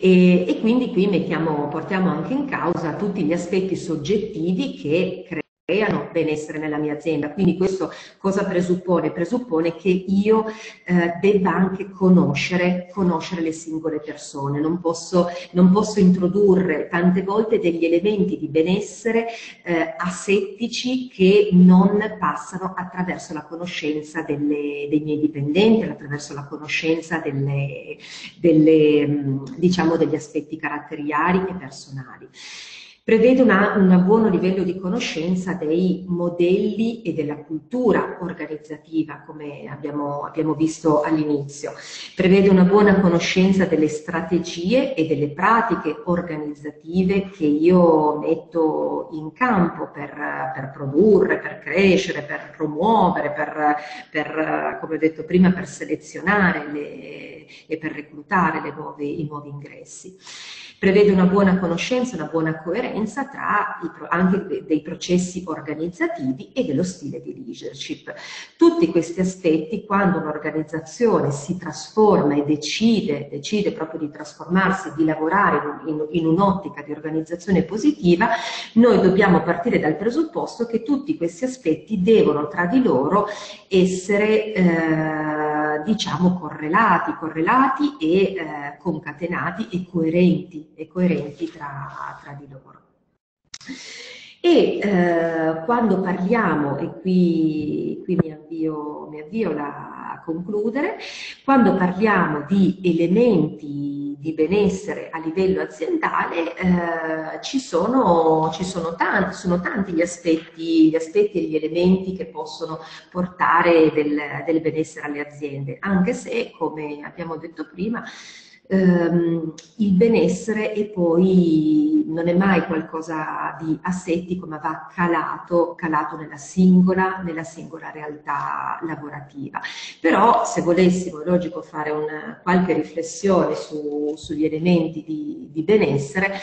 E, e, quindi qui mettiamo, portiamo anche in causa tutti gli aspetti soggettivi che creano creano benessere nella mia azienda. Quindi questo cosa presuppone? Presuppone che io eh, debba anche conoscere, conoscere, le singole persone, non posso, non posso, introdurre tante volte degli elementi di benessere eh, asettici che non passano attraverso la conoscenza delle, dei miei dipendenti, attraverso la conoscenza delle, delle, diciamo, degli aspetti caratteriali e personali. Prevede un buon livello di conoscenza dei modelli e della cultura organizzativa, come abbiamo, abbiamo visto all'inizio. Prevede una buona conoscenza delle strategie e delle pratiche organizzative che io metto in campo per, per produrre, per crescere, per promuovere, per, per, come ho detto prima, per selezionare le, e per reclutare nuove, i nuovi ingressi prevede una buona conoscenza, una buona coerenza tra i, anche dei processi organizzativi e dello stile di leadership. Tutti questi aspetti, quando un'organizzazione si trasforma e decide, decide proprio di trasformarsi, di lavorare in, in, in un'ottica di organizzazione positiva, noi dobbiamo partire dal presupposto che tutti questi aspetti devono tra di loro essere eh, diciamo correlati, correlati e eh, concatenati e coerenti e coerenti tra, tra di loro. E eh, quando parliamo, e qui, qui mi avvio, mi avvio la, a concludere, quando parliamo di elementi di benessere a livello aziendale, eh, ci, sono, ci sono, tanti, sono tanti gli aspetti, gli aspetti e gli elementi che possono portare del, del benessere alle aziende, anche se, come abbiamo detto prima, ehm, il benessere e poi non è mai qualcosa di assettico ma va calato, calato nella, singola, nella singola realtà lavorativa. Però se volessimo, è logico, fare una, qualche riflessione su, sugli elementi di, di benessere,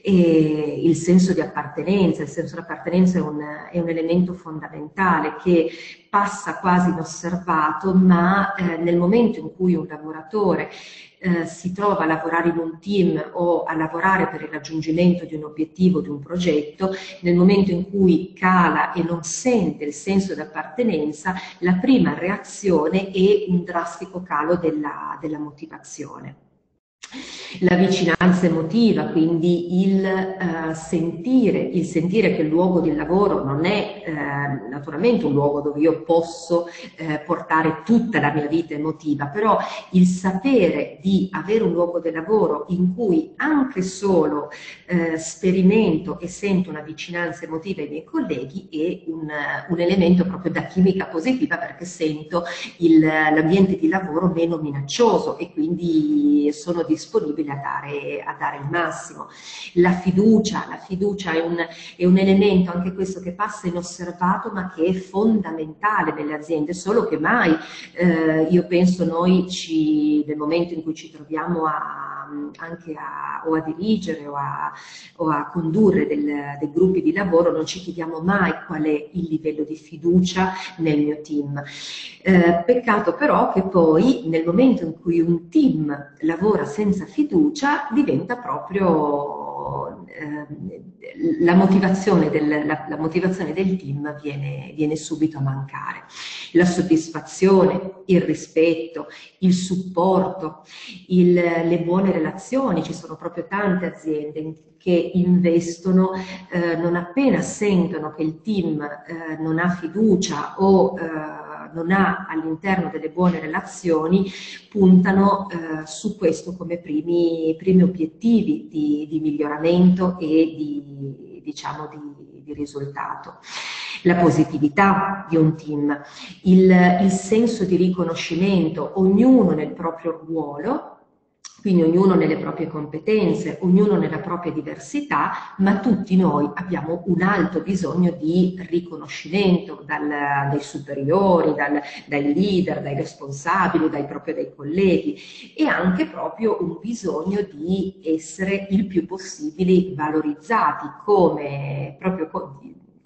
e il senso di appartenenza, il senso di appartenenza è un, è un elemento fondamentale che passa quasi inosservato, ma eh, nel momento in cui un lavoratore eh, si trova a lavorare in un team o a lavorare per il raggiungimento di un obiettivo, di un progetto, nel momento in cui cala e non sente il senso di appartenenza, la prima reazione è un drastico calo della, della motivazione. La vicinanza emotiva, quindi il, uh, sentire, il sentire che il luogo di lavoro non è uh, naturalmente un luogo dove io posso uh, portare tutta la mia vita emotiva, però il sapere di avere un luogo di lavoro in cui anche solo sperimento e sento una vicinanza emotiva ai miei colleghi è un, un elemento proprio da chimica positiva perché sento l'ambiente di lavoro meno minaccioso e quindi sono disponibile a dare, a dare il massimo. La fiducia, la fiducia è un, è un elemento, anche questo, che passa inosservato ma che è fondamentale nelle aziende, solo che mai eh, io penso noi ci, nel momento in cui ci troviamo a, anche a, o a dirigere o a, o a condurre del, dei gruppi di lavoro, non ci chiediamo mai qual è il livello di fiducia nel mio team. Eh, peccato però che poi nel momento in cui un team lavora senza fiducia diventa proprio eh, la, motivazione del, la, la, motivazione del, team viene, viene subito a mancare. La soddisfazione, il rispetto, il supporto, il, le buone relazioni, ci sono proprio tante aziende che investono eh, non appena sentono che il team eh, non ha fiducia o eh, non ha all'interno delle buone relazioni, puntano eh, su questo come primi, primi obiettivi di, di, miglioramento e di, diciamo, di, di risultato. La positività di un team, il, il, senso di riconoscimento, ognuno nel proprio ruolo, quindi ognuno nelle proprie competenze, ognuno nella propria diversità, ma tutti noi abbiamo un alto bisogno di riconoscimento dal, dai superiori, dal, dai leader, dai responsabili, dai, proprio dai colleghi. E anche proprio un bisogno di essere il più possibile valorizzati come proprio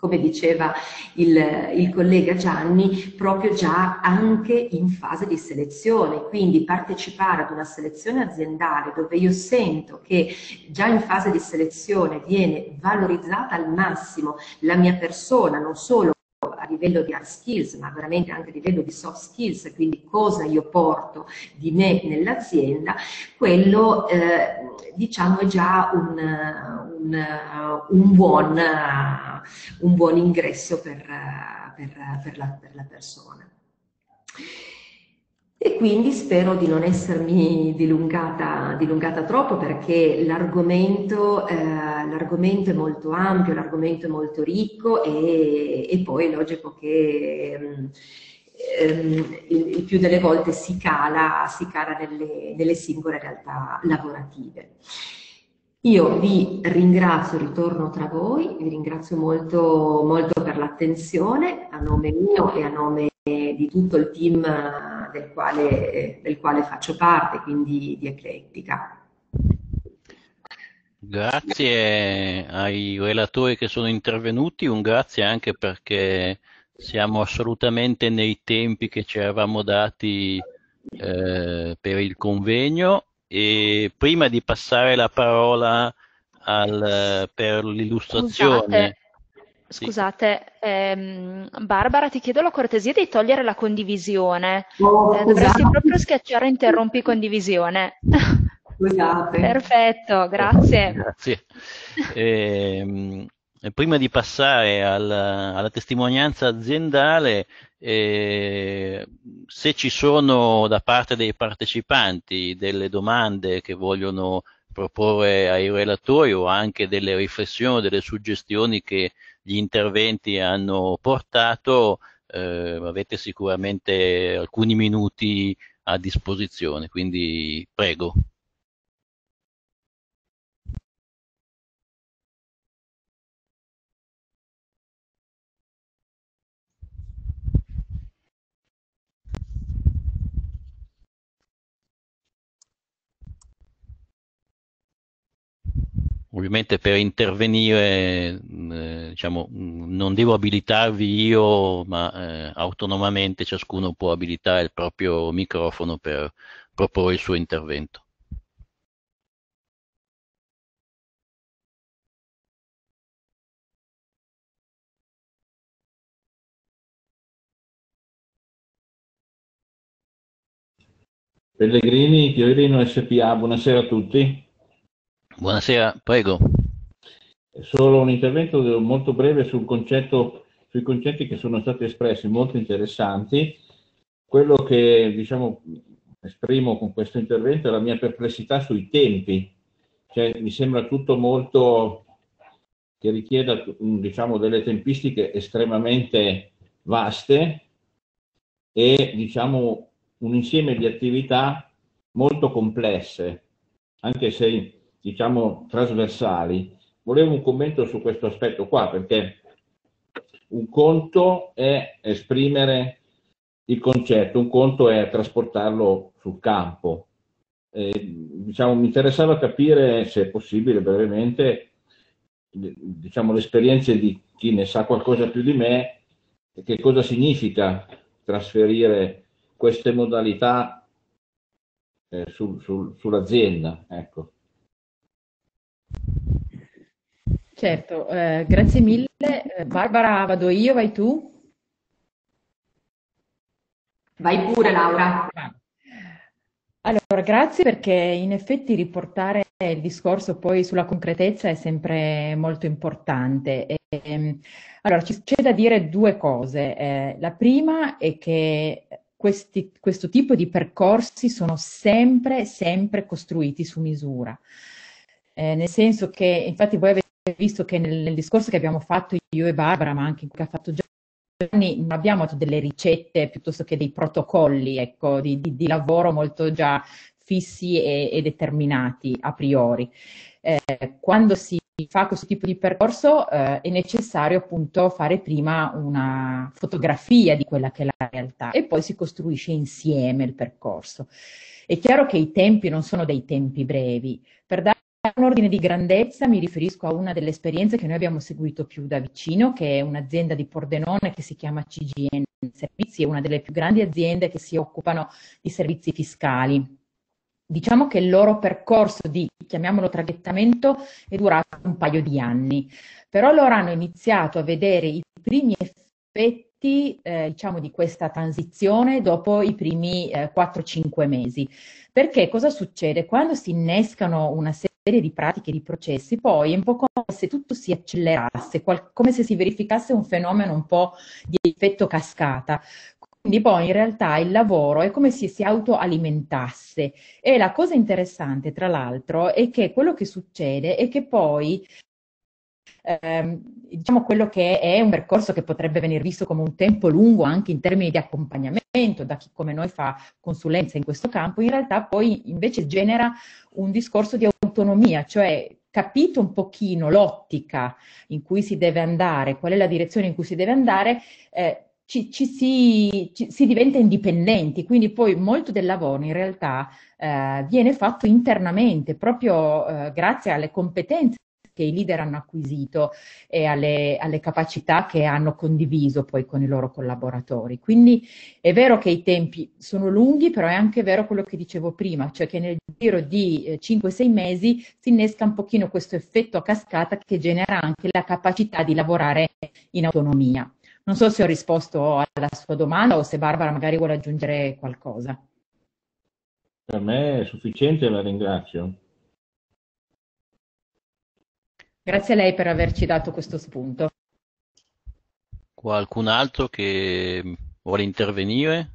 come diceva il, il, collega Gianni, proprio già anche in fase di selezione, quindi partecipare ad una selezione aziendale dove io sento che già in fase di selezione viene valorizzata al massimo la mia persona, non solo a livello di hard skills, ma veramente anche a livello di soft skills, quindi cosa io porto di me nell'azienda, quello eh, diciamo è già un, un, un, buon, un buon, ingresso per, per, per, la, per la persona. E quindi spero di non essermi dilungata, dilungata troppo perché l'argomento, eh, è molto ampio, l'argomento è molto ricco e, e poi è logico che ehm, ehm, il, il, più delle volte si cala, si cala nelle, nelle singole realtà lavorative. Io vi ringrazio, ritorno tra voi, vi ringrazio molto, molto per l'attenzione a nome mio e a nome di tutto il team del quale, del quale faccio parte, quindi di Eclettica. Grazie ai relatori che sono intervenuti, un grazie anche perché siamo assolutamente nei tempi che ci eravamo dati eh, per il convegno e prima di passare la parola al, per l'illustrazione. Scusate, Scusate, ehm, Barbara, ti chiedo la cortesia di togliere la condivisione. Oh, eh, dovresti proprio schiacciare interrompi condivisione. Scusate. Perfetto, grazie. Grazie. Eh, prima di passare alla, alla testimonianza aziendale, eh, se ci sono da parte dei partecipanti delle domande che vogliono proporre ai relatori o anche delle riflessioni, delle suggestioni che gli interventi hanno portato, eh, avete sicuramente alcuni minuti a disposizione, quindi prego. Ovviamente per intervenire eh, diciamo, non devo abilitarvi io, ma eh, autonomamente ciascuno può abilitare il proprio microfono per proporre il suo intervento. Pellegrini, Chiorino SPA, buonasera a tutti. Buonasera, prego. Solo un intervento molto breve sul concetto, sui concetti che sono stati espressi, molto interessanti. Quello che diciamo, esprimo con questo intervento è la mia perplessità sui tempi. Cioè, mi sembra tutto molto che richieda diciamo, delle tempistiche estremamente vaste e diciamo, un insieme di attività molto complesse, anche se diciamo, trasversali. Volevo un commento su questo aspetto qua, perché un conto è esprimere il concetto, un conto è trasportarlo sul campo. Eh, diciamo, mi interessava capire, se è possibile, brevemente, diciamo, le esperienze di chi ne sa qualcosa più di me, che cosa significa trasferire queste modalità eh, sul, sul, sull'azienda. Ecco. Certo, eh, grazie mille. Eh, Barbara, vado io, vai tu? Vai pure, Laura. Allora, grazie perché in effetti riportare il discorso poi sulla concretezza è sempre molto importante. E, ehm, allora, c'è da dire due cose. Eh, la prima è che questi, questo tipo di percorsi sono sempre, sempre costruiti su misura. Eh, nel senso che, infatti, voi avete visto che nel, nel, discorso che abbiamo fatto io e Barbara, ma anche che ha fatto Gianni, non abbiamo delle ricette piuttosto che dei protocolli ecco, di, di, di lavoro molto già fissi e, e determinati a priori. Eh, quando si fa questo tipo di percorso eh, è necessario appunto fare prima una fotografia di quella che è la realtà e poi si costruisce insieme il percorso. È chiaro che i tempi non sono dei tempi brevi. Per dare un ordine di grandezza mi riferisco a una delle esperienze che noi abbiamo seguito più da vicino, che è un'azienda di Pordenone che si chiama CGN Servizi, è una delle più grandi aziende che si occupano di servizi fiscali. Diciamo che il loro percorso di, chiamiamolo traghettamento, è durato un paio di anni, però loro hanno iniziato a vedere i primi effetti eh, diciamo, di questa transizione dopo i primi eh, 4-5 mesi. Perché cosa succede? Quando si innescano una serie di pratiche, di processi, poi è un po' come se tutto si accelerasse, come se si verificasse un fenomeno un po' di effetto cascata. Quindi poi in realtà il lavoro è come se si autoalimentasse e la cosa interessante tra l'altro è che quello che succede è che poi ehm, diciamo quello che è un percorso che potrebbe venire visto come un tempo lungo anche in termini di accompagnamento da chi come noi fa consulenza in questo campo, in realtà poi invece genera un discorso di autonomia, cioè capito un pochino l'ottica in cui si deve andare, qual è la direzione in cui si deve andare, eh, ci, ci, si, ci, si, diventa indipendenti, quindi poi molto del lavoro in realtà eh, viene fatto internamente, proprio eh, grazie alle competenze che i leader hanno acquisito e alle, alle, capacità che hanno condiviso poi con i loro collaboratori. Quindi è vero che i tempi sono lunghi, però è anche vero quello che dicevo prima, cioè che nel giro di eh, 5-6 mesi si innesca un pochino questo effetto a cascata che genera anche la capacità di lavorare in autonomia. Non so se ho risposto alla sua domanda o se Barbara magari vuole aggiungere qualcosa. Per me è sufficiente, la ringrazio. Grazie a lei per averci dato questo spunto. Qualcun altro che vuole intervenire?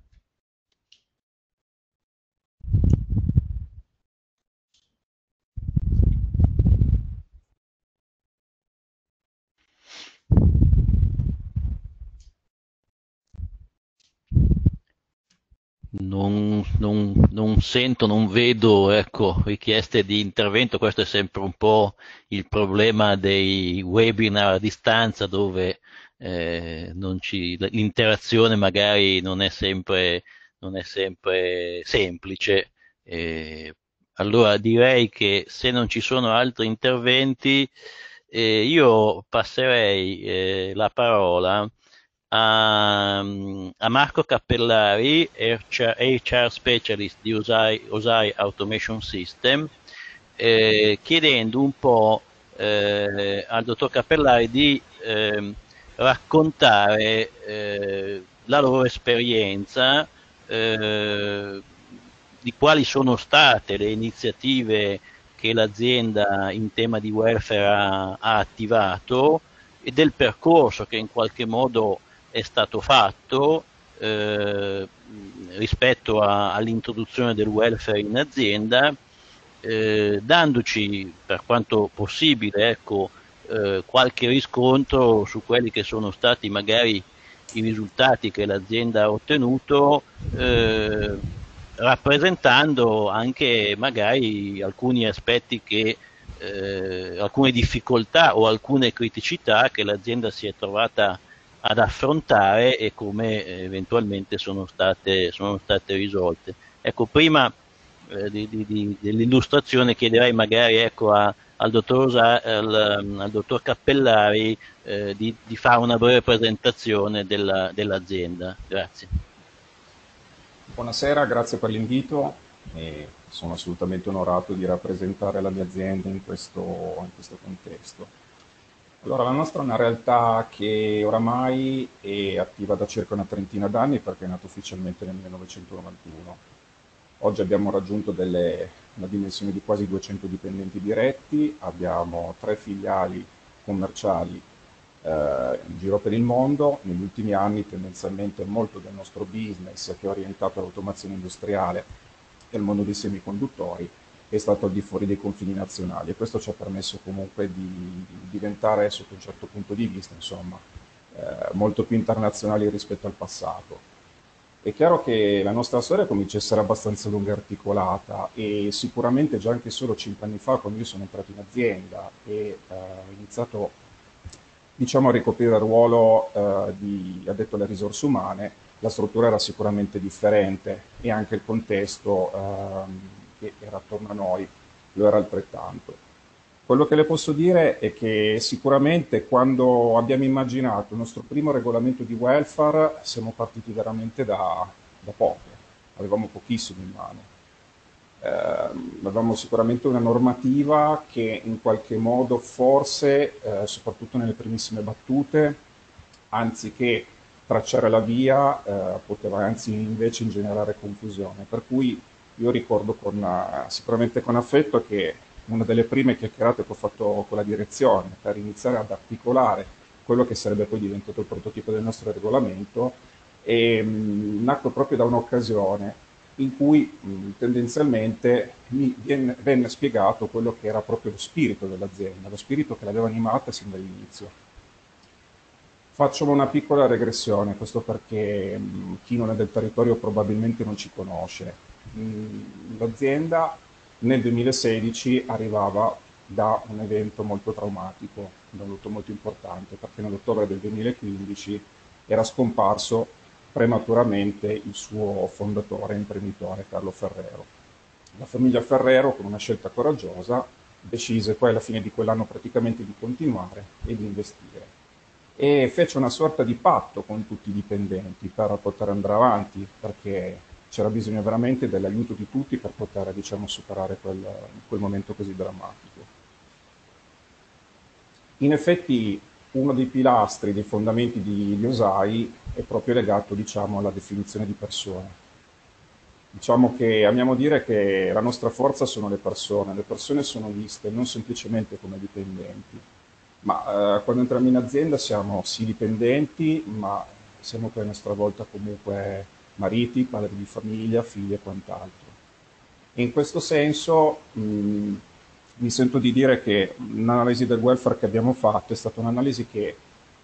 Non, non, non, sento, non vedo ecco, richieste di intervento, questo è sempre un po' il problema dei webinar a distanza dove eh, ci, l'interazione magari non è sempre, non è sempre semplice. Eh, allora direi che se non ci sono altri interventi eh, io passerei eh, la parola a, a Marco Cappellari, HR Specialist di Osai, Osai Automation System, eh, chiedendo un po' eh, al dottor Cappellari di eh, raccontare la loro esperienza, eh, di quali sono state le iniziative che l'azienda in tema di welfare ha, ha attivato e del percorso che in qualche modo è stato fatto eh, rispetto a, all'introduzione del welfare in azienda, eh, dandoci per quanto possibile ecco, eh, qualche riscontro su quelli che sono stati magari i risultati che l'azienda ha ottenuto, eh, rappresentando anche magari alcuni aspetti che eh, alcune difficoltà o alcune criticità che l'azienda si è trovata ad affrontare e come eh, eventualmente sono state, sono state risolte. Ecco, prima eh, di, di, dell'illustrazione chiederei magari ecco, a, al, dottor, al, al, dottor, Cappellari eh, di, di, fare una breve presentazione della, dell'azienda. Grazie. Buonasera, grazie per l'invito. E sono assolutamente onorato di rappresentare la mia azienda in questo, in questo contesto. Allora, la nostra è una realtà che oramai è attiva da circa una trentina d'anni perché è nata ufficialmente nel 1991. Oggi abbiamo raggiunto delle, una dimensione di quasi 200 dipendenti diretti, abbiamo tre filiali commerciali eh, in giro per il mondo. Negli ultimi anni tendenzialmente molto del nostro business che è orientato all'automazione industriale e al mondo dei semiconduttori è stato al di fuori dei confini nazionali e questo ci ha permesso comunque di, di diventare sotto un certo punto di vista insomma, eh, molto più internazionali rispetto al passato. È chiaro che la nostra storia comincia a essere abbastanza lunga e articolata e sicuramente già anche solo cinque anni fa, quando io sono entrato in azienda e eh, ho iniziato diciamo, a ricoprire il ruolo eh, di addetto alle risorse umane, la struttura era sicuramente differente e anche il contesto ehm, che era attorno a noi lo era altrettanto. Quello che le posso dire è che sicuramente quando abbiamo immaginato il nostro primo regolamento di welfare siamo partiti veramente da, da poco, avevamo pochissimo in mano. Eh, avevamo sicuramente una normativa che in qualche modo forse, eh, soprattutto nelle primissime battute, anziché tracciare la via, eh, poteva anzi invece ingenerare confusione. Per cui io ricordo con, eh, sicuramente con affetto che una delle prime chiacchierate che ho fatto con la direzione per iniziare ad articolare quello che sarebbe poi diventato il prototipo del nostro regolamento e mh, nacque proprio da un'occasione in cui mh, tendenzialmente mi viene, venne spiegato quello che era proprio lo spirito dell'azienda, lo spirito che l'aveva animata sin dall'inizio. Faccio una piccola regressione, questo perché mh, chi non è del territorio probabilmente non ci conosce. L'azienda nel 2016 arrivava da un evento molto traumatico, da un lutto molto importante, perché nell'ottobre del 2015 era scomparso prematuramente il suo fondatore e imprenditore Carlo Ferrero. La famiglia Ferrero, con una scelta coraggiosa, decise poi alla fine di quell'anno praticamente di continuare e di investire. E fece una sorta di patto con tutti i dipendenti per poter andare avanti, perché c'era bisogno veramente dell'aiuto di tutti per poter diciamo, superare quel, quel momento così drammatico. In effetti uno dei pilastri, dei fondamenti di, Osai è proprio legato diciamo, alla definizione di persone. Diciamo che amiamo dire che la nostra forza sono le persone, le persone sono viste non semplicemente come dipendenti, ma eh, quando entriamo in azienda siamo sì dipendenti, ma siamo poi a nostra volta comunque mariti, padri di famiglia, figli e quant'altro. In questo senso mh, mi sento di dire che l'analisi del welfare che abbiamo fatto è stata un'analisi che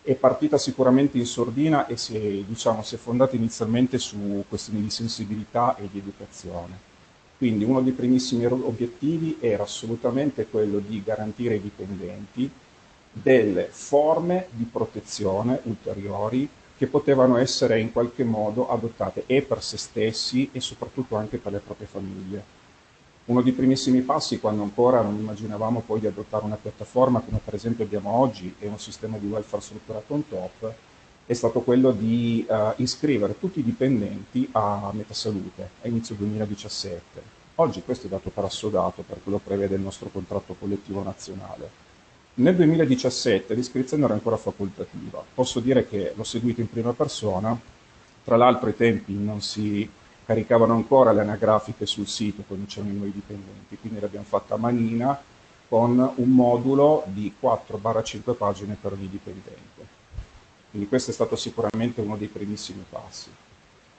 è partita sicuramente in sordina e si è, diciamo, si è fondata inizialmente su questioni di sensibilità e di educazione. Quindi uno dei primissimi obiettivi era assolutamente quello di garantire ai dipendenti delle forme di protezione ulteriori che potevano essere in qualche modo adottate e per se stessi e soprattutto anche per le proprie famiglie. Uno dei primissimi passi, quando ancora non immaginavamo poi di adottare una piattaforma come per esempio abbiamo oggi e un sistema di welfare strutturato on top, è stato quello di uh, iscrivere tutti i dipendenti a Metasalute a inizio 2017. Oggi questo è dato per assodato per quello prevede il nostro contratto collettivo nazionale nel 2017 l'iscrizione era ancora facoltativa. Posso dire che l'ho seguito in prima persona, tra l'altro ai tempi non si caricavano ancora le anagrafiche sul sito quando c'erano i nuovi dipendenti, quindi l'abbiamo fatta a manina con un modulo di 4-5 pagine per ogni dipendente. Quindi questo è stato sicuramente uno dei primissimi passi.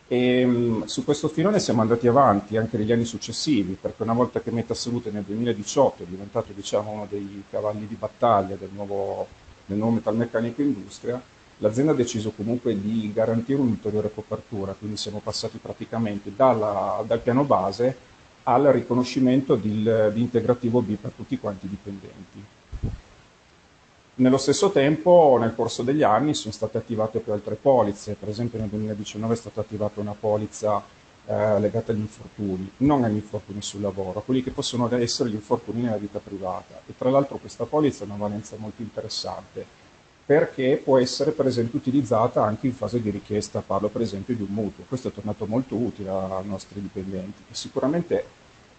E mh, su questo filone siamo andati avanti anche negli anni successivi, perché una volta che Metasalute nel 2018 è diventato diciamo, uno dei cavalli di battaglia del nuovo, del nuovo metalmeccanico industria, l'azienda ha deciso comunque di garantire un'ulteriore copertura, quindi siamo passati praticamente dalla, dal piano base al riconoscimento di, di integrativo B per tutti quanti i dipendenti. Nello stesso tempo, nel corso degli anni, sono state attivate più altre polizze, per esempio nel 2019 è stata attivata una polizza eh, legata agli infortuni, non agli infortuni sul lavoro, a quelli che possono essere gli infortuni nella vita privata. E tra l'altro questa polizza ha una valenza molto interessante, perché può essere per esempio utilizzata anche in fase di richiesta, parlo per esempio di un mutuo. Questo è tornato molto utile ai nostri dipendenti e sicuramente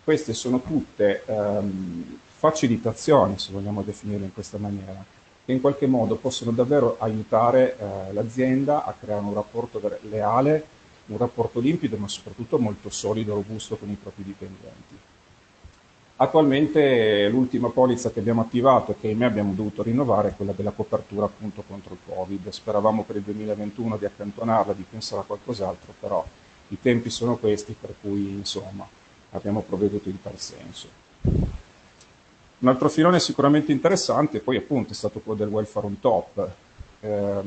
queste sono tutte ehm, facilitazioni, se vogliamo definirle in questa maniera, che in qualche modo possono davvero aiutare eh, l'azienda a creare un rapporto leale, un rapporto limpido, ma soprattutto molto solido e robusto con i propri dipendenti. Attualmente l'ultima polizza che abbiamo attivato e che ahimè abbiamo dovuto rinnovare è quella della copertura appunto contro il Covid. Speravamo per il 2021 di accantonarla, di pensare a qualcos'altro, però i tempi sono questi, per cui insomma abbiamo provveduto in tal senso. Un altro filone sicuramente interessante poi appunto è stato quello del welfare on top. Eh,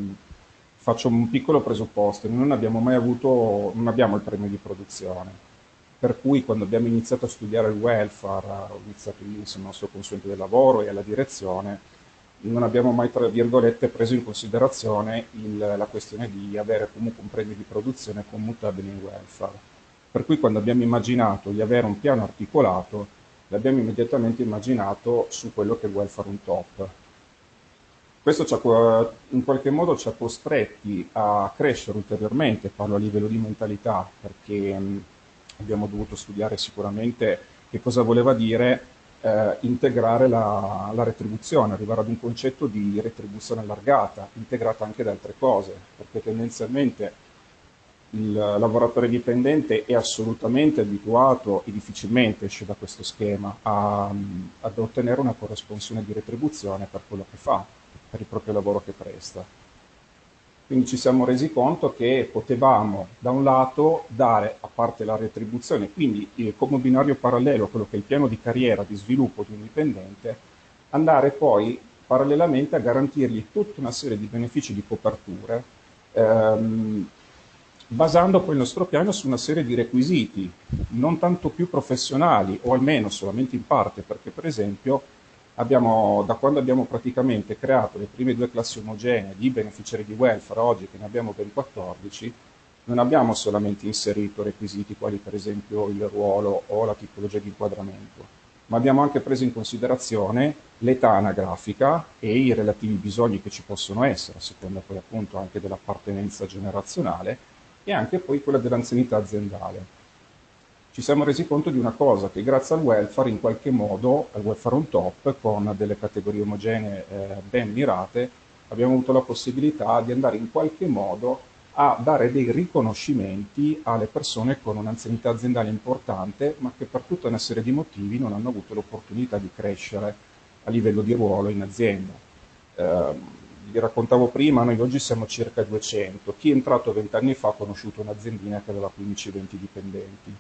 faccio un piccolo presupposto, noi non abbiamo mai avuto, non abbiamo il premio di produzione, per cui quando abbiamo iniziato a studiare il welfare, ho iniziato io insieme al nostro consulente del lavoro e alla direzione, non abbiamo mai, tra virgolette, preso in considerazione il, la questione di avere comunque un premio di produzione commutabile in welfare. Per cui quando abbiamo immaginato di avere un piano articolato, l'abbiamo immediatamente immaginato su quello che è welfare on top, questo ha, in qualche modo ci ha costretti a crescere ulteriormente, parlo a livello di mentalità, perché mh, abbiamo dovuto studiare sicuramente che cosa voleva dire eh, integrare la, la, retribuzione, arrivare ad un concetto di retribuzione allargata, integrata anche da altre cose, perché tendenzialmente il lavoratore dipendente è assolutamente abituato e difficilmente esce da questo schema a, ad ottenere una corresponsione di retribuzione per quello che fa per il proprio lavoro che presta. Quindi ci siamo resi conto che potevamo da un lato dare, a parte la retribuzione, quindi eh, come binario parallelo a quello che è il piano di carriera, di sviluppo di un dipendente, andare poi parallelamente a garantirgli tutta una serie di benefici di coperture, ehm, basando poi il nostro piano su una serie di requisiti, non tanto più professionali, o almeno solamente in parte, perché per esempio abbiamo, da quando abbiamo praticamente creato le prime due classi omogenee di beneficiari di welfare, oggi che ne abbiamo ben 14, non abbiamo solamente inserito requisiti quali per esempio il ruolo o la tipologia di inquadramento, ma abbiamo anche preso in considerazione l'età anagrafica e i relativi bisogni che ci possono essere, a seconda poi appunto anche dell'appartenenza generazionale e anche poi quella dell'anzianità aziendale ci siamo resi conto di una cosa, che grazie al welfare in qualche modo, al welfare on top, con delle categorie omogenee eh, ben mirate, abbiamo avuto la possibilità di andare in qualche modo a dare dei riconoscimenti alle persone con un'anzianità aziendale importante, ma che per tutta una serie di motivi non hanno avuto l'opportunità di crescere a livello di ruolo in azienda. Eh, vi raccontavo prima, noi oggi siamo circa 200. Chi è entrato vent'anni fa ha conosciuto un'aziendina che aveva 15-20 dipendenti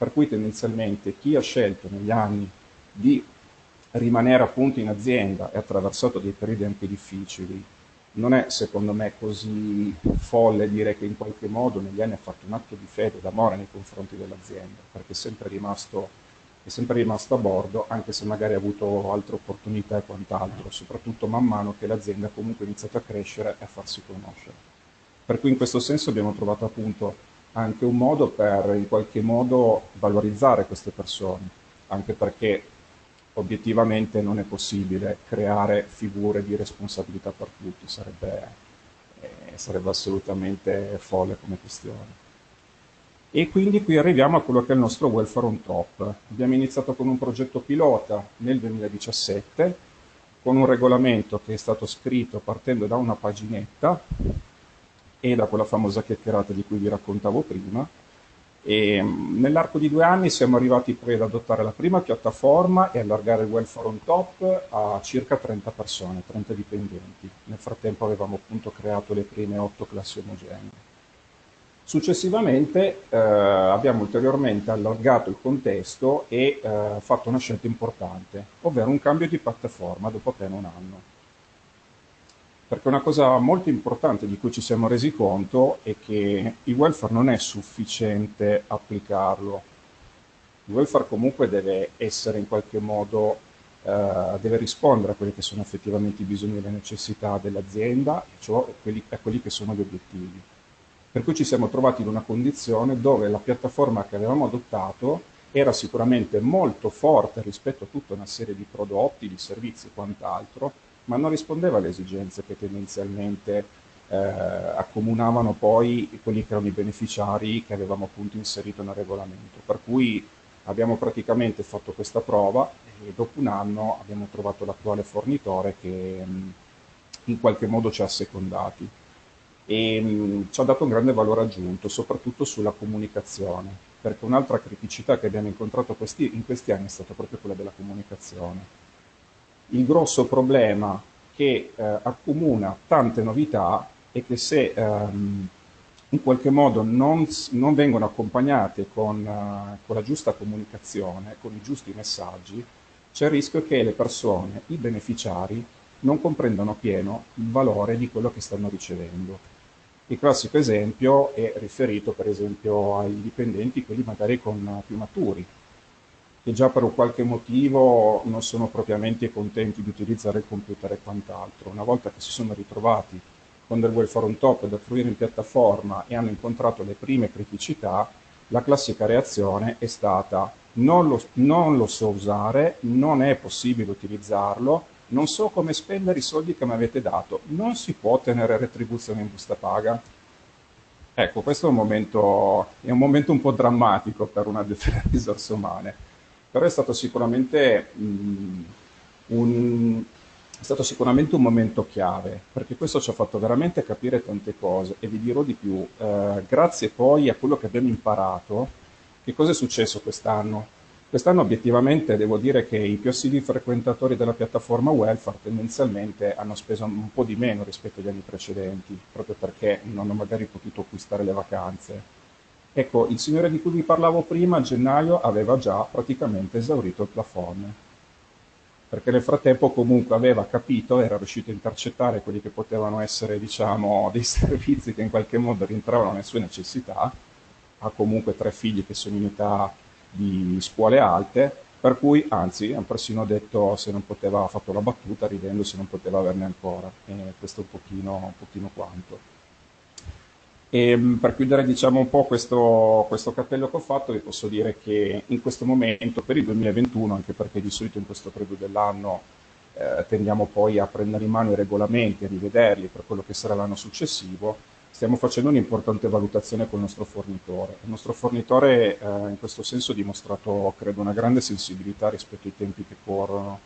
per cui tendenzialmente chi ha scelto negli anni di rimanere appunto in azienda e attraversato dei periodi anche difficili, non è secondo me così folle dire che in qualche modo negli anni ha fatto un atto di fede, d'amore nei confronti dell'azienda, perché è sempre rimasto, è sempre rimasto a bordo, anche se magari ha avuto altre opportunità e quant'altro, soprattutto man mano che l'azienda comunque ha iniziato a crescere e a farsi conoscere. Per cui in questo senso abbiamo trovato appunto anche un modo per in qualche modo valorizzare queste persone, anche perché obiettivamente non è possibile creare figure di responsabilità per tutti, sarebbe, eh, sarebbe assolutamente folle come questione. E quindi qui arriviamo a quello che è il nostro welfare on top. Abbiamo iniziato con un progetto pilota nel 2017, con un regolamento che è stato scritto partendo da una paginetta e da quella famosa chiacchierata di cui vi raccontavo prima. E mm, nell'arco di due anni siamo arrivati poi ad adottare la prima piattaforma e allargare il welfare on top a circa 30 persone, 30 dipendenti. Nel frattempo avevamo appunto creato le prime otto classi omogenee. Successivamente eh, abbiamo ulteriormente allargato il contesto e eh, fatto una scelta importante, ovvero un cambio di piattaforma dopo appena un anno perché una cosa molto importante di cui ci siamo resi conto è che il welfare non è sufficiente applicarlo. Il welfare comunque deve essere in qualche modo, eh, deve rispondere a quelli che sono effettivamente i bisogni e le necessità dell'azienda cioè a quelli, a quelli che sono gli obiettivi. Per cui ci siamo trovati in una condizione dove la piattaforma che avevamo adottato era sicuramente molto forte rispetto a tutta una serie di prodotti, di servizi e quant'altro, ma non rispondeva alle esigenze che tendenzialmente eh, accomunavano poi quelli che erano i beneficiari che avevamo appunto inserito nel regolamento. Per cui abbiamo praticamente fatto questa prova e dopo un anno abbiamo trovato l'attuale fornitore che mh, in qualche modo ci ha secondati e mh, ci ha dato un grande valore aggiunto, soprattutto sulla comunicazione, perché un'altra criticità che abbiamo incontrato questi, in questi anni è stata proprio quella della comunicazione il grosso problema che eh, accomuna tante novità è che se ehm, in qualche modo non, non vengono accompagnate con, uh, con, la giusta comunicazione, con i giusti messaggi, c'è il rischio che le persone, i beneficiari, non comprendano pieno il valore di quello che stanno ricevendo. Il classico esempio è riferito per esempio ai dipendenti, quelli magari con più maturi, che già per un qualche motivo non sono propriamente contenti di utilizzare il computer e quant'altro. Una volta che si sono ritrovati con del welfare on top da fruire in piattaforma e hanno incontrato le prime criticità, la classica reazione è stata non lo, non lo so usare, non è possibile utilizzarlo, non so come spendere i soldi che mi avete dato, non si può ottenere retribuzione in busta paga. Ecco, questo è un momento, è un, momento un po' drammatico per una delle <laughs> risorse umane, però è stato sicuramente mh, un, è stato sicuramente un momento chiave, perché questo ci ha fatto veramente capire tante cose e vi dirò di più, eh, grazie poi a quello che abbiamo imparato, che cosa è successo quest'anno? Quest'anno obiettivamente devo dire che i più assidui frequentatori della piattaforma welfare tendenzialmente hanno speso un po' di meno rispetto agli anni precedenti, proprio perché non hanno magari potuto acquistare le vacanze. Ecco, il signore di cui vi parlavo prima a gennaio aveva già praticamente esaurito il plafond, perché nel frattempo comunque aveva capito, era riuscito a intercettare quelli che potevano essere, diciamo, <laughs> dei servizi che in qualche modo rientravano nelle sue necessità, ha comunque tre figli che sono in età di scuole alte, per cui anzi hanno persino detto se non poteva, ha fatto la battuta ridendo se non poteva averne ancora, e questo un pochino, un pochino quanto. E ehm, per chiudere diciamo, un po' questo, questo cappello che ho fatto, vi posso dire che in questo momento, per il 2021, anche perché di solito in questo periodo dell'anno eh, tendiamo poi a prendere in mano i regolamenti, a rivederli per quello che sarà l'anno successivo, stiamo facendo un'importante valutazione con il nostro fornitore. Il nostro fornitore eh, in questo senso ha dimostrato, credo, una grande sensibilità rispetto ai tempi che corrono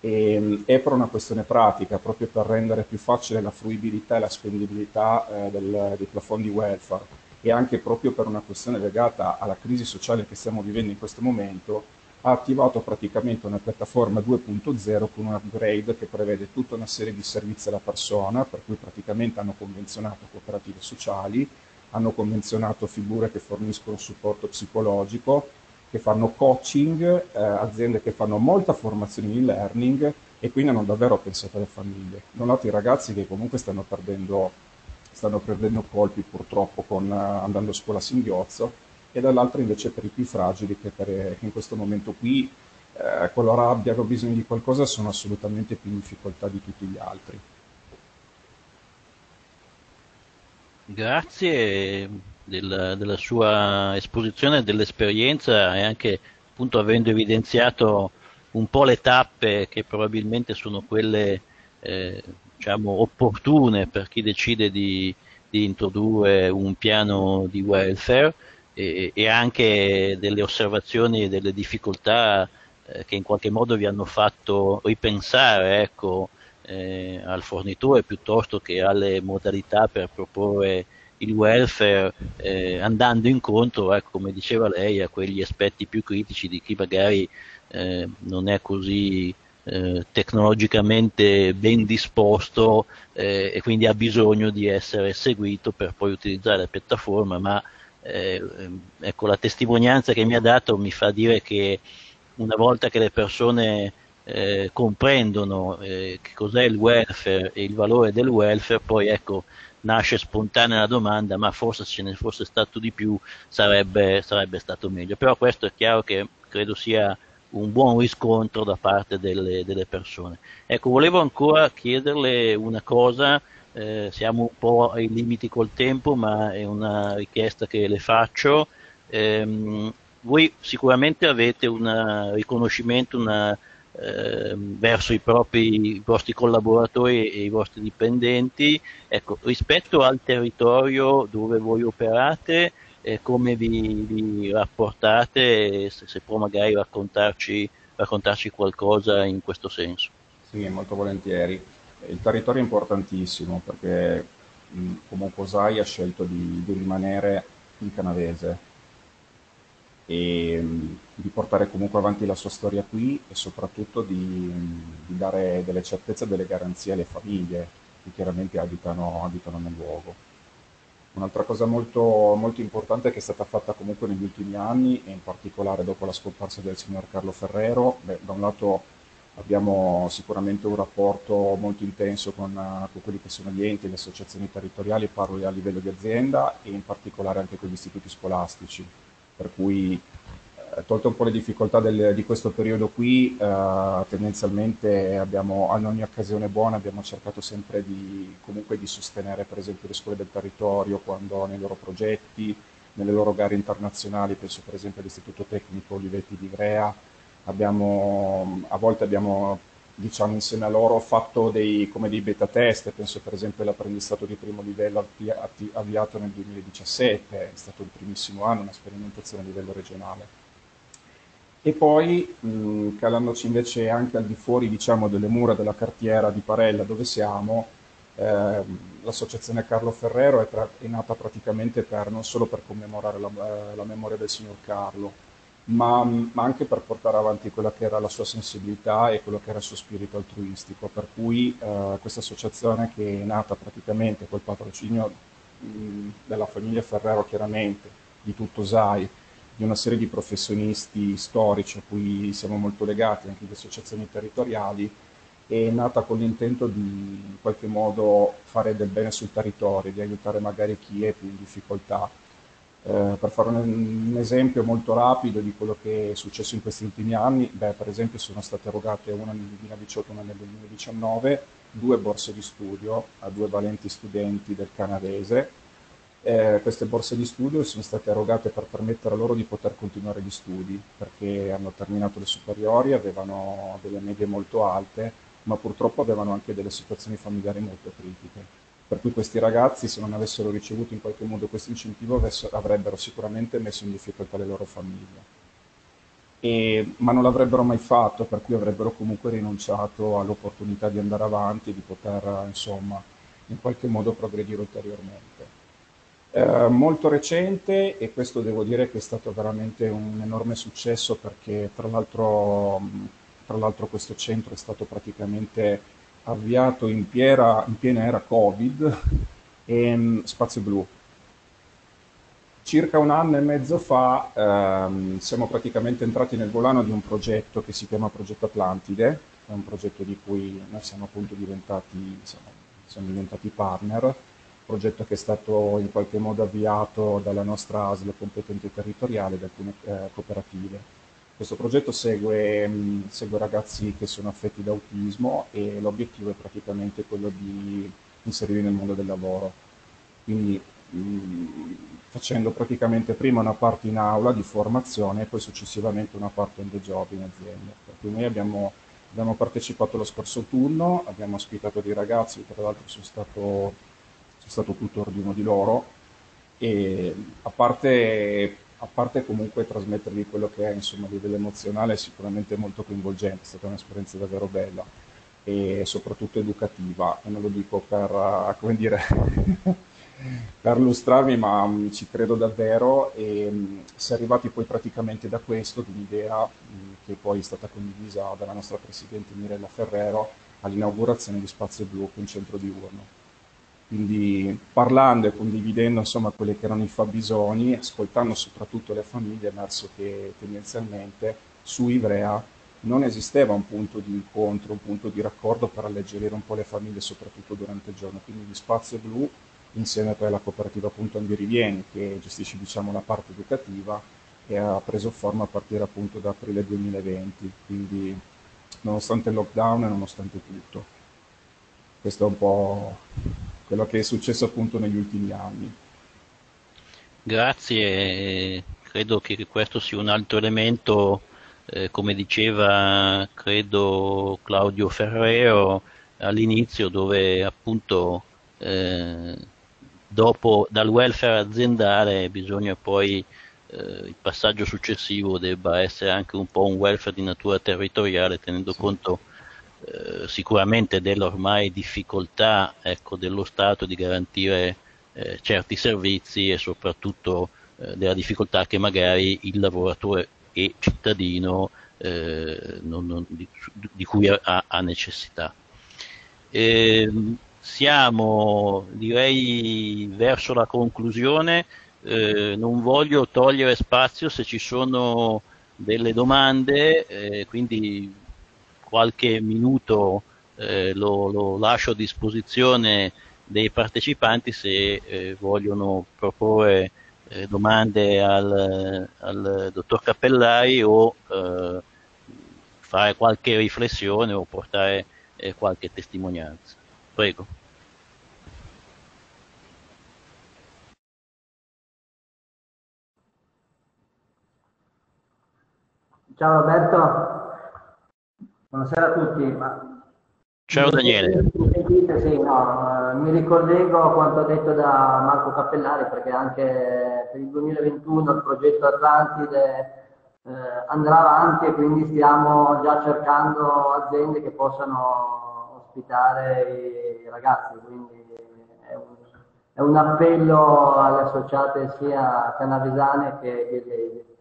e, mm, è per una questione pratica, proprio per rendere più facile la fruibilità e la spendibilità eh, del, dei plafond di welfare e anche proprio per una questione legata alla crisi sociale che stiamo vivendo in questo momento, ha attivato praticamente una piattaforma 2.0 con un upgrade che prevede tutta una serie di servizi alla persona, per cui praticamente hanno convenzionato cooperative sociali, hanno convenzionato figure che forniscono supporto psicologico, che fanno coaching, eh, aziende che fanno molta formazione in e-learning e quindi hanno davvero pensato alle famiglie. Da un lato i ragazzi che comunque stanno perdendo, stanno prendendo colpi purtroppo con, andando a scuola a singhiozzo e dall'altro invece per i più fragili che, per, che in questo momento qui, eh, qualora abbiano bisogno di qualcosa, sono assolutamente più in difficoltà di tutti gli altri. Grazie del, della sua esposizione dell'esperienza e anche appunto avendo evidenziato un po' le tappe che probabilmente sono quelle eh, diciamo opportune per chi decide di, di introdurre un piano di welfare e, e anche delle osservazioni e delle difficoltà eh, che in qualche modo vi hanno fatto ripensare ecco, eh, al fornitore piuttosto che alle modalità per proporre il welfare eh, andando incontro, ecco, come diceva lei, a quegli aspetti più critici di chi magari eh, non è così eh, tecnologicamente ben disposto eh, e quindi ha bisogno di essere seguito per poi utilizzare la piattaforma, ma eh, ecco, la testimonianza che mi ha dato mi fa dire che una volta che le persone eh, comprendono eh, che cos'è il welfare e il valore del welfare, poi ecco, nasce spontanea la domanda, ma forse se ce ne fosse stato di più sarebbe, sarebbe stato meglio. Però questo è chiaro che credo sia un buon riscontro da parte delle, delle persone. Ecco, volevo ancora chiederle una cosa eh, siamo un po' ai limiti col tempo, ma è una richiesta che le faccio. Eh, voi sicuramente avete un riconoscimento una, eh, verso i, propri, i vostri collaboratori e i vostri dipendenti. Ecco, rispetto al territorio dove voi operate, eh, come vi, vi rapportate, se, se, può magari raccontarci, raccontarci qualcosa in questo senso. Sì, molto volentieri. Il territorio è importantissimo perché comunque Osai ha scelto di, di, rimanere in canavese e di portare comunque avanti la sua storia qui e soprattutto di, di dare delle certezze e delle garanzie alle famiglie che chiaramente abitano, abitano nel luogo. Un'altra cosa molto, molto, importante che è stata fatta comunque negli ultimi anni e in particolare dopo la scomparsa del signor Carlo Ferrero, beh, da un lato Abbiamo sicuramente un rapporto molto intenso con, con, quelli che sono gli enti le associazioni territoriali, parlo a livello di azienda e in particolare anche con gli istituti scolastici, per cui eh, tolto un po' le difficoltà del, di questo periodo qui, eh, tendenzialmente abbiamo, in ogni occasione buona abbiamo cercato sempre di, comunque di sostenere per esempio le scuole del territorio quando nei loro progetti, nelle loro gare internazionali, penso per esempio all'Istituto Tecnico Olivetti di Ivrea, abbiamo, a volte abbiamo diciamo, insieme a loro fatto dei, come dei beta test, penso per esempio all'apprendistato di primo livello avviato nel 2017, è stato il primissimo anno, una sperimentazione a livello regionale. E poi, mh, calandoci invece anche al di fuori diciamo, delle mura della cartiera di Parella dove siamo, eh, l'associazione Carlo Ferrero è, tra- è, nata praticamente per, non solo per commemorare la, eh, la memoria del signor Carlo, ma, ma, anche per portare avanti quella che era la sua sensibilità e quello che era il suo spirito altruistico. Per cui eh, questa associazione che è nata praticamente col patrocinio mh, della famiglia Ferrero chiaramente, di tutto SAI, di una serie di professionisti storici a cui siamo molto legati, anche di associazioni territoriali, è nata con l'intento di in qualche modo fare del bene sul territorio, di aiutare magari chi è più in difficoltà. Eh, per fare un, un, esempio molto rapido di quello che è successo in questi ultimi anni, beh, per esempio sono state erogate una nel 2018 e una nel 2019 due borse di studio a due valenti studenti del canadese eh, queste borse di studio sono state erogate per permettere loro di poter continuare gli studi, perché hanno terminato le superiori, avevano delle medie molto alte, ma purtroppo avevano anche delle situazioni familiari molto critiche. Per cui questi ragazzi, se non avessero ricevuto in qualche modo questo incentivo, avrebbero sicuramente messo in difficoltà le loro famiglie. E, ma non l'avrebbero mai fatto, per cui avrebbero comunque rinunciato all'opportunità di andare avanti di poter, insomma, in qualche modo progredire ulteriormente. Eh, molto recente e questo devo dire che è stato veramente un enorme successo perché tra l'altro, tra l'altro questo centro è stato praticamente avviato in, piena, in piena era Covid e um, Spazio Blu. Circa un anno e mezzo fa ehm, siamo praticamente entrati nel volano di un progetto che si chiama Progetto Atlantide, è un progetto di cui noi siamo appunto diventati, siamo, siamo diventati partner progetto che è stato in qualche modo avviato dalla nostra ASL competente territoriale, da alcune eh, cooperative. Questo progetto segue, mh, segue, ragazzi che sono affetti da autismo e l'obiettivo è praticamente quello di inserirli nel mondo del lavoro. Quindi mh, facendo praticamente prima una parte in aula di formazione e poi successivamente una parte on the job in azienda. Per noi abbiamo, abbiamo partecipato lo scorso turno, abbiamo ospitato dei ragazzi, tra l'altro sono stato c'è stato tutor di uno di loro e a parte, a parte comunque trasmettergli quello che è insomma, a livello emozionale è sicuramente molto coinvolgente, è stata un'esperienza davvero bella e soprattutto educativa. E non lo dico per, <laughs> come dire, per lustrarmi ma um, ci credo davvero. E um, si è arrivati poi praticamente da questo, di un'idea um, che poi è stata condivisa dalla nostra Presidente Mirella Ferrero all'inaugurazione di Spazio Blu in centro diurno quindi parlando e condividendo insomma quelli che erano i fabbisogni, ascoltando soprattutto le famiglie, è emerso che tendenzialmente su Ivrea non esisteva un punto di incontro, un punto di raccordo per alleggerire un po' le famiglie, soprattutto durante il giorno. Quindi gli Spazio Blu, insieme poi alla cooperativa appunto Rivieni, che gestisce diciamo, la parte educativa, e ha preso forma a partire appunto da aprile 2020, quindi nonostante il lockdown e nonostante tutto. Questo è un po' quello che è successo appunto negli ultimi anni. Grazie, credo che questo sia un altro elemento, eh, come diceva credo Claudio Ferrero all'inizio, dove appunto eh, dopo dal welfare aziendale bisogna poi eh, il passaggio successivo debba essere anche un po' un welfare di natura territoriale tenendo sì. conto eh, sicuramente dell'ormai difficoltà ecco, dello Stato di garantire eh, certi servizi e soprattutto eh, della difficoltà che magari il lavoratore e cittadino eh, non, non, di, di, cui ha, ha necessità. Ehm, siamo direi verso la conclusione, eh, non voglio togliere spazio se ci sono delle domande, quindi qualche minuto eh, lo, lo, lascio a disposizione dei partecipanti se eh, vogliono proporre eh, domande al, al, dottor Cappellari o eh, fare qualche riflessione o portare eh, qualche testimonianza. Prego. Ciao Roberto, buonasera a tutti. Ma... Ciao Daniele. Sì, no, mi ricollego a quanto detto da Marco Cappellari perché anche per il 2021 il progetto Atlantide eh, andrà avanti e quindi stiamo già cercando aziende che possano ospitare i ragazzi, quindi è un, è un appello alle associate sia canavesane che ghedesi.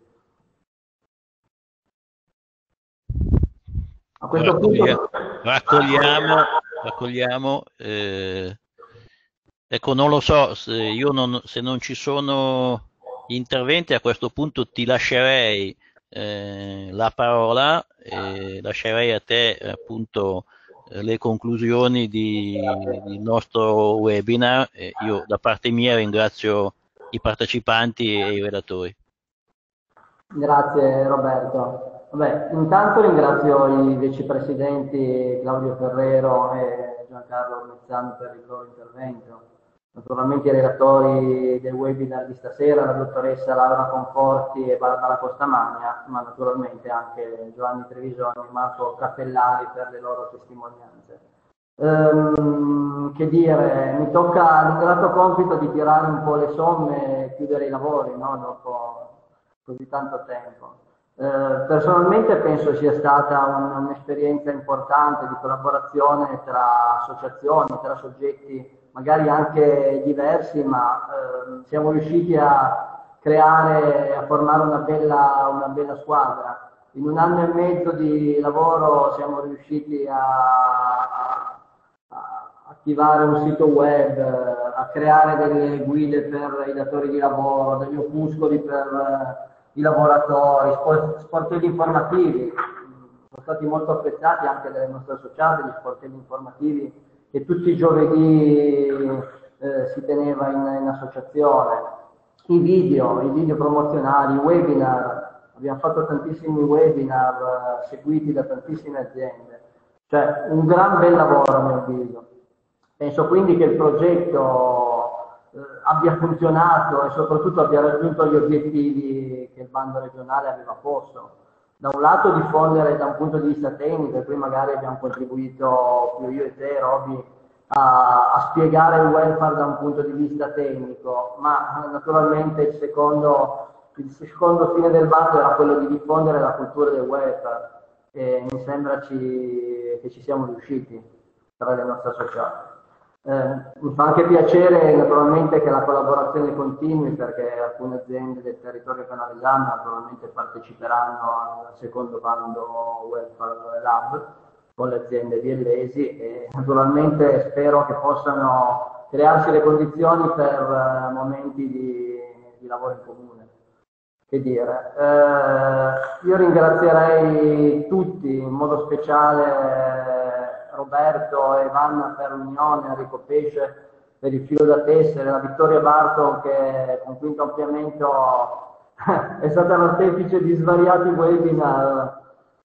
A questo punto... Raccogliamo, raccogliamo eh, ecco, non lo so, se, io non, se non ci sono interventi a questo punto ti lascerei eh, la parola e lascerei a te appunto le conclusioni di, del nostro webinar. Io da parte mia ringrazio i partecipanti e i relatori. Grazie Roberto. Vabbè, intanto ringrazio i vicepresidenti Claudio Ferrero e Giancarlo Mezzano per il loro intervento. Naturalmente i relatori del webinar di stasera, la dottoressa Laura Conforti e Barbara Costamagna, ma naturalmente anche Giovanni Trevisoni e Marco Cappellari per le loro testimonianze. Ehm, che dire, mi tocca l'ingrato compito di tirare un po' le somme e chiudere i lavori no? dopo così tanto tempo. Eh, personalmente penso sia stata un, un'esperienza importante di collaborazione tra associazioni, tra soggetti magari anche diversi, ma eh, siamo riusciti a creare, a formare una bella, una bella squadra. In un anno e mezzo di lavoro siamo riusciti a, a, attivare un sito web, a creare delle guide per i datori di lavoro, degli opuscoli per i lavoratori, sportelli informativi, sono stati molto apprezzati anche dalle nostre associate, gli sportelli informativi che tutti i giovedì eh, si teneva in, in, associazione, i video, i video promozionali, i webinar, abbiamo fatto tantissimi webinar eh, seguiti da tantissime aziende, cioè un gran bel lavoro a mio avviso. Penso quindi che il progetto abbia funzionato e soprattutto abbia raggiunto gli obiettivi che il bando regionale aveva posto. Da un lato diffondere da un punto di vista tecnico, e qui magari abbiamo contribuito più io e te, Roby, a, a, spiegare il welfare da un punto di vista tecnico, ma naturalmente il secondo, il secondo fine del bando era quello di diffondere la cultura del welfare e mi sembra ci, che ci siamo riusciti tra le nostre associate. Eh, mi fa anche piacere naturalmente che la collaborazione continui perché alcune aziende del territorio canavesano naturalmente parteciperanno al secondo bando Welfare Lab con le aziende biellesi e naturalmente spero che possano crearsi le condizioni per uh, momenti di, di, lavoro in comune. Che dire, eh, io ringrazierei tutti, in modo speciale Roberto e Vanna per l'unione, Enrico Pesce per il filo da tessere, la Vittoria Barton che con quinto ampliamento <laughs> è stata l'artefice di svariati webinar.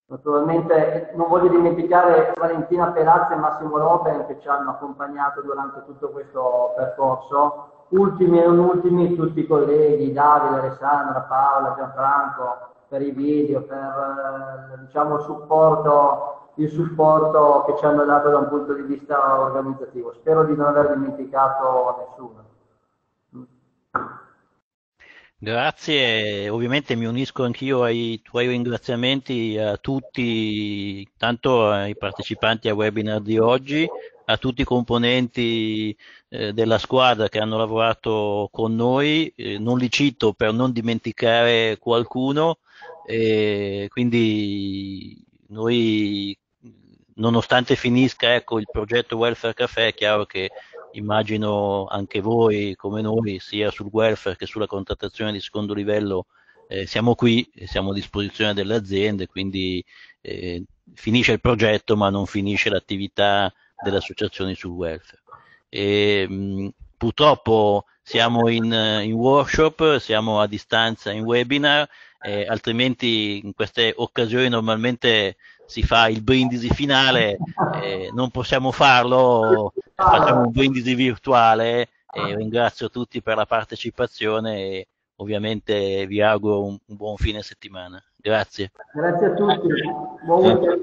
Naturalmente non voglio dimenticare Valentina Perazzi e Massimo Robben che ci hanno accompagnato durante tutto questo percorso. Ultimi e non ultimi tutti i colleghi, Davide, Alessandra, Paola, Gianfranco, per i video, per eh, diciamo, il supporto il supporto che ci hanno dato da un punto di vista organizzativo. Spero di non aver dimenticato nessuno. Grazie, ovviamente mi unisco anch'io ai tuoi ringraziamenti a tutti, tanto ai partecipanti al webinar di oggi, a tutti i componenti eh, della squadra che hanno lavorato con noi, eh, non li cito per non dimenticare qualcuno, eh, quindi noi nonostante finisca ecco, il progetto Welfare Café, è chiaro che immagino anche voi come noi, sia sul welfare che sulla contrattazione di secondo livello, eh, siamo qui, siamo a disposizione delle aziende, quindi eh, finisce il progetto ma non finisce l'attività delle associazioni sul welfare. E, mh, purtroppo siamo in, in, workshop, siamo a distanza in webinar, eh, altrimenti in queste occasioni normalmente si fa il brindisi finale, <laughs> eh, non possiamo farlo, facciamo un brindisi virtuale e ringrazio tutti per la partecipazione e ovviamente vi auguro un, un buon fine settimana. Grazie. Grazie a tutti. Buon